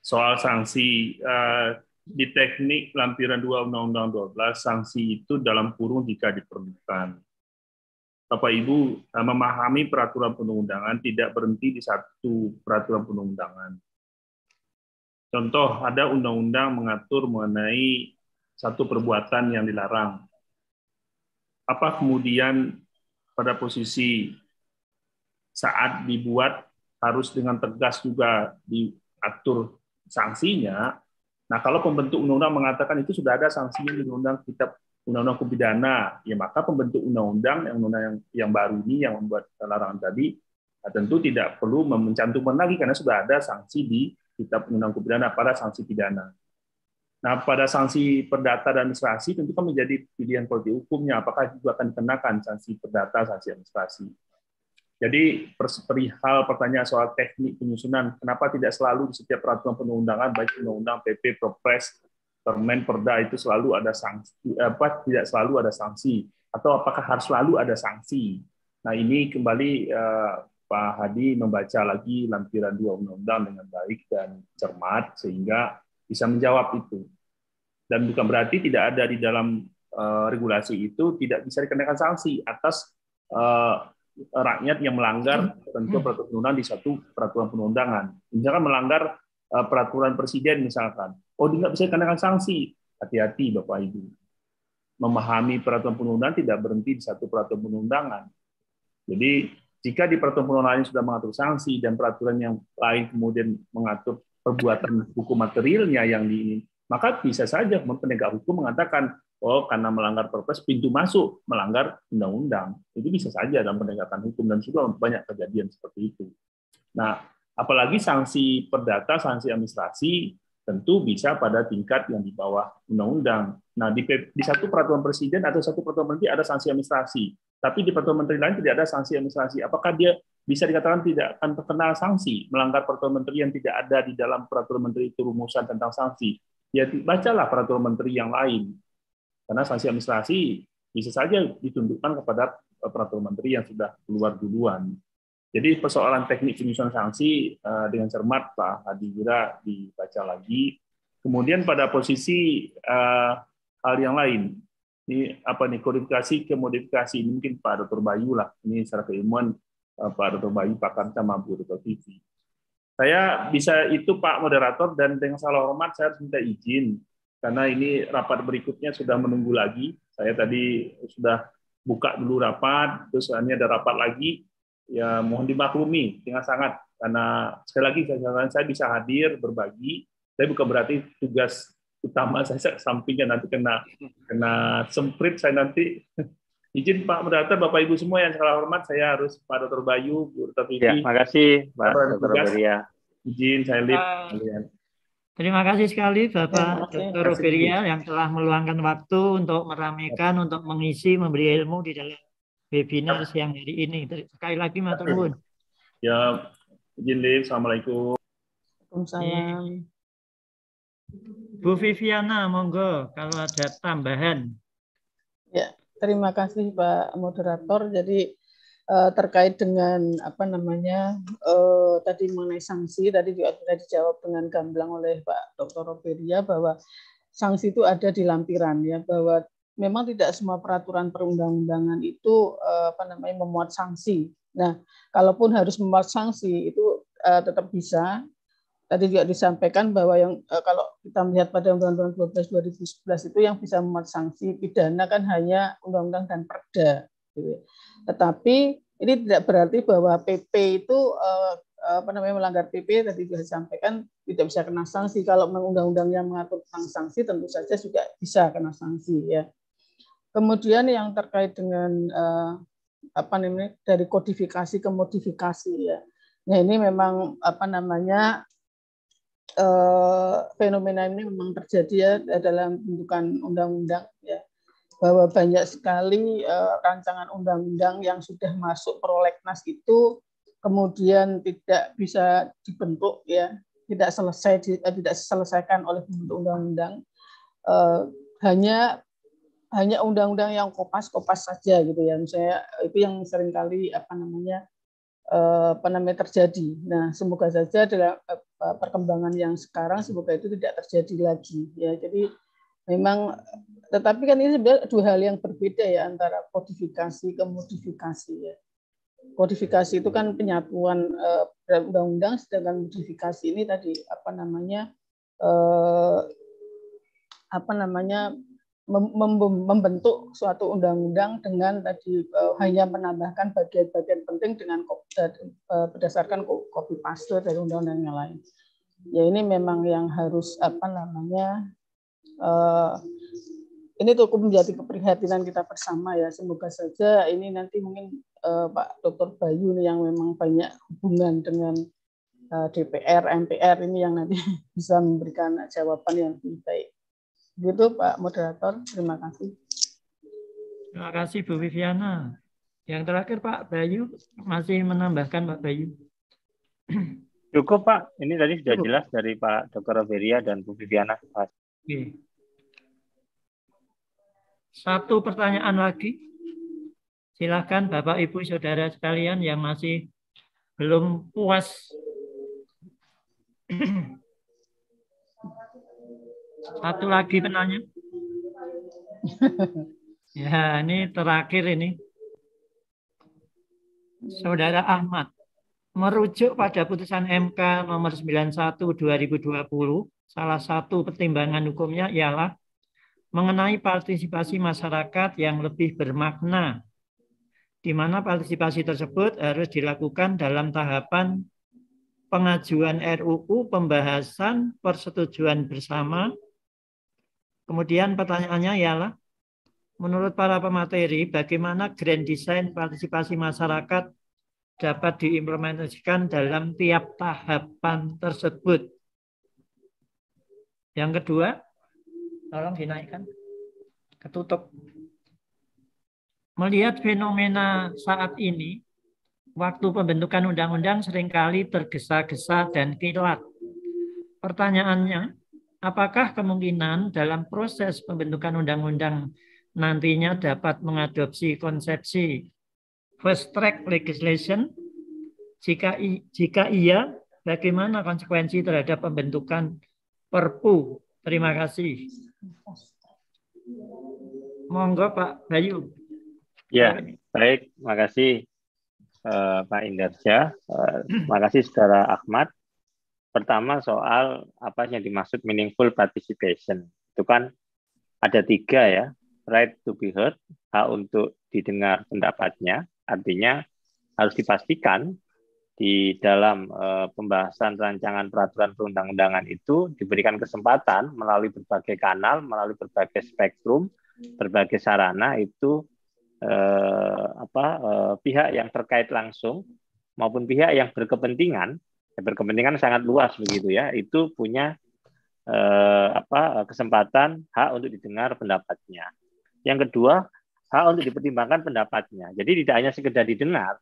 soal sanksi eh, di teknik lampiran 2 Undang-Undang 12 sanksi itu dalam kurung jika diperlukan. Bapak Ibu eh, memahami peraturan perundang-undangan tidak berhenti di satu peraturan perundang-undangan. Contoh ada undang-undang mengatur mengenai satu perbuatan yang dilarang. Apa kemudian pada posisi saat dibuat harus dengan tegas juga diatur sanksinya. Nah, kalau pembentuk undang-undang mengatakan itu sudah ada sanksinya di undang-undang kitab undang-undang pidana, ya maka pembentuk undang-undang yang undang yang, yang baru ini yang membuat larangan tadi nah, tentu tidak perlu mencantumkan lagi karena sudah ada sanksi di kitab undang-undang pidana pada sanksi pidana. Nah, pada sanksi perdata dan administrasi tentu kan menjadi pilihan politik hukumnya apakah juga akan dikenakan sanksi perdata, sanksi administrasi. Jadi perihal pertanyaan soal teknik penyusunan, kenapa tidak selalu di setiap peraturan perundang-undangan, baik undang-undang, PP, Propres, Permen, Perda itu selalu ada sanksi, apa tidak selalu ada sanksi, atau apakah harus selalu ada sanksi? Nah ini kembali eh, Pak Hadi membaca lagi lampiran dua undang-undang dengan baik dan cermat sehingga bisa menjawab itu. Dan bukan berarti tidak ada di dalam eh, regulasi itu tidak bisa dikenakan sanksi atas eh, rakyat yang melanggar tentu peraturan perundang di satu peraturan perundangan. Misalkan melanggar uh, peraturan presiden misalkan, oh tidak bisa dikenakan sanksi. Hati-hati Bapak Ibu. Memahami peraturan perundangan tidak berhenti di satu peraturan perundangan. Jadi jika di peraturan perundangan sudah mengatur sanksi dan peraturan yang lain kemudian mengatur perbuatan hukum materialnya yang di maka bisa saja penegak hukum mengatakan oh karena melanggar perpres pintu masuk melanggar undang-undang itu bisa saja dalam penegakan hukum dan sudah banyak kejadian seperti itu. Nah, apalagi sanksi perdata, sanksi administrasi tentu bisa pada tingkat yang di bawah undang-undang. Nah, di, di satu peraturan presiden atau satu peraturan menteri ada sanksi administrasi, tapi di peraturan menteri lain tidak ada sanksi administrasi. Apakah dia bisa dikatakan tidak akan terkena sanksi melanggar peraturan menteri yang tidak ada di dalam peraturan menteri itu rumusan tentang sanksi? Ya bacalah peraturan menteri yang lain karena sanksi administrasi bisa saja ditundukkan kepada eh, peraturan menteri yang sudah keluar duluan. Jadi persoalan teknik penyusunan sanksi eh, dengan cermat Pak Hadi Gira dibaca lagi. Kemudian pada posisi uh, hal yang lain, ini apa nih kodifikasi ke modifikasi mungkin Pak Dr. Bayu lah. Ini secara keilmuan Pak pakar sama Bu Dr. TV. Saya bisa itu Pak moderator dan dengan salah hormat saya harus minta izin karena ini rapat berikutnya sudah menunggu lagi. Saya tadi sudah buka dulu rapat, terus ini ada rapat lagi. Ya mohon dimaklumi dengan sangat karena sekali lagi saya, saya bisa hadir berbagi. Tapi bukan berarti tugas utama saya sampingnya nanti kena kena semprit saya nanti izin Pak Moderator, Bapak Ibu semua yang segala hormat, saya harus Pak Dr. Bayu, Bu Dr. Vivi. Ya, makasih Pak Dr. Baria. Izin saya lihat kalian. Terima kasih sekali Bapak Dr. Roberia yang telah meluangkan waktu untuk meramaikan, untuk mengisi, memberi ilmu di dalam webinar siang hari ini. Sekali lagi Matur nuwun. Ya, izin live. Assalamualaikum. Waalaikumsalam. Bu Viviana, monggo kalau ada tambahan. Terima kasih Pak Moderator. Jadi uh, terkait dengan apa namanya uh, tadi mengenai sanksi tadi juga sudah dijawab dengan gamblang oleh Pak Dr. Roberia bahwa sanksi itu ada di lampiran ya bahwa memang tidak semua peraturan perundang-undangan itu uh, apa namanya memuat sanksi. Nah, kalaupun harus memuat sanksi itu tetap bisa. Tadi juga disampaikan bahwa yang uh, kalau kita melihat pada Undang-Undang 12 2011 itu yang bisa memuat sanksi pidana kan hanya undang-undang dan perda. Gitu. Ya. Tetapi ini tidak berarti bahwa PP itu eh, apa namanya melanggar PP tadi sudah disampaikan tidak bisa kena sanksi. Kalau undang-undang yang mengatur tentang sanksi tentu saja juga bisa kena sanksi ya. Kemudian yang terkait dengan eh, apa namanya dari kodifikasi ke modifikasi ya. Nah ini memang apa namanya eh, fenomena ini memang terjadi ya dalam bentukan undang-undang ya. Bahwa banyak sekali uh, rancangan undang-undang yang sudah masuk prolegnas itu kemudian tidak bisa dibentuk ya. Tidak selesai eh, tidak diselesaikan oleh pembentuk undang-undang. Uh, hanya hanya undang-undang yang kopas-kopas saja gitu ya. Misalnya itu yang sering kali apa namanya apa namanya terjadi nah semoga saja dalam uh, perkembangan yang sekarang semoga itu tidak terjadi lagi ya jadi memang tetapi kan ini sebenarnya dua hal yang berbeda ya antara kodifikasi ke modifikasi ya. Kodifikasi itu kan penyatuan eh, undang-undang, sedangkan modifikasi ini tadi apa namanya eh, apa namanya membentuk suatu undang-undang dengan tadi uh, hanya menambahkan bagian-bagian penting dengan uh, berdasarkan copy paste dari undang-undang yang lain. Ya ini memang yang harus apa namanya uh, ini cukup menjadi keprihatinan kita bersama ya. Semoga saja ini nanti mungkin uh, Pak Dr. Bayu yang memang banyak hubungan dengan DPR, MPR ini yang nanti bisa memberikan jawaban yang lebih baik. Gitu Pak Moderator, terima kasih. Terima kasih Bu Viviana. Yang terakhir Pak Bayu masih menambahkan Pak Bayu. Cukup Pak, ini tadi sudah Cukup. jelas dari Pak Dr. Roberia dan Bu Viviana. Pak. Oke. Satu pertanyaan lagi. Silakan Bapak Ibu Saudara sekalian yang masih belum puas Satu lagi penanya. ya, ini terakhir ini. Saudara Ahmad, merujuk pada putusan MK nomor 91 2020, salah satu pertimbangan hukumnya ialah mengenai partisipasi masyarakat yang lebih bermakna, di mana partisipasi tersebut harus dilakukan dalam tahapan pengajuan RUU, pembahasan, persetujuan bersama, Kemudian pertanyaannya ialah, menurut para pemateri, bagaimana grand design partisipasi masyarakat dapat diimplementasikan dalam tiap tahapan tersebut? Yang kedua, tolong dinaikkan, ketutup. Melihat fenomena saat ini, waktu pembentukan undang-undang sering kali tergesa-gesa dan kilat. Pertanyaannya, apakah kemungkinan dalam proses pembentukan undang-undang nantinya dapat mengadopsi konsepsi first track legislation? Jika jika iya, bagaimana konsekuensi terhadap pembentukan Perpu? Terima kasih. Monggo Pak Bayu. Ya, baik. Terima kasih uh, Pak Indarja. Uh, terima kasih Saudara Ahmad. Pertama soal apa yang dimaksud meaningful participation. Itu kan ada tiga ya, right to be heard, hak untuk didengar pendapatnya, artinya harus dipastikan di dalam uh, pembahasan rancangan peraturan perundang-undangan itu diberikan kesempatan melalui berbagai kanal, melalui berbagai spektrum, berbagai sarana itu uh, apa uh, pihak yang terkait langsung maupun pihak yang berkepentingan berkepentingan sangat luas begitu ya, itu punya eh, apa kesempatan hak untuk didengar pendapatnya. Yang kedua, hak untuk dipertimbangkan pendapatnya. Jadi tidak hanya sekedar didengar,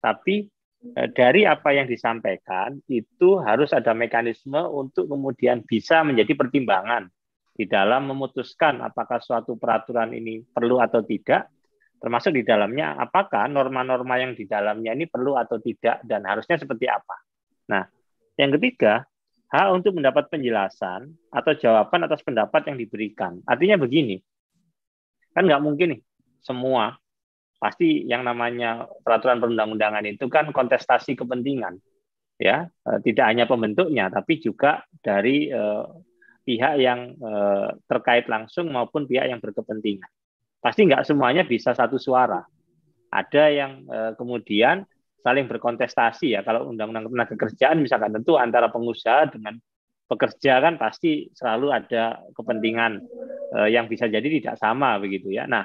tapi eh, dari apa yang disampaikan itu harus ada mekanisme untuk kemudian bisa menjadi pertimbangan di dalam memutuskan apakah suatu peraturan ini perlu atau tidak, termasuk di dalamnya apakah norma-norma yang di dalamnya ini perlu atau tidak dan harusnya seperti apa. Nah, yang ketiga, hak untuk mendapat penjelasan atau jawaban atas pendapat yang diberikan. Artinya begini, kan nggak mungkin nih semua pasti yang namanya peraturan perundang-undangan itu kan kontestasi kepentingan, ya eh, tidak hanya pembentuknya tapi juga dari eh, pihak yang eh, terkait langsung maupun pihak yang berkepentingan. Pasti nggak semuanya bisa satu suara. Ada yang eh, kemudian saling berkontestasi ya. Kalau undang-undang tenaga kerjaan misalkan tentu antara pengusaha dengan pekerja kan pasti selalu ada kepentingan eh, yang bisa jadi tidak sama begitu ya. Nah,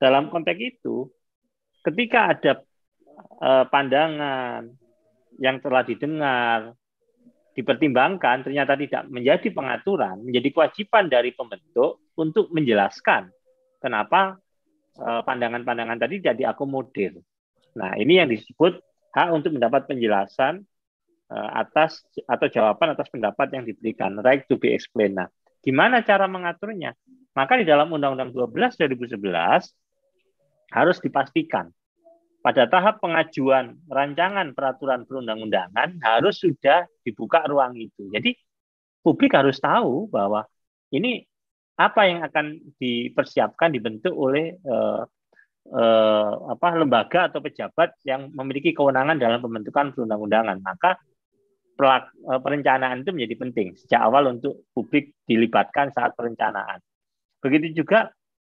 dalam konteks itu ketika ada eh, pandangan yang telah didengar dipertimbangkan ternyata tidak menjadi pengaturan, menjadi kewajiban dari pembentuk untuk menjelaskan kenapa eh, pandangan-pandangan tadi jadi akomodir. Nah, ini yang disebut hak untuk mendapat penjelasan uh, atas atau jawaban atas pendapat yang diberikan, right to be explained. Nah, gimana cara mengaturnya? Maka di dalam Undang-Undang 12 2011 harus dipastikan pada tahap pengajuan rancangan peraturan perundang-undangan harus sudah dibuka ruang itu. Jadi publik harus tahu bahwa ini apa yang akan dipersiapkan dibentuk oleh uh, eh, apa lembaga atau pejabat yang memiliki kewenangan dalam pembentukan perundang-undangan. Maka pelak, eh, perencanaan itu menjadi penting sejak awal untuk publik dilibatkan saat perencanaan. Begitu juga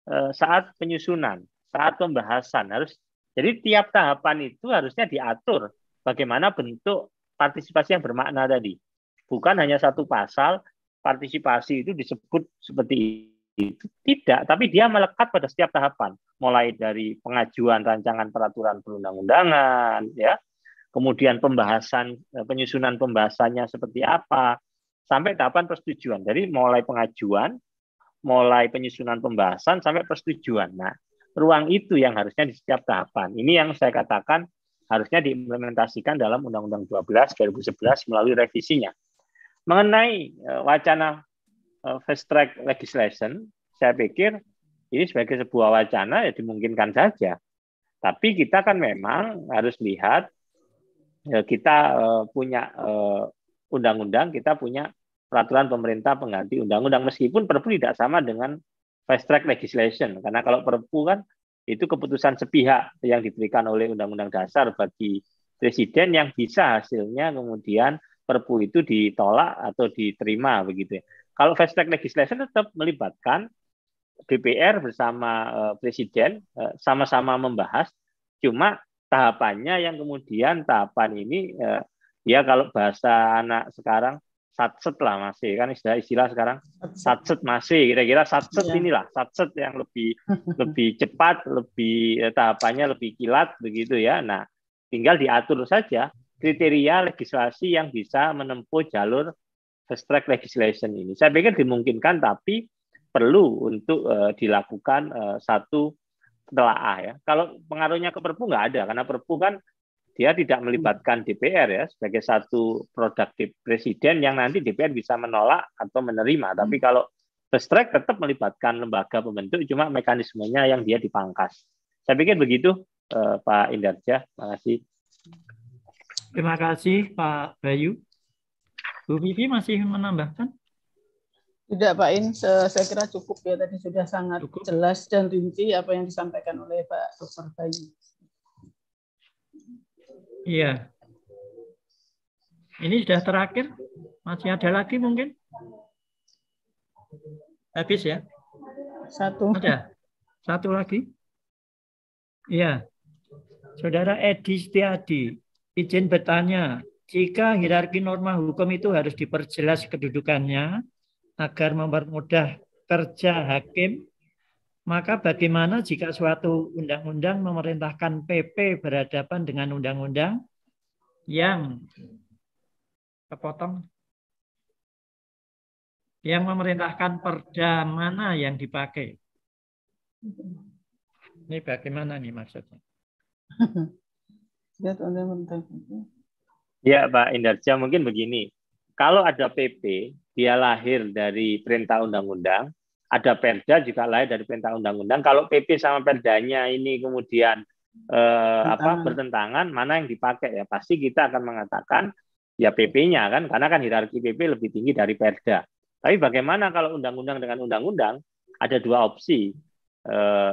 eh, saat penyusunan, saat pembahasan harus jadi tiap tahapan itu harusnya diatur bagaimana bentuk partisipasi yang bermakna tadi. Bukan hanya satu pasal partisipasi itu disebut seperti itu. Tidak, tapi dia melekat pada setiap tahapan, mulai dari pengajuan rancangan peraturan perundang-undangan, ya, kemudian pembahasan eh, penyusunan pembahasannya seperti apa, sampai tahapan persetujuan. Jadi mulai pengajuan, mulai penyusunan pembahasan sampai persetujuan. Nah, ruang itu yang harusnya di setiap tahapan. Ini yang saya katakan harusnya diimplementasikan dalam Undang-Undang 12 2011 melalui revisinya. Mengenai uh, wacana uh, fast track legislation, saya pikir ini sebagai sebuah wacana ya dimungkinkan saja. Tapi kita kan memang harus lihat ya, kita uh, punya undang-undang, kita punya peraturan pemerintah pengganti undang-undang meskipun Perpu tidak sama dengan fast track legislation karena kalau Perpu kan itu keputusan sepihak yang diberikan oleh Undang-Undang Dasar bagi presiden yang bisa hasilnya kemudian Perpu itu ditolak atau diterima begitu ya. Kalau fast track legislation tetap melibatkan DPR bersama uh, presiden uh, sama-sama membahas. Cuma tahapannya yang kemudian tahapan ini uh, ya kalau bahasa anak sekarang satset lah masih. Kan istilah istilah sekarang satset. masih. Kira-kira satset yeah. inilah satset yang lebih lebih cepat lebih eh, tahapannya lebih kilat begitu ya. Nah tinggal diatur saja kriteria legislasi yang bisa menempuh jalur fast track legislation ini. Saya pikir dimungkinkan tapi perlu untuk uh, dilakukan uh, satu telaah ya kalau pengaruhnya ke perpu nggak ada karena perpu kan dia tidak melibatkan DPR ya sebagai satu produktif presiden yang nanti DPR bisa menolak atau menerima. Tapi hmm. kalau fast track tetap melibatkan lembaga pembentuk, cuma mekanismenya yang dia dipangkas. Saya pikir begitu, eh, Pak Indarja. Terima kasih. Terima kasih, Pak Bayu. Bu Vivi masih menambahkan? Tidak, Pak In. Saya kira cukup ya. Tadi sudah sangat cukup. jelas dan rinci apa yang disampaikan oleh Pak Dr. Bayu. Iya. Ini sudah terakhir. Masih ada lagi mungkin? Habis ya? Satu. Ada. Satu lagi. Iya. Saudara Edi Setiadi, izin bertanya, jika hierarki norma hukum itu harus diperjelas kedudukannya agar mempermudah kerja hakim maka bagaimana jika suatu undang-undang memerintahkan PP berhadapan dengan undang-undang yang kepotong yang memerintahkan perda mana yang dipakai? Ini bagaimana nih maksudnya? Ya Pak Indarja mungkin begini. Kalau ada PP, dia lahir dari perintah undang-undang, ada perda juga lain dari perintah undang-undang. Kalau PP sama perdanya ini kemudian eh, apa bertentangan, mana yang dipakai ya pasti kita akan mengatakan ya PP-nya kan, karena kan hierarki PP lebih tinggi dari perda. Tapi bagaimana kalau undang-undang dengan undang-undang? Ada dua opsi. Eh,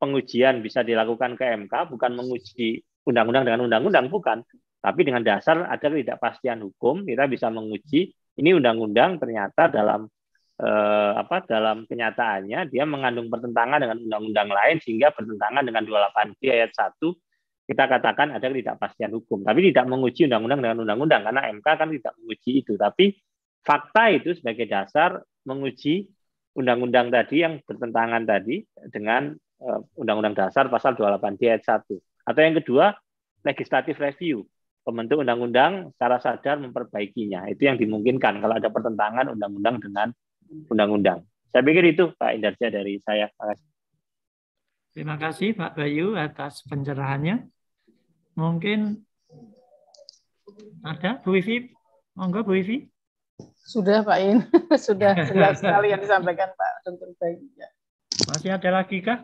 pengujian bisa dilakukan ke MK, bukan menguji undang-undang dengan undang-undang, bukan. Tapi dengan dasar ada ketidakpastian hukum, kita bisa menguji ini undang-undang ternyata dalam eh, apa dalam kenyataannya dia mengandung pertentangan dengan undang-undang lain sehingga bertentangan dengan 28 d ayat 1 kita katakan ada ketidakpastian hukum. Tapi tidak menguji undang-undang dengan undang-undang karena MK kan tidak menguji itu. Tapi fakta itu sebagai dasar menguji undang-undang tadi yang bertentangan tadi dengan eh, undang-undang dasar pasal 28 d ayat 1 atau yang kedua legislative review pembentuk undang-undang secara sadar memperbaikinya. Itu yang dimungkinkan kalau ada pertentangan undang-undang dengan undang-undang. Saya pikir itu Pak Indarja dari saya. Terima kasih Pak Bayu atas pencerahannya. Mungkin ada Bu Wifi? Monggo Bu Wifi. Sudah Pak In, sudah jelas sekali yang disampaikan Pak Dr. Bayu. Ya. Masih ada lagi kah?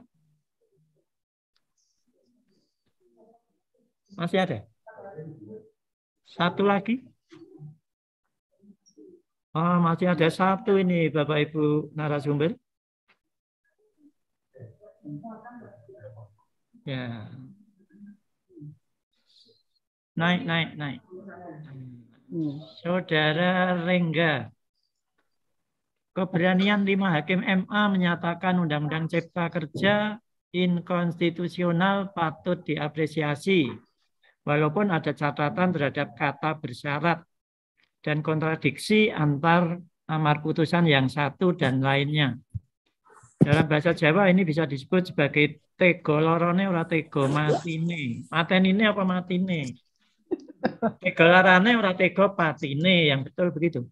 Masih ada? Satu lagi? Oh, masih ada satu ini Bapak Ibu narasumber. Ya. Naik, naik, naik. Saudara Rengga. keberanian lima hakim MA menyatakan Undang-Undang Cipta Kerja inkonstitusional patut diapresiasi, walaupun ada catatan terhadap kata bersyarat dan kontradiksi antar amar putusan yang satu dan lainnya. Dalam bahasa Jawa ini bisa disebut sebagai tego lorone ora tego matine. Maten ini apa matine? Tego larane ora tego patine, yang betul begitu.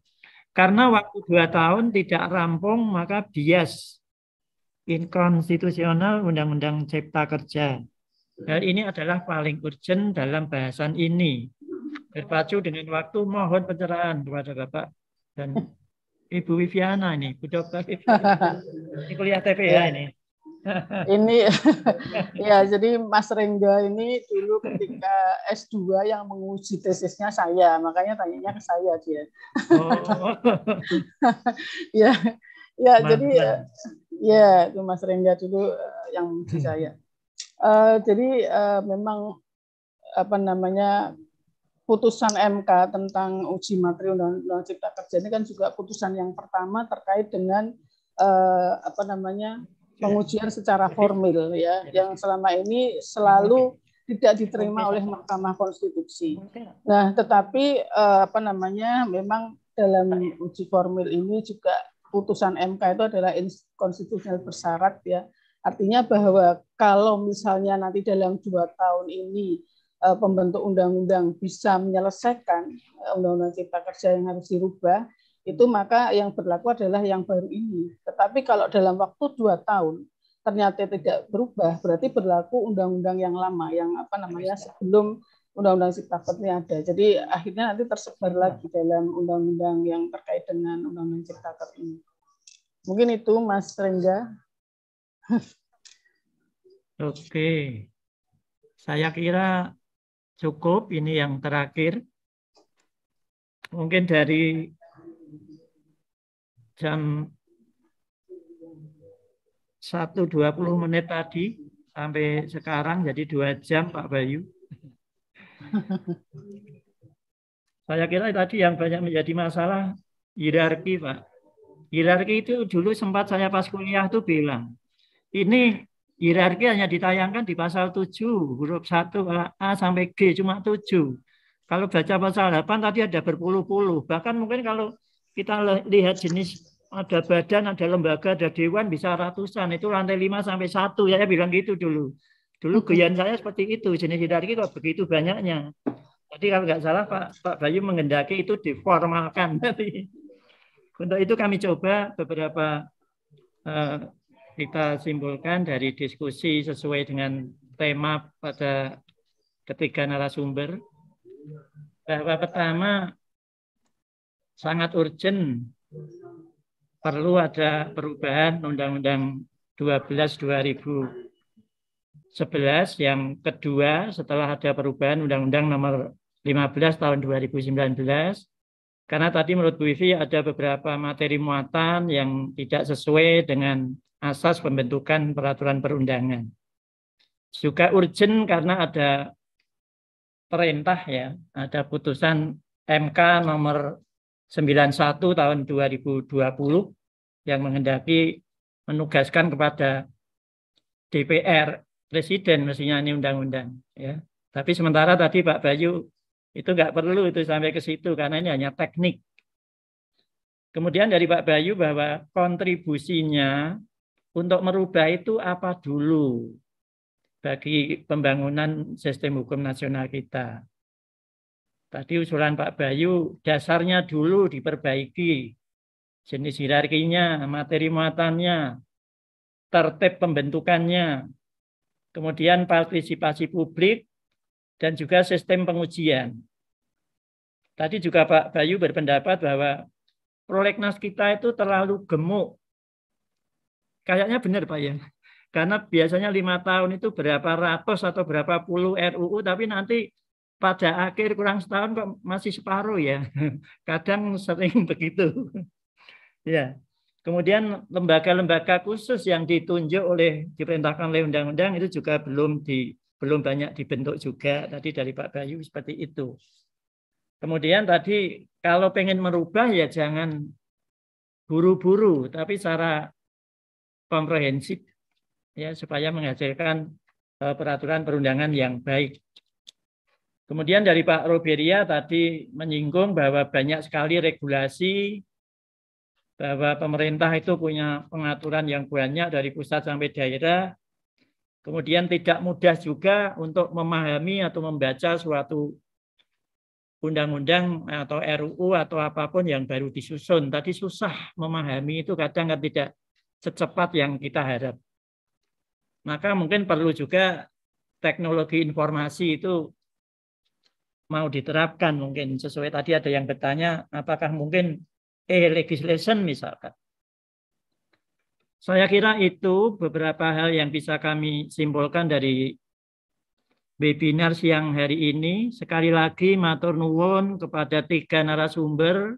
Karena waktu dua tahun tidak rampung, maka bias inkonstitusional Undang-Undang Cipta Kerja. Dan ini adalah paling urgent dalam bahasan ini. Berpacu dengan waktu, mohon pencerahan kepada Bapak dan Ibu Viviana ini, Bu Dokter Viviana. Ini kuliah TPA ini. ini ya jadi Mas Rengga ini dulu ketika S2 yang menguji tesisnya saya, makanya tanyanya ke saya dia. Oh. ya, ya jadi ya itu Mas Rengga dulu eh, yang menguji saya. Uh, jadi uh, memang apa namanya putusan MK tentang uji materi Undang-Undang Cipta Kerja ini kan juga putusan yang pertama terkait dengan uh, apa namanya pengujian secara formil ya yang selama ini selalu tidak diterima oleh Mahkamah Konstitusi. Nah, tetapi eh, apa namanya memang dalam uji formil ini juga putusan MK itu adalah konstitusional bersyarat ya. Artinya bahwa kalau misalnya nanti dalam dua tahun ini eh, pembentuk undang-undang bisa menyelesaikan eh, undang-undang cipta kerja yang harus dirubah, itu maka yang berlaku adalah yang baru ini. Tetapi kalau dalam waktu dua tahun ternyata tidak berubah, berarti berlaku undang-undang yang lama, yang apa namanya sebelum undang-undang cipta kerja ada. Jadi akhirnya nanti tersebar lagi dalam undang-undang yang terkait dengan undang-undang cipta kerja ini. Mungkin itu Mas Rengga. Oke. Saya kira cukup ini yang terakhir. Mungkin dari jam 1.20 menit tadi sampai sekarang jadi dua jam Pak Bayu. Saya kira tadi yang banyak menjadi masalah hierarki Pak. Hierarki itu dulu sempat saya pas kuliah tuh bilang, ini hierarki hanya ditayangkan di pasal 7, huruf 1 A sampai G, cuma 7. Kalau baca pasal 8 tadi ada berpuluh-puluh. Bahkan mungkin kalau kita lihat jenis ada badan, ada lembaga, ada dewan bisa ratusan. Itu lantai 5 sampai 1 ya, saya bilang gitu dulu. Dulu goyan saya seperti itu, jenis hierarki kok begitu banyaknya. Jadi kalau nggak salah Pak Pak Bayu mengendaki itu diformalkan. Untuk itu kami coba beberapa uh, kita simpulkan dari diskusi sesuai dengan tema pada ketiga narasumber bahwa pertama sangat urgent perlu ada perubahan Undang-Undang 12 2011 yang kedua setelah ada perubahan Undang-Undang nomor 15 tahun 2019 karena tadi menurut Bu Vivi ada beberapa materi muatan yang tidak sesuai dengan asas pembentukan peraturan perundangan. Juga urgent karena ada perintah ya, ada putusan MK nomor 91 tahun 2020 yang menghendaki menugaskan kepada DPR presiden mestinya ini undang-undang ya. Tapi sementara tadi Pak Bayu itu nggak perlu itu sampai ke situ karena ini hanya teknik. Kemudian dari Pak Bayu bahwa kontribusinya untuk merubah itu apa dulu bagi pembangunan sistem hukum nasional kita. Tadi usulan Pak Bayu, dasarnya dulu diperbaiki. Jenis hierarkinya, materi muatannya, tertib pembentukannya, kemudian partisipasi publik, dan juga sistem pengujian. Tadi juga Pak Bayu berpendapat bahwa prolegnas kita itu terlalu gemuk. Kayaknya benar Pak ya. Karena biasanya lima tahun itu berapa ratus atau berapa puluh RUU, tapi nanti pada akhir kurang setahun kok masih separuh ya. Kadang sering begitu. ya. Kemudian lembaga-lembaga khusus yang ditunjuk oleh diperintahkan oleh undang-undang itu juga belum di belum banyak dibentuk juga tadi dari Pak Bayu seperti itu. Kemudian tadi kalau pengen merubah ya jangan buru-buru, tapi secara komprehensif ya supaya menghasilkan uh, peraturan perundangan yang baik. Kemudian dari Pak Roberia tadi menyinggung bahwa banyak sekali regulasi bahwa pemerintah itu punya pengaturan yang banyak dari pusat sampai daerah. Kemudian tidak mudah juga untuk memahami atau membaca suatu undang-undang atau RUU atau apa pun yang baru disusun. Tadi susah memahami itu kadang kan tidak secepat yang kita harap. Maka mungkin perlu juga teknologi informasi itu mau diterapkan mungkin sesuai tadi ada yang bertanya apakah mungkin e-legislation misalkan. Saya kira itu beberapa hal yang bisa kami simpulkan dari webinar siang hari ini. Sekali lagi matur nuwun kepada tiga narasumber,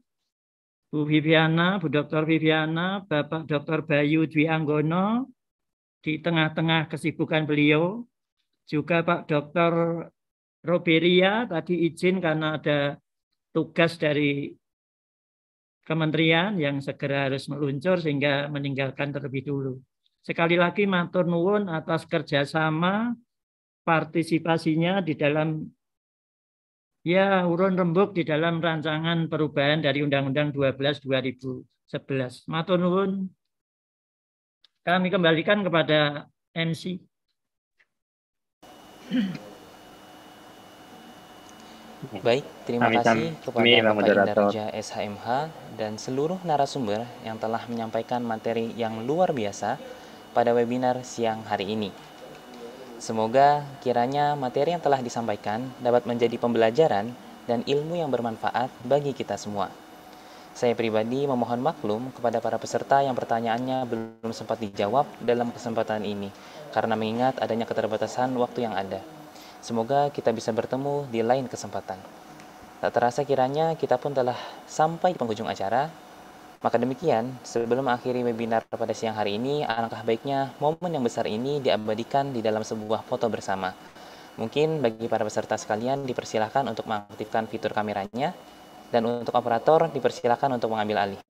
Bu Viviana, Bu Dr. Viviana, Bapak Dr. Bayu Dwi Anggono, di tengah-tengah kesibukan beliau, juga Pak Dr. Roberia tadi izin karena ada tugas dari kementerian yang segera harus meluncur sehingga meninggalkan terlebih dulu. Sekali lagi matur nuwun atas kerjasama partisipasinya di dalam ya urun rembuk di dalam rancangan perubahan dari Undang-Undang 12 2011. Matur nuwun. Kami kembalikan kepada MC. Baik, terima kami, kasih kepada Bapak Indarja SHMH dan seluruh narasumber yang telah menyampaikan materi yang luar biasa pada webinar siang hari ini. Semoga kiranya materi yang telah disampaikan dapat menjadi pembelajaran dan ilmu yang bermanfaat bagi kita semua. Saya pribadi memohon maklum kepada para peserta yang pertanyaannya belum sempat dijawab dalam kesempatan ini, karena mengingat adanya keterbatasan waktu yang ada. Semoga kita bisa bertemu di lain kesempatan. Tak terasa kiranya kita pun telah sampai di penghujung acara. Maka demikian, sebelum mengakhiri webinar pada siang hari ini, alangkah baiknya momen yang besar ini diabadikan di dalam sebuah foto bersama. Mungkin bagi para peserta sekalian dipersilahkan untuk mengaktifkan fitur kameranya, dan untuk operator dipersilahkan untuk mengambil alih.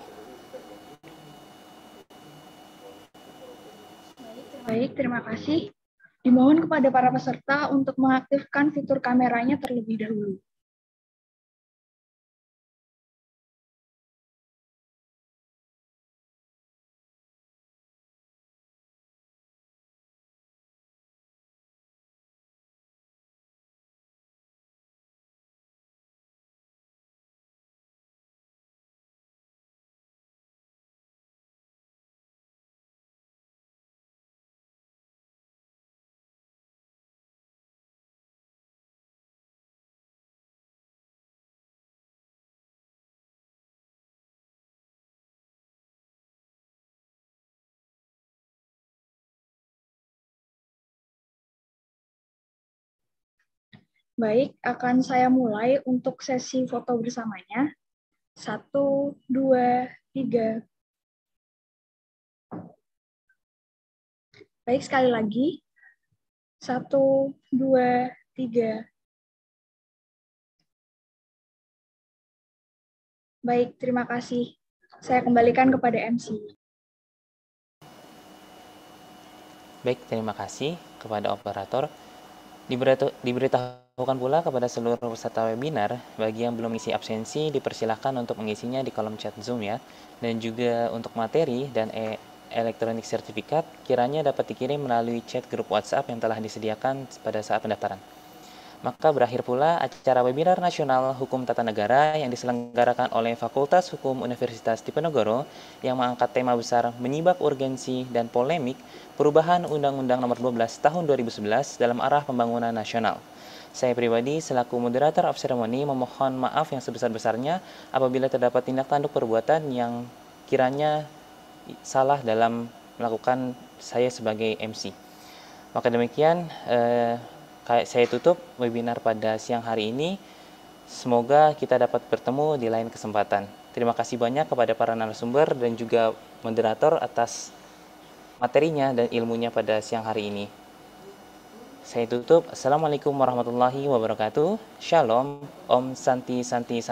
Baik, terima kasih. Dimohon kepada para peserta untuk mengaktifkan fitur kameranya terlebih dahulu. Baik, akan saya mulai untuk sesi foto bersamanya. Satu, dua, tiga. Baik, sekali lagi. Satu, dua, tiga. Baik, terima kasih. Saya kembalikan kepada MC. Baik, terima kasih kepada operator. Diberitahu Bukan pula kepada seluruh peserta webinar, bagi yang belum isi absensi, dipersilahkan untuk mengisinya di kolom chat Zoom ya. Dan juga untuk materi dan e elektronik sertifikat, kiranya dapat dikirim melalui chat grup WhatsApp yang telah disediakan pada saat pendaftaran. Maka berakhir pula acara webinar nasional Hukum Tata Negara yang diselenggarakan oleh Fakultas Hukum Universitas Diponegoro yang mengangkat tema besar menyibak urgensi dan polemik perubahan Undang-Undang Nomor 12 Tahun 2011 dalam arah pembangunan nasional. Saya pribadi selaku moderator of ceremony memohon maaf yang sebesar-besarnya apabila terdapat tindak tanduk perbuatan yang kiranya salah dalam melakukan saya sebagai MC. Maka demikian eh, saya tutup webinar pada siang hari ini. Semoga kita dapat bertemu di lain kesempatan. Terima kasih banyak kepada para narasumber dan juga moderator atas materinya dan ilmunya pada siang hari ini. Saya tutup. Assalamualaikum warahmatullahi wabarakatuh. Shalom. Om Santi Santi. Santi.